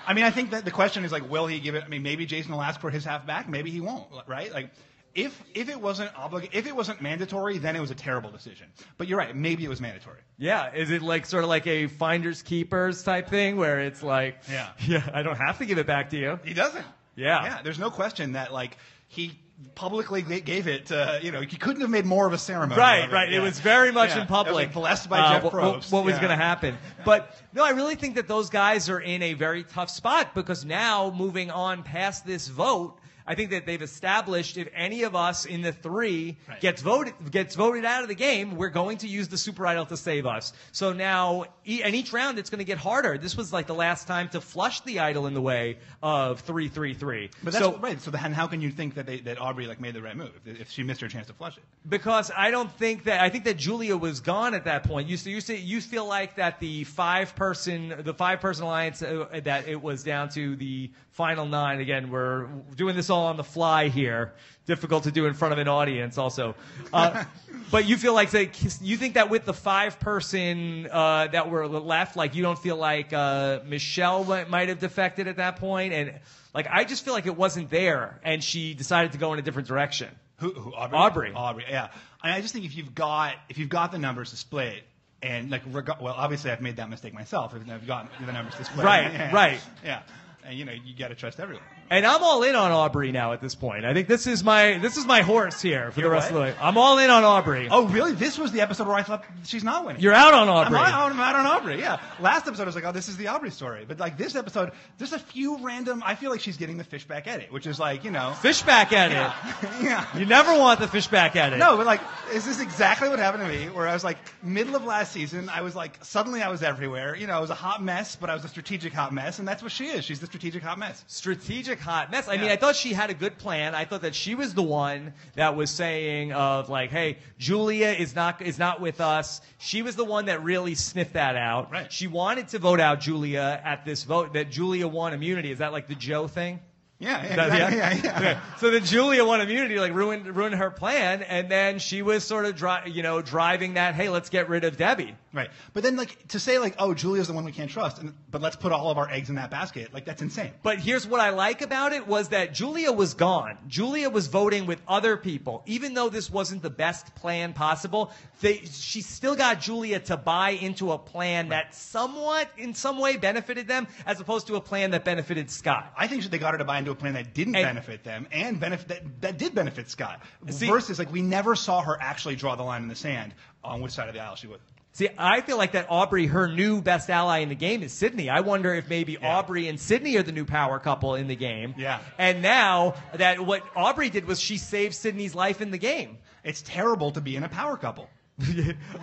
S1: I mean, I think that the question is like, will he give it? I mean, maybe Jason will ask for his half back. Maybe he won't. Right? Like, if if it wasn't oblig- if it wasn't mandatory, then it was a terrible decision. But you're right. Maybe it was mandatory.
S2: Yeah. Is it like sort of like a finders keepers type thing where it's like
S1: Yeah.
S2: Yeah, I don't have to give it back to you.
S1: He doesn't.
S2: Yeah.
S1: Yeah. There's no question that like he publicly gave it. Uh, you know, he couldn't have made more of a ceremony.
S2: Right,
S1: of it.
S2: right. It was very much
S1: Yeah.
S2: in public.
S1: Blessed by
S2: uh,
S1: Jeff
S2: what- what,
S1: Probst.
S2: what was
S1: Yeah.
S2: going to happen. But no, I really think that those guys are in a very tough spot because now moving on past this vote, I think that they've established if any of us in the three
S1: Right.
S2: gets voted gets voted out of the game, we're going to use the super idol to save us. So now, e- and each round it's going to get harder. This was like the last time to flush the idol in the way of three three three.
S1: But that's
S2: so,
S1: right. So then, how can you think that they, that Aubrey like made the right move if, she missed her chance to flush it?
S2: Because I don't think that I think that Julia was gone at that point. You you say you feel like that the five person the five person alliance uh, that it was down to the final nine. Again, we're doing this all on the fly here. Difficult to do in front of an audience, also. Uh, but you feel like they, you think that with the five person uh, that were left, like you don't feel like uh, Michele might might have defected at that point, and like I just feel like it wasn't there, and she decided to go in a different direction.
S1: Who, who Aubrey?
S2: Aubrey.
S1: Aubrey. Yeah. And I just think if you've got if you've got the numbers to split. And like, well, obviously, I've made that mistake myself. If I've got the numbers to split,
S2: Right,
S1: Yeah.
S2: right.
S1: yeah. And you know, you got to trust everyone.
S2: And I'm all in on Aubrey now at this point. I think this is my this is my horse here for
S1: You're
S2: the rest
S1: what?
S2: of the way. I'm all in on Aubrey.
S1: Oh, really? This was the episode where I thought she's not winning.
S2: You're out on Aubrey.
S1: I'm out, I'm out on Aubrey. Yeah. Last episode I was like, oh, this is the Aubrey story. But like this episode, there's a few random. I feel like she's getting the Fishbach edit, which is like, you know,
S2: Fish back at
S1: yeah,
S2: it.
S1: yeah.
S2: You never want the Fishbach edit.
S1: No, but like, is this exactly what happened to me? Where I was like, middle of last season, I was like, suddenly I was everywhere. You know, I was a hot mess, but I was a strategic hot mess, and that's what she is. She's the strategic hot mess.
S2: Strategic hot mess. I mean, I thought she had a good plan. I thought that she was the one that was saying of like, "Hey, Julia is not is not with us." She was the one that really sniffed that out.
S1: Right.
S2: She wanted to vote out Julia at this vote. That Julia won immunity. Is that like the Joe thing?
S1: Yeah, yeah,
S2: That-
S1: exactly, yeah, yeah.
S2: Okay. So then Julia won immunity, like ruined ruined her plan, and then she was sort of dri- you know driving that. Hey, let's get rid of Debbie.
S1: Right. But then, like, to say, like, oh, Julia's the one we can't trust, and, but let's put all of our eggs in that basket, like, that's insane.
S2: But here's what I like about it was that Julia was gone. Julia was voting with other people, even though this wasn't the best plan possible. They, she still got Julia to buy into a plan that somewhat, in some way, benefited them, as opposed to a plan that benefited Scott.
S1: I think they got her to buy into a plan that didn't
S2: And-
S1: benefit them and benefit that, that did benefit Scott.
S2: See-
S1: Versus, like, we never saw her actually draw the line in the sand on which side of the aisle she would.
S2: See, I feel like that Aubrey, her new best ally in the game is Cydney. I wonder if maybe
S1: Yeah.
S2: Aubrey and Cydney are the new power couple in the game.
S1: Yeah.
S2: And now that what Aubrey did was she saved Sydney's life in the game.
S1: It's terrible to be in a power couple.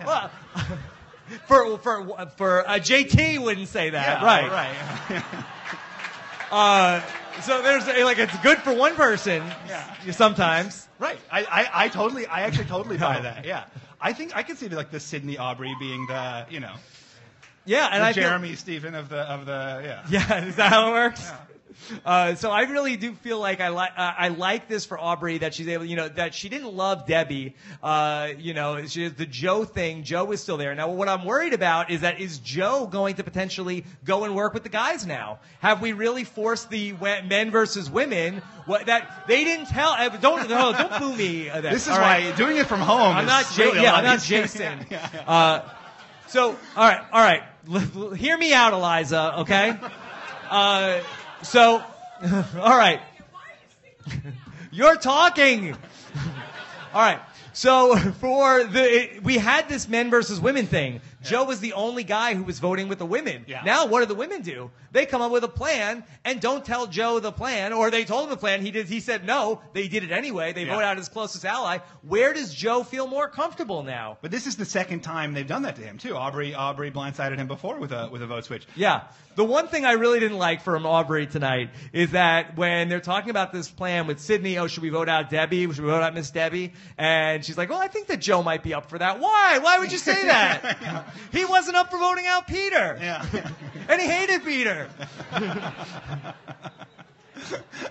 S2: Well, for for for uh, JT wouldn't say that, right?
S1: Right.
S2: Uh, so there's a, like it's good for one person.
S1: Yeah.
S2: Sometimes.
S1: right. I, I, I totally, I actually totally buy that. Yeah. I think I can see, like, the Cydney Aubrey being the, you know,
S2: Yeah, and
S1: the
S2: I feel-
S1: Jeremy Stephen of the, of the, yeah.
S2: Yeah, is that how it works? Uh, so I really do feel like I like uh, I like this for Aubrey that she's able, you know, that she didn't love Debbie. Uh, you know, she the Joe thing. Joe is still there now. What I'm worried about is that is Joe going to potentially go and work with the guys now? Have we really forced the men versus women? What that they didn't tell? uh, Don't no, don't boo me. uh,
S1: This is
S2: all
S1: why
S2: right?
S1: doing it from home
S2: I'm
S1: is
S2: not
S1: really a
S2: yeah, I'm not. Jason.
S1: Yeah, yeah.
S2: Uh, so, all right, all right. L- l- hear me out, Eliza. Okay. So, all right. You're talking. all right. So for the it, we had this men versus women thing. Joe was the only guy who was voting with the women.
S1: Yeah.
S2: Now, what do the women do? They come up with a plan and don't tell Joe the plan, or they told him the plan. He did. He said no. They did it anyway. They
S1: Yeah.
S2: vote out his closest ally. Where does Joe feel more comfortable now?
S1: But this is the second time they've done that to him too. Aubrey Aubrey blindsided him before with a with a vote switch.
S2: Yeah. The one thing I really didn't like from Aubrey tonight is that when they're talking about this plan with Cydney, oh, should we vote out Debbie? Should we vote out Miss Debbie? And she's like, well, I think that Joe might be up for that. Why? Why would you say that? he wasn't up for voting out Peter.
S1: Yeah.
S2: And he hated Peter.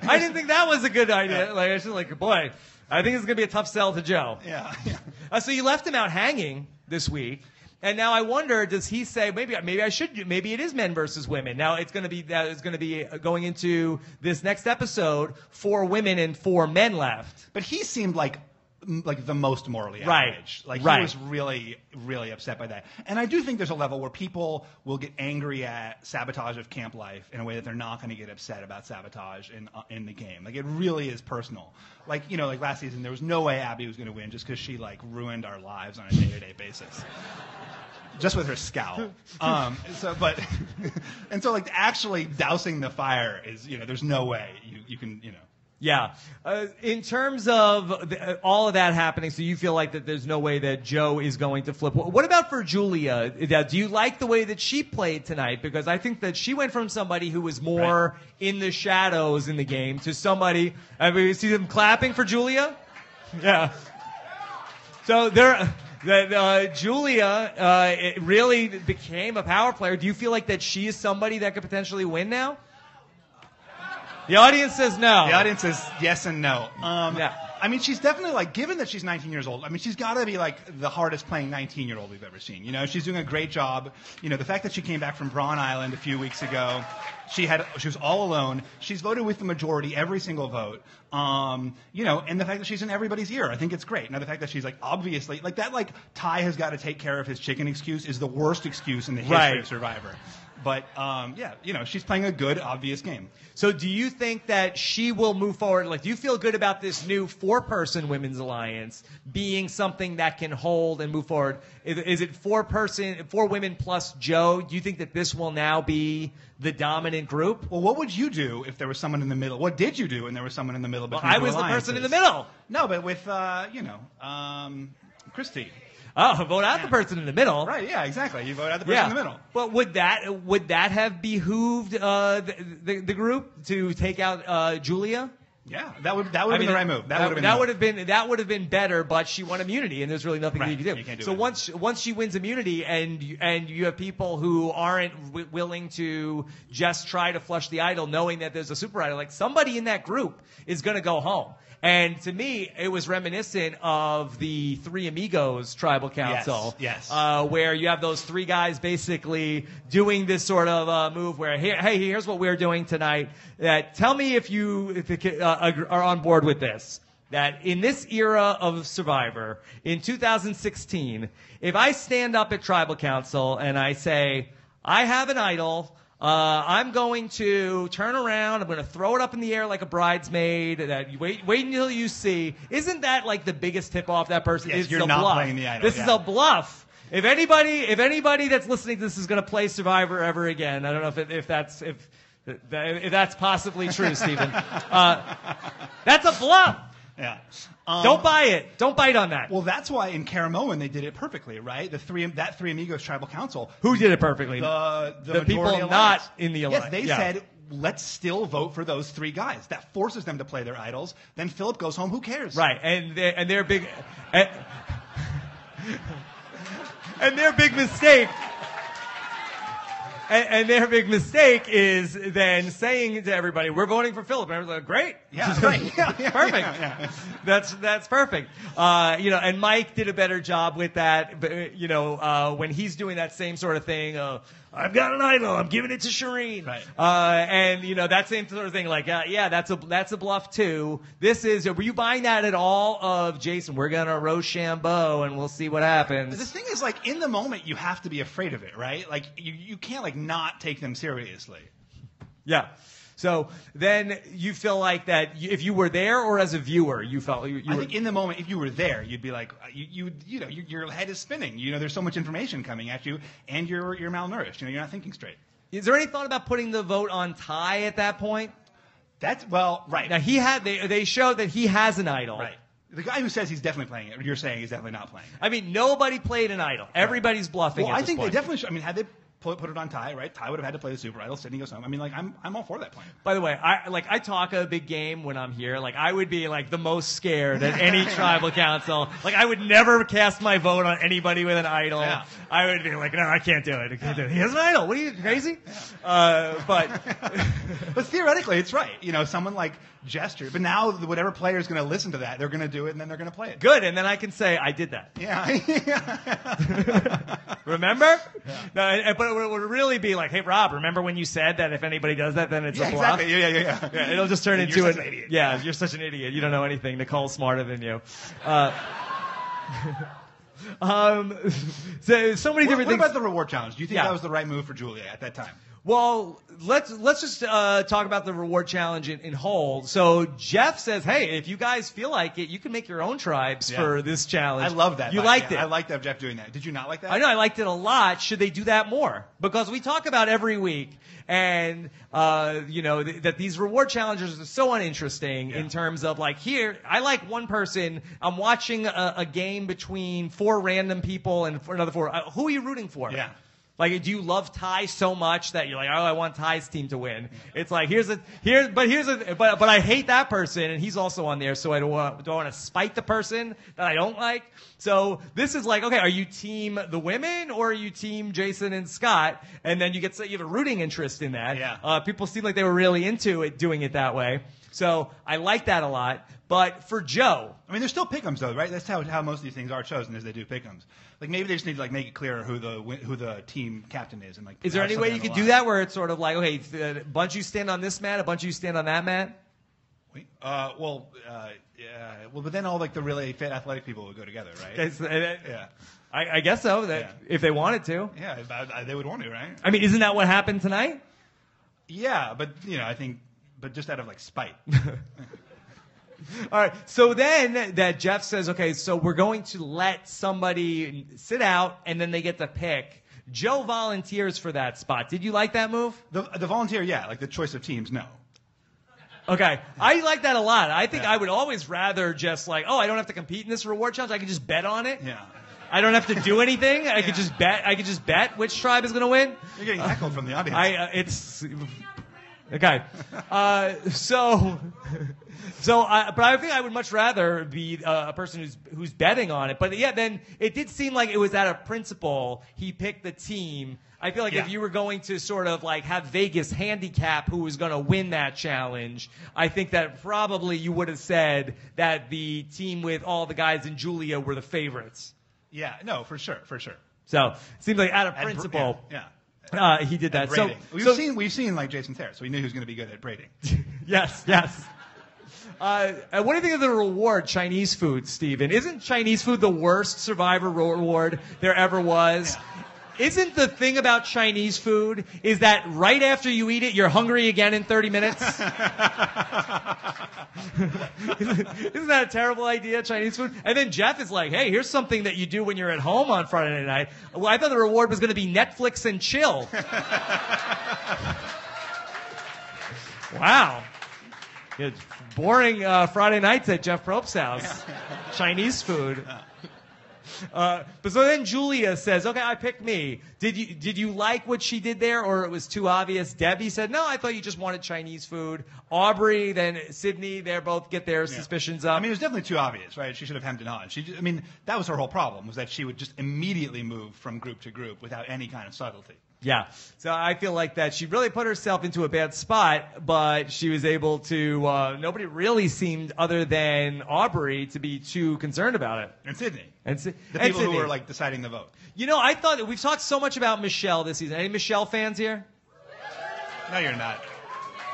S2: I didn't think that was a good idea. Like, I was just like, boy, I think it's going to be a tough sell to Joe.
S1: yeah.
S2: Uh, so you left him out hanging this week, and now I wonder, does he say maybe maybe I should do- maybe it is men versus women? Now it's going to be that is going to be uh, going into this next episode four women and four men left.
S1: But he seemed like like the most morally
S2: Right.
S1: outraged. Like
S2: Right.
S1: he was really, really upset by that. And I do think there's a level where people will get angry at sabotage of camp life in a way that they're not going to get upset about sabotage in uh, in the game. Like it really is personal. Like you know, like last season, there was no way Abi was going to win just because she like ruined our lives on a day to day basis. Just with her scowl. Um, so, but, and so like actually dousing the fire is, you know, there's no way you, you can, you know.
S2: Yeah. Uh, in terms of the, uh, all of that happening, so you feel like that there's no way that Joe is going to flip. Wh- What about for Julia? Uh, Do you like the way that she played tonight? Because I think that she went from somebody who was more in the shadows in the game to somebody. I mean, you see them clapping for Julia? Yeah. So there, that uh, Julia uh, really became a power player. Do you feel like that she is somebody that could potentially win now? The audience says no.
S1: The audience says yes and no. Um,
S2: Yeah.
S1: I mean, she's definitely like, given that she's 19 years old. I mean, she's got to be like the hardest playing 19 year old we've ever seen. You know, she's doing a great job. You know, the fact that she came back from Brawn Island a few weeks ago, she had she was all alone. She's voted with the majority every single vote. Um, you know, and the fact that she's in everybody's ear, I think it's great. Now the fact that she's like obviously like that like Tai has got to take care of his chicken excuse is the worst excuse in the history
S2: Right.
S1: of Survivor. But um, yeah, you know, she's playing a good, obvious game.
S2: So do you think that she will move forward? Like, do you feel good about this new four-person women's alliance being something that can hold and move forward? Is, is it four-person, four women plus Joe? Do you think that this will now be the dominant group?
S1: Well, what would you do if there was someone in the middle? What did you do when there was someone in the middle?
S2: Well, I was the person in the middle.
S1: No, but with uh, you know, um, Christy.
S2: Oh, vote out the person in the middle.
S1: Right? Yeah, exactly. You vote out the person in the middle.
S2: But would that would that have behooved uh, the, the the group to take out uh, Julia?
S1: Yeah, that would that would
S2: I
S1: have been
S2: mean,
S1: the right move. That, would have been
S2: that would have been that would have been better, but she won immunity, and there's really nothing
S1: Right,
S2: you can do.
S1: you can't do
S2: so
S1: it.
S2: once once she wins immunity, and you- and you have people who aren't w- willing to just try to flush the idol, knowing that there's a super idol, like somebody in that group is going to go home. And to me, it was reminiscent of the Three Amigos tribal council,
S1: yes.
S2: Uh, where you have those three guys basically doing this sort of uh, move where, here, hey, here's what we're doing tonight. That tell me if you if it, uh, are on board with this. That in this era of Survivor, in 2016, if I stand up at Tribal Council and I say, I have an idol, uh, I'm going to turn around. I'm going to throw it up in the air like a bridesmaid. That you wait, wait until you see. Isn't that like the biggest tip off that person? Is?
S1: Yes,
S2: It's
S1: you're
S2: a
S1: not
S2: bluff.
S1: playing the idol,
S2: This is a bluff. If anybody, if anybody that's listening to this is going to play Survivor ever again, I don't know if it, if that's if if that's possibly true, Stephen. Uh, that's a bluff.
S1: Yeah. Um,
S2: Don't buy it. Don't bite on that.
S1: Well, that's why in Caramoan they did it perfectly, right? The three that Three Amigos tribal council.
S2: Who did it perfectly?
S1: The the,
S2: The people
S1: majority
S2: not in the alliance.
S1: Yes, they
S2: Yeah.
S1: said let's still vote for those three guys. That forces them to play their idols. Then Phillip goes home. Who cares?
S2: Right, and they and their big and, and their big mistake. And, and their big mistake is then saying to everybody, "We're voting for Phillip." And everyone's like, "Great,
S1: Yeah. Yeah, yeah,
S2: perfect.
S1: yeah.
S2: That's that's perfect." Uh, you know, and Mike did a better job with that. But, you know, uh, when he's doing that same sort of thing, uh, I've got an idol. I'm giving it to Shirin.
S1: Right.
S2: Uh, and you know that same sort of thing. Like, uh, yeah, that's a that's a bluff too. This is. Were you buying that at all? Of Jason, we're gonna Rochambeau, and we'll see what happens.
S1: The thing is, like in the moment, you have to be afraid of it, right? Like you, you can't like not take them seriously.
S2: Yeah. So then you feel like that if you were there or as a viewer, you felt you, you
S1: I
S2: were,
S1: think in the moment, if you were there, you'd be like, uh, you, you, you know, your, your head is spinning. You know, there's so much information coming at you, and you're, you're malnourished. You know, you're not thinking straight.
S2: is there any thought about putting the vote on Tai at that point?
S1: That's well, right.
S2: Now he had they they showed that he has an idol.
S1: right. The guy who says he's definitely playing it, you're saying he's definitely not playing it.
S2: I mean, nobody played an idol. Everybody's bluffing.
S1: Well, I think
S2: point.
S1: they definitely should. I mean, had they put, put it on Tai, right? Tai would have had to play the Super Idol. Cydney goes home. I mean, like, I'm, I'm all for that plan.
S2: By the way, I like I talk a big game when I'm here. Like I would be like the most scared at any tribal council. Like I would never cast my vote on anybody with an idol.
S1: Yeah.
S2: I would be like, no, I can't do it. I can't do it. He has an idol. What are you crazy? Uh, but
S1: But theoretically, it's right. You know, someone like Gesture. But now, whatever player is going to listen to that, they're going to do it, and then they're going to play it.
S2: good, and then I can say I did that.
S1: Yeah.
S2: Remember? No, but it would really be like, hey, Rob, remember when you said that if anybody does that, then it's
S1: yeah,
S2: a bluff?
S1: exactly. Yeah, yeah, yeah.
S2: Yeah, it'll just turn
S1: And
S2: into
S1: you're
S2: an,
S1: such an idiot.
S2: Yeah, you're such an idiot. You don't know anything. Nicole's smarter than you. Uh, um, so, so many
S1: What,
S2: different
S1: what
S2: things.
S1: about the reward challenge? Do you think
S2: Yeah.
S1: that was the right move for Julia at that time?
S2: Well, let's let's just uh, talk about the reward challenge in, in whole. So Jeff says, hey, if you guys feel like it, you can make your own tribes
S1: Yeah.
S2: for this challenge.
S1: I love that.
S2: You liked
S1: yeah,
S2: it.
S1: I liked that Jeff doing that. Did you not like that?
S2: I know I liked it a lot. Should they do that more? Because we talk about every week, and uh, you know th- that these reward challenges are so uninteresting in terms of like here. I like one person. I'm watching a, a game between four random people and another four. Uh, who are you rooting for?
S1: Yeah.
S2: Like, do you love Tai so much that you're like, oh, I want Tai's team to win? It's like here's a here, but here's a but but I hate that person, and he's also on there, so I don't want don't want to spite the person that I don't like. So this is like, okay, are you team the women or are you team Jason and Scott? And then you get you have a rooting interest in that.
S1: Yeah.
S2: Uh, people seem like they were really into it, doing it that way. So I like that a lot. But for Joe,
S1: I mean, there's still pickums though, right? That's how, how most of these things are chosen, is they do pick'ems. Like maybe they just need to like make it clear who the who the team captain is, and like.
S2: is there any way you could do that where it's sort of like, okay, a bunch of you stand on this mat, a bunch of you stand on that mat?
S1: Wait, Uh, well, uh, yeah, well, but then all like the really fit athletic people would go together, right?
S2: Uh,
S1: Yeah,
S2: I, I guess so. That
S1: Yeah.
S2: if they wanted to.
S1: yeah, I, I, they would want to, right?
S2: I mean, isn't that what happened tonight?
S1: Yeah, but you know, I think, but just out of like spite.
S2: All right. So then that Jeff says, okay, so we're going to let somebody sit out and then they get to pick. Joe volunteers for that spot. Did you like that move?
S1: the the volunteer, yeah, like the choice of teams, no.
S2: Okay. I like that a lot. I think
S1: Yeah.
S2: I would always rather just like, oh, I don't have to compete in this reward challenge. I can just bet on it.
S1: Yeah,
S2: I don't have to do anything. I could just bet. I could just bet which tribe is going to win.
S1: you're getting heckled from the audience.
S2: I uh, it's okay. Uh, so so, I, but I think I would much rather be uh, a person who's who's betting on it. But yeah, then it did seem like it was out of principle. He picked the team. I feel like if you were going to sort of like have Vegas handicap who was going to win that challenge, I think that probably you would have said that the team with all the guys in Julia were the favorites.
S1: yeah, no, for sure, for sure.
S2: So it seems like out of
S1: At
S2: principle,
S1: yeah.
S2: uh, he did that. So,
S1: we've
S2: so
S1: seen we've seen like Jason Terrace, so we knew he was going to be good at braiding.
S2: yes, yes. Uh, what do you think of the reward, Chinese food, Stephen? Isn't Chinese food the worst survivor reward there ever was? Isn't the thing about Chinese food is that right after you eat it, you're hungry again in 30 minutes? Isn't that a terrible idea, Chinese food? And then Jeff is like, hey, here's something that you do when you're at home on Friday night. Well, I thought the reward was going to be Netflix and chill. wow. Good. Boring uh, Friday nights at Jeff Probst's house. Chinese food. Uh, but so then Julia says, "Okay, I picked me. Did you did you like what she did there, or it was too obvious?" Debbie said, "No, I thought you just wanted Chinese food." Aubrey, then Cydney, they both get their suspicions up.
S1: I mean, it was definitely too obvious, right? She should have hemmed it on. She, ju- I mean, that was her whole problem was that she would just immediately move from group to group without any kind of subtlety.
S2: Yeah. So I feel like that she really put herself into a bad spot, but she was able to. Uh, nobody really seemed, other than Aubrey, to be too concerned about it.
S1: And Cydney,
S2: And, Si-
S1: the
S2: and
S1: people who
S2: Cydney.
S1: were like deciding the vote.
S2: you know, I thought that we've talked so much about Michele this season. Any Michele fans here?
S1: No, you're not.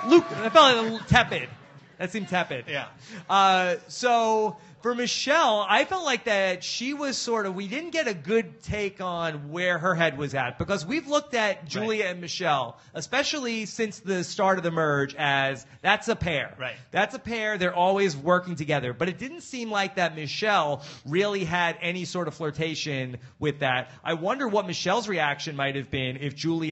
S2: Luke, I felt like a little tepid. That seemed tepid.
S1: Yeah.
S2: Uh, so for Michele, I felt like that she was sort of. We didn't get a good take on where her head was at because we've looked at Julia and Michele, especially since the start of the merge, as that's a pair.
S1: Right.
S2: That's a pair. They're always working together. But it didn't seem like that Michele really had any sort of flirtation with that. I wonder what Michele's reaction might have been if Julia.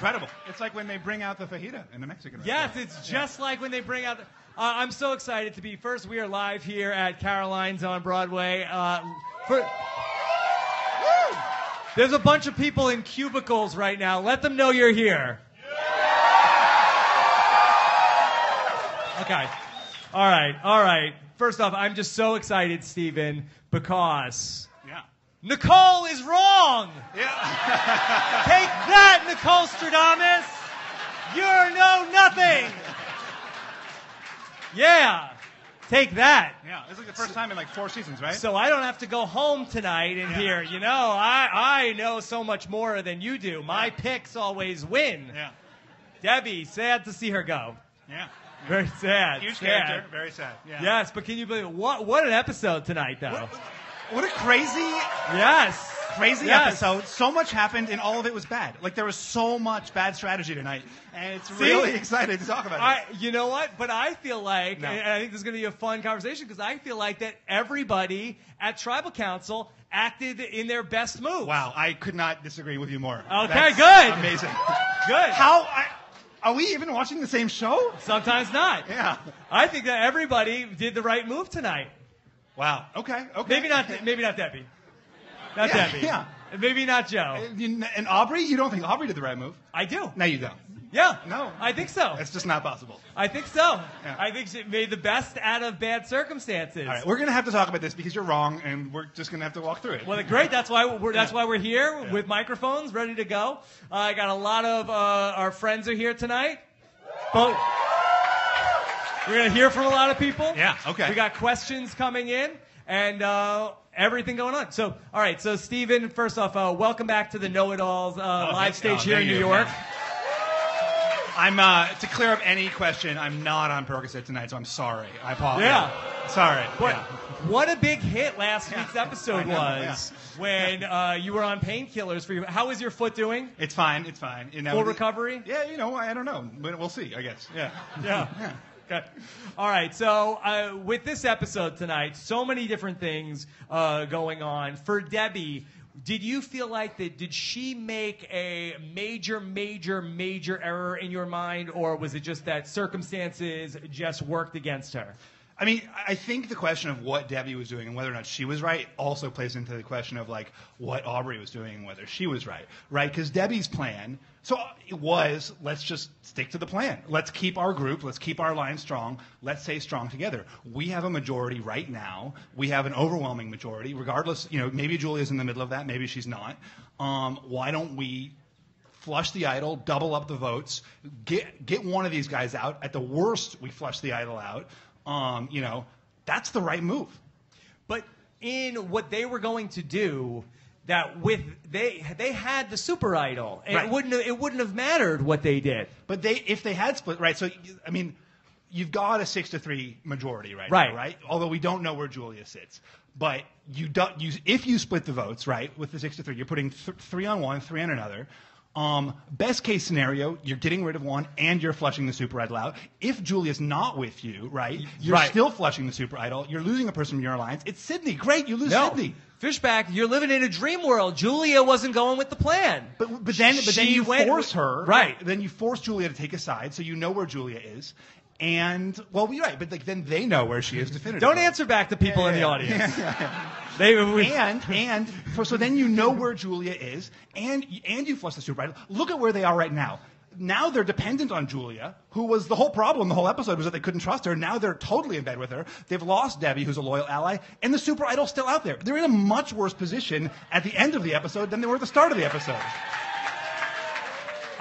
S1: Incredible. It's like when they bring out the fajita in the Mexican restaurant.
S2: Yes,
S1: restaurant.
S2: it's just like when they bring out. The, uh, I'm so excited to be first. We are live here at Caroline's on Broadway. Uh, for, there's a bunch of people in cubicles right now. Let them know you're here. Okay. All right. All right. First off, I'm just so excited, Stephen, because. Nicole is wrong.
S1: Yeah.
S2: Take that, Nicole Stradamus. You're no nothing. Yeah. Take that.
S1: yeah. It's like the first time in like four seasons, right?
S2: So I don't have to go home tonight and
S1: Yeah.
S2: hear, you know, I, I know so much more than you do. My picks always win.
S1: yeah.
S2: Debbie, sad to see her go.
S1: Yeah.
S2: Very sad.
S1: Huge
S2: sad.
S1: character. Very sad. Yeah.
S2: Yes, but can you believe it? What, what an episode tonight, though.
S1: What a crazy,
S2: Yes.
S1: crazy
S2: Yes.
S1: episode. So much happened, and all of it was bad. Like there was so much bad strategy tonight, and it's really excited to talk about it.
S2: I, you know what? But I feel like,
S1: No.
S2: and I think this is going to be a fun conversation because I feel like that everybody at Tribal Council acted in their best move.
S1: Wow, I could not disagree with you more.
S2: Okay,
S1: That's
S2: good.
S1: Amazing.
S2: Good.
S1: How I, are we even watching the same show?
S2: Sometimes not.
S1: Yeah.
S2: I think that everybody did the right move tonight.
S1: Wow. Okay. Okay.
S2: Maybe not. Maybe not Debbie. Not
S1: Yeah,
S2: Debbie.
S1: yeah.
S2: Maybe not Joe.
S1: And, and Aubrey, you don't think Aubrey did the right move?
S2: I do.
S1: No, you don't.
S2: Yeah.
S1: No.
S2: I think so.
S1: That's just not possible.
S2: I think so.
S1: Yeah.
S2: I think she made the best out of bad circumstances.
S1: All right, we're gonna have to talk about this because you're wrong, and we're just gonna have to walk through it.
S2: Well, great. That's why we're that's
S1: Yeah.
S2: why we're here
S1: Yeah.
S2: with microphones ready to go. Uh, I got a lot of uh, our friends are here tonight. Both. We're gonna hear from a lot of people.
S1: Yeah, okay.
S2: We got questions coming in and uh, everything going on. So, all right. So, Stephen, first off, uh, welcome back to the Know It Alls uh,
S1: Oh,
S2: live stage
S1: oh,
S2: here in New. York.
S1: I'm uh, to clear up any question. I'm not on Percocet tonight, so I'm sorry. I apologize.
S2: Yeah.
S1: Sorry.
S2: What,
S1: Yeah.
S2: what a big hit last
S1: Yeah.
S2: week's episode
S1: know,
S2: was when uh, you were on painkillers for you. How is your foot doing?
S1: It's fine. It's fine. You know,
S2: Full recovery?
S1: Yeah, you know, I don't know, we'll see. I guess. Yeah.
S2: Yeah. Okay. All right. So uh, with this episode tonight, so many different things uh, going on. For Debbie, did you feel like that? Did she make a major, major, major error in your mind, or was it just that circumstances just worked against her?
S1: I mean, I think the question of what Debbie was doing and whether or not she was right also plays into the question of like what Aubrey was doing and whether she was right, right? Because Debbie's plan, so it was let's just stick to the plan. Let's keep our group, let's keep our line strong, let's stay strong together. We have a majority right now. We have an overwhelming majority, regardless. You know, maybe Julia's in the middle of that, maybe she's not. Um, why don't we flush the idol, double up the votes, get get one of these guys out. At the worst, we flush the idol out. Um, you know, that's the right move.
S2: But in what they were going to do, that with they they had the super idol, and
S1: Right.
S2: it wouldn't have, it wouldn't have mattered what they did.
S1: But they, if they had split, right? So I mean, you've got a six to three majority right,
S2: Right.
S1: now, right? Although we don't know where Julia sits, but you don't you if you split the votes, right, with the six to three, you're putting th- three on one, three on another. Um, best case scenario, you're getting rid of one and you're flushing the super idol out. If Julia's not with you, right, you're
S2: Right.
S1: still flushing the super idol. You're losing a person from your alliance. It's Cydney. Great, you lose
S2: No.
S1: Cydney.
S2: Fishbach, you're living in a dream world. Julia wasn't going with the plan.
S1: But but then but then you force
S2: with-
S1: her
S2: Right.
S1: Then you force Julia to take a side, so you know where Julia is. And well, you're right, but like then they know where she is definitively.
S2: Don't answer back to people in the
S1: yeah.
S2: audience. They, we-
S1: and and for, so then you know where Julia is, and and you flush the super idol. Look at where they are right now. Now they're dependent on Julia, who was the whole problem. The whole episode was that they couldn't trust her. Now they're totally in bed with her. They've lost Debbie, who's a loyal ally, and the super idol's still out there. They're in a much worse position at the end of the episode than they were at the start of the episode.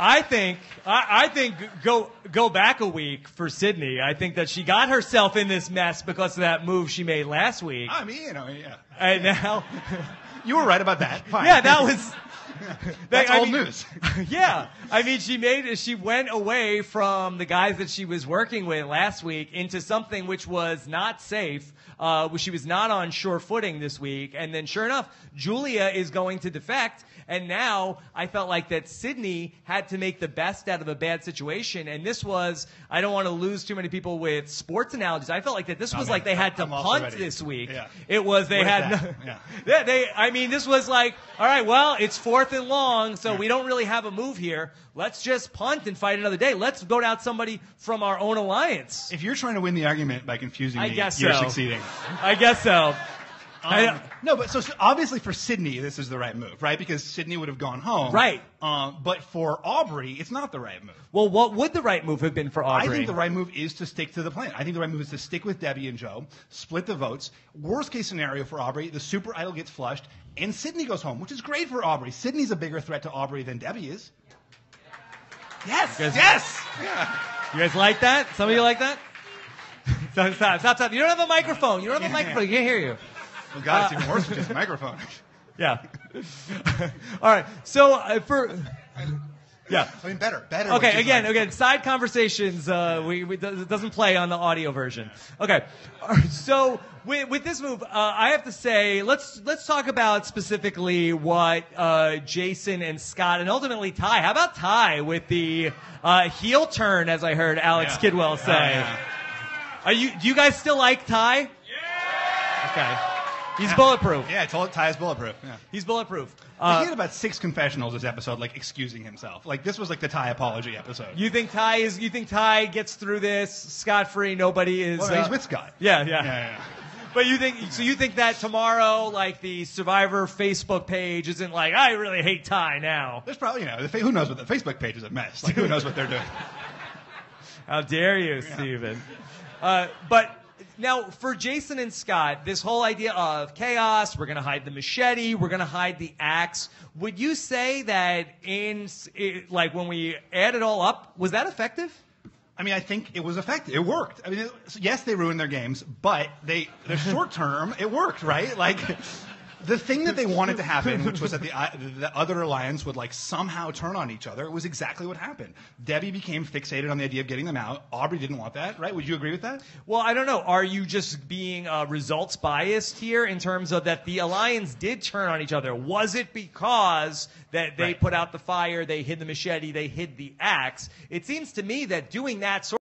S2: I think I, I think go go back a week for Cydney. I think that she got herself in this mess because of that move she made last week,
S1: I mean, you know, yeah,
S2: and now
S1: you were right about that. Fine.
S2: yeah, that was
S1: that's
S2: I
S1: old
S2: mean-
S1: news.
S2: yeah, I mean, she made she went away from the guys that she was working with last week into something which was not safe. Uh, she was not on sure footing this week, and then sure enough, Julia is going to defect. And now I felt like that Cydney had to make the best out of a bad situation, and this was I don't want to lose too many people with sports analogies. I felt like that this was like they had to
S1: I'm
S2: punt this week.
S1: Yeah.
S2: It was they
S1: What
S2: had no,
S1: Yeah.
S2: yeah, they. I mean, this was like, all right, well, it's fourth and long, so we don't really have a move here. Let's just punt and fight another day. Let's go down somebody from our own alliance.
S1: If you're trying to win the argument by confusing
S2: I
S1: me,
S2: guess
S1: you're
S2: so.
S1: succeeding.
S2: I guess so. I-
S1: Um, no, but so, so obviously for Cydney, this is the right move, right? Because Cydney would have gone home,
S2: Right.
S1: Um, but for Aubrey, it's not the right move.
S2: well, what would the right move have been for Aubrey?
S1: I think the right move is to stick to the plan. I think the right move is to stick with Debbie and Joe, split the votes. Worst case scenario for Aubrey, the super idol gets flushed, and Cydney goes home, which is great for Aubrey. Cydney's a bigger threat to Aubrey than Debbie is. Yes,
S2: You guys-
S1: yes.
S2: You guys like that? Some of you like that? stop, stop, stop, stop. You don't have a microphone. You don't have a microphone. You can't hear you.
S1: Well, God, it's even worse with just a microphone.
S2: Yeah. All right. So uh, for yeah.
S1: I mean, better, better.
S2: Okay, again,
S1: like-
S2: again, side conversations. Uh, we, we it doesn't play on the audio version. Okay, so with, with this move, uh, I have to say, let's let's talk about specifically what uh, Jason and Scott and ultimately Tai. How about Tai with the uh, heel turn, as I heard Alex
S1: Yeah.
S2: Kidwell say?
S1: yeah.
S2: Are you? Do you guys still like Tai? Yeah. Okay. He's bulletproof.
S1: Yeah, I told Tai is bulletproof. Yeah.
S2: He's bulletproof.
S1: Like,
S2: Uh,
S1: he had about six confessionals this episode, like excusing himself. Like this was like the Tai apology episode.
S2: you think Tai is? You think Tai gets through this scot free? Nobody is.
S1: well, he's
S2: uh,
S1: with Scott.
S2: Yeah, yeah.
S1: Yeah, yeah.
S2: But you think so? You think that tomorrow, like the Survivor Facebook page, isn't like I really hate Tai now?
S1: There's probably you know the, who knows what the Facebook page is a mess. Like who knows what they're doing.
S2: How dare you, Stephen? Uh, but now for Jason and Scott, this whole idea of chaos, we're going to hide the machete, we're going to hide the axe. Would you say that in like when we add it all up, was that effective?
S1: I mean, I think it was effective. It worked. I mean, it, yes, they ruined their games, but they the short term it worked, right? Like the thing that they wanted to happen, which was that the uh, the other alliance would like somehow turn on each other, was exactly what happened. Debbie became fixated on the idea of getting them out. Aubrey didn't want that, right? Would you agree with that?
S2: Well, I don't know. Are you just being uh, results biased here in terms of that the alliance did turn on each other? Was it because that they
S1: Right.
S2: put out the fire, they hid the machete, they hid the axe? It seems to me that doing that sort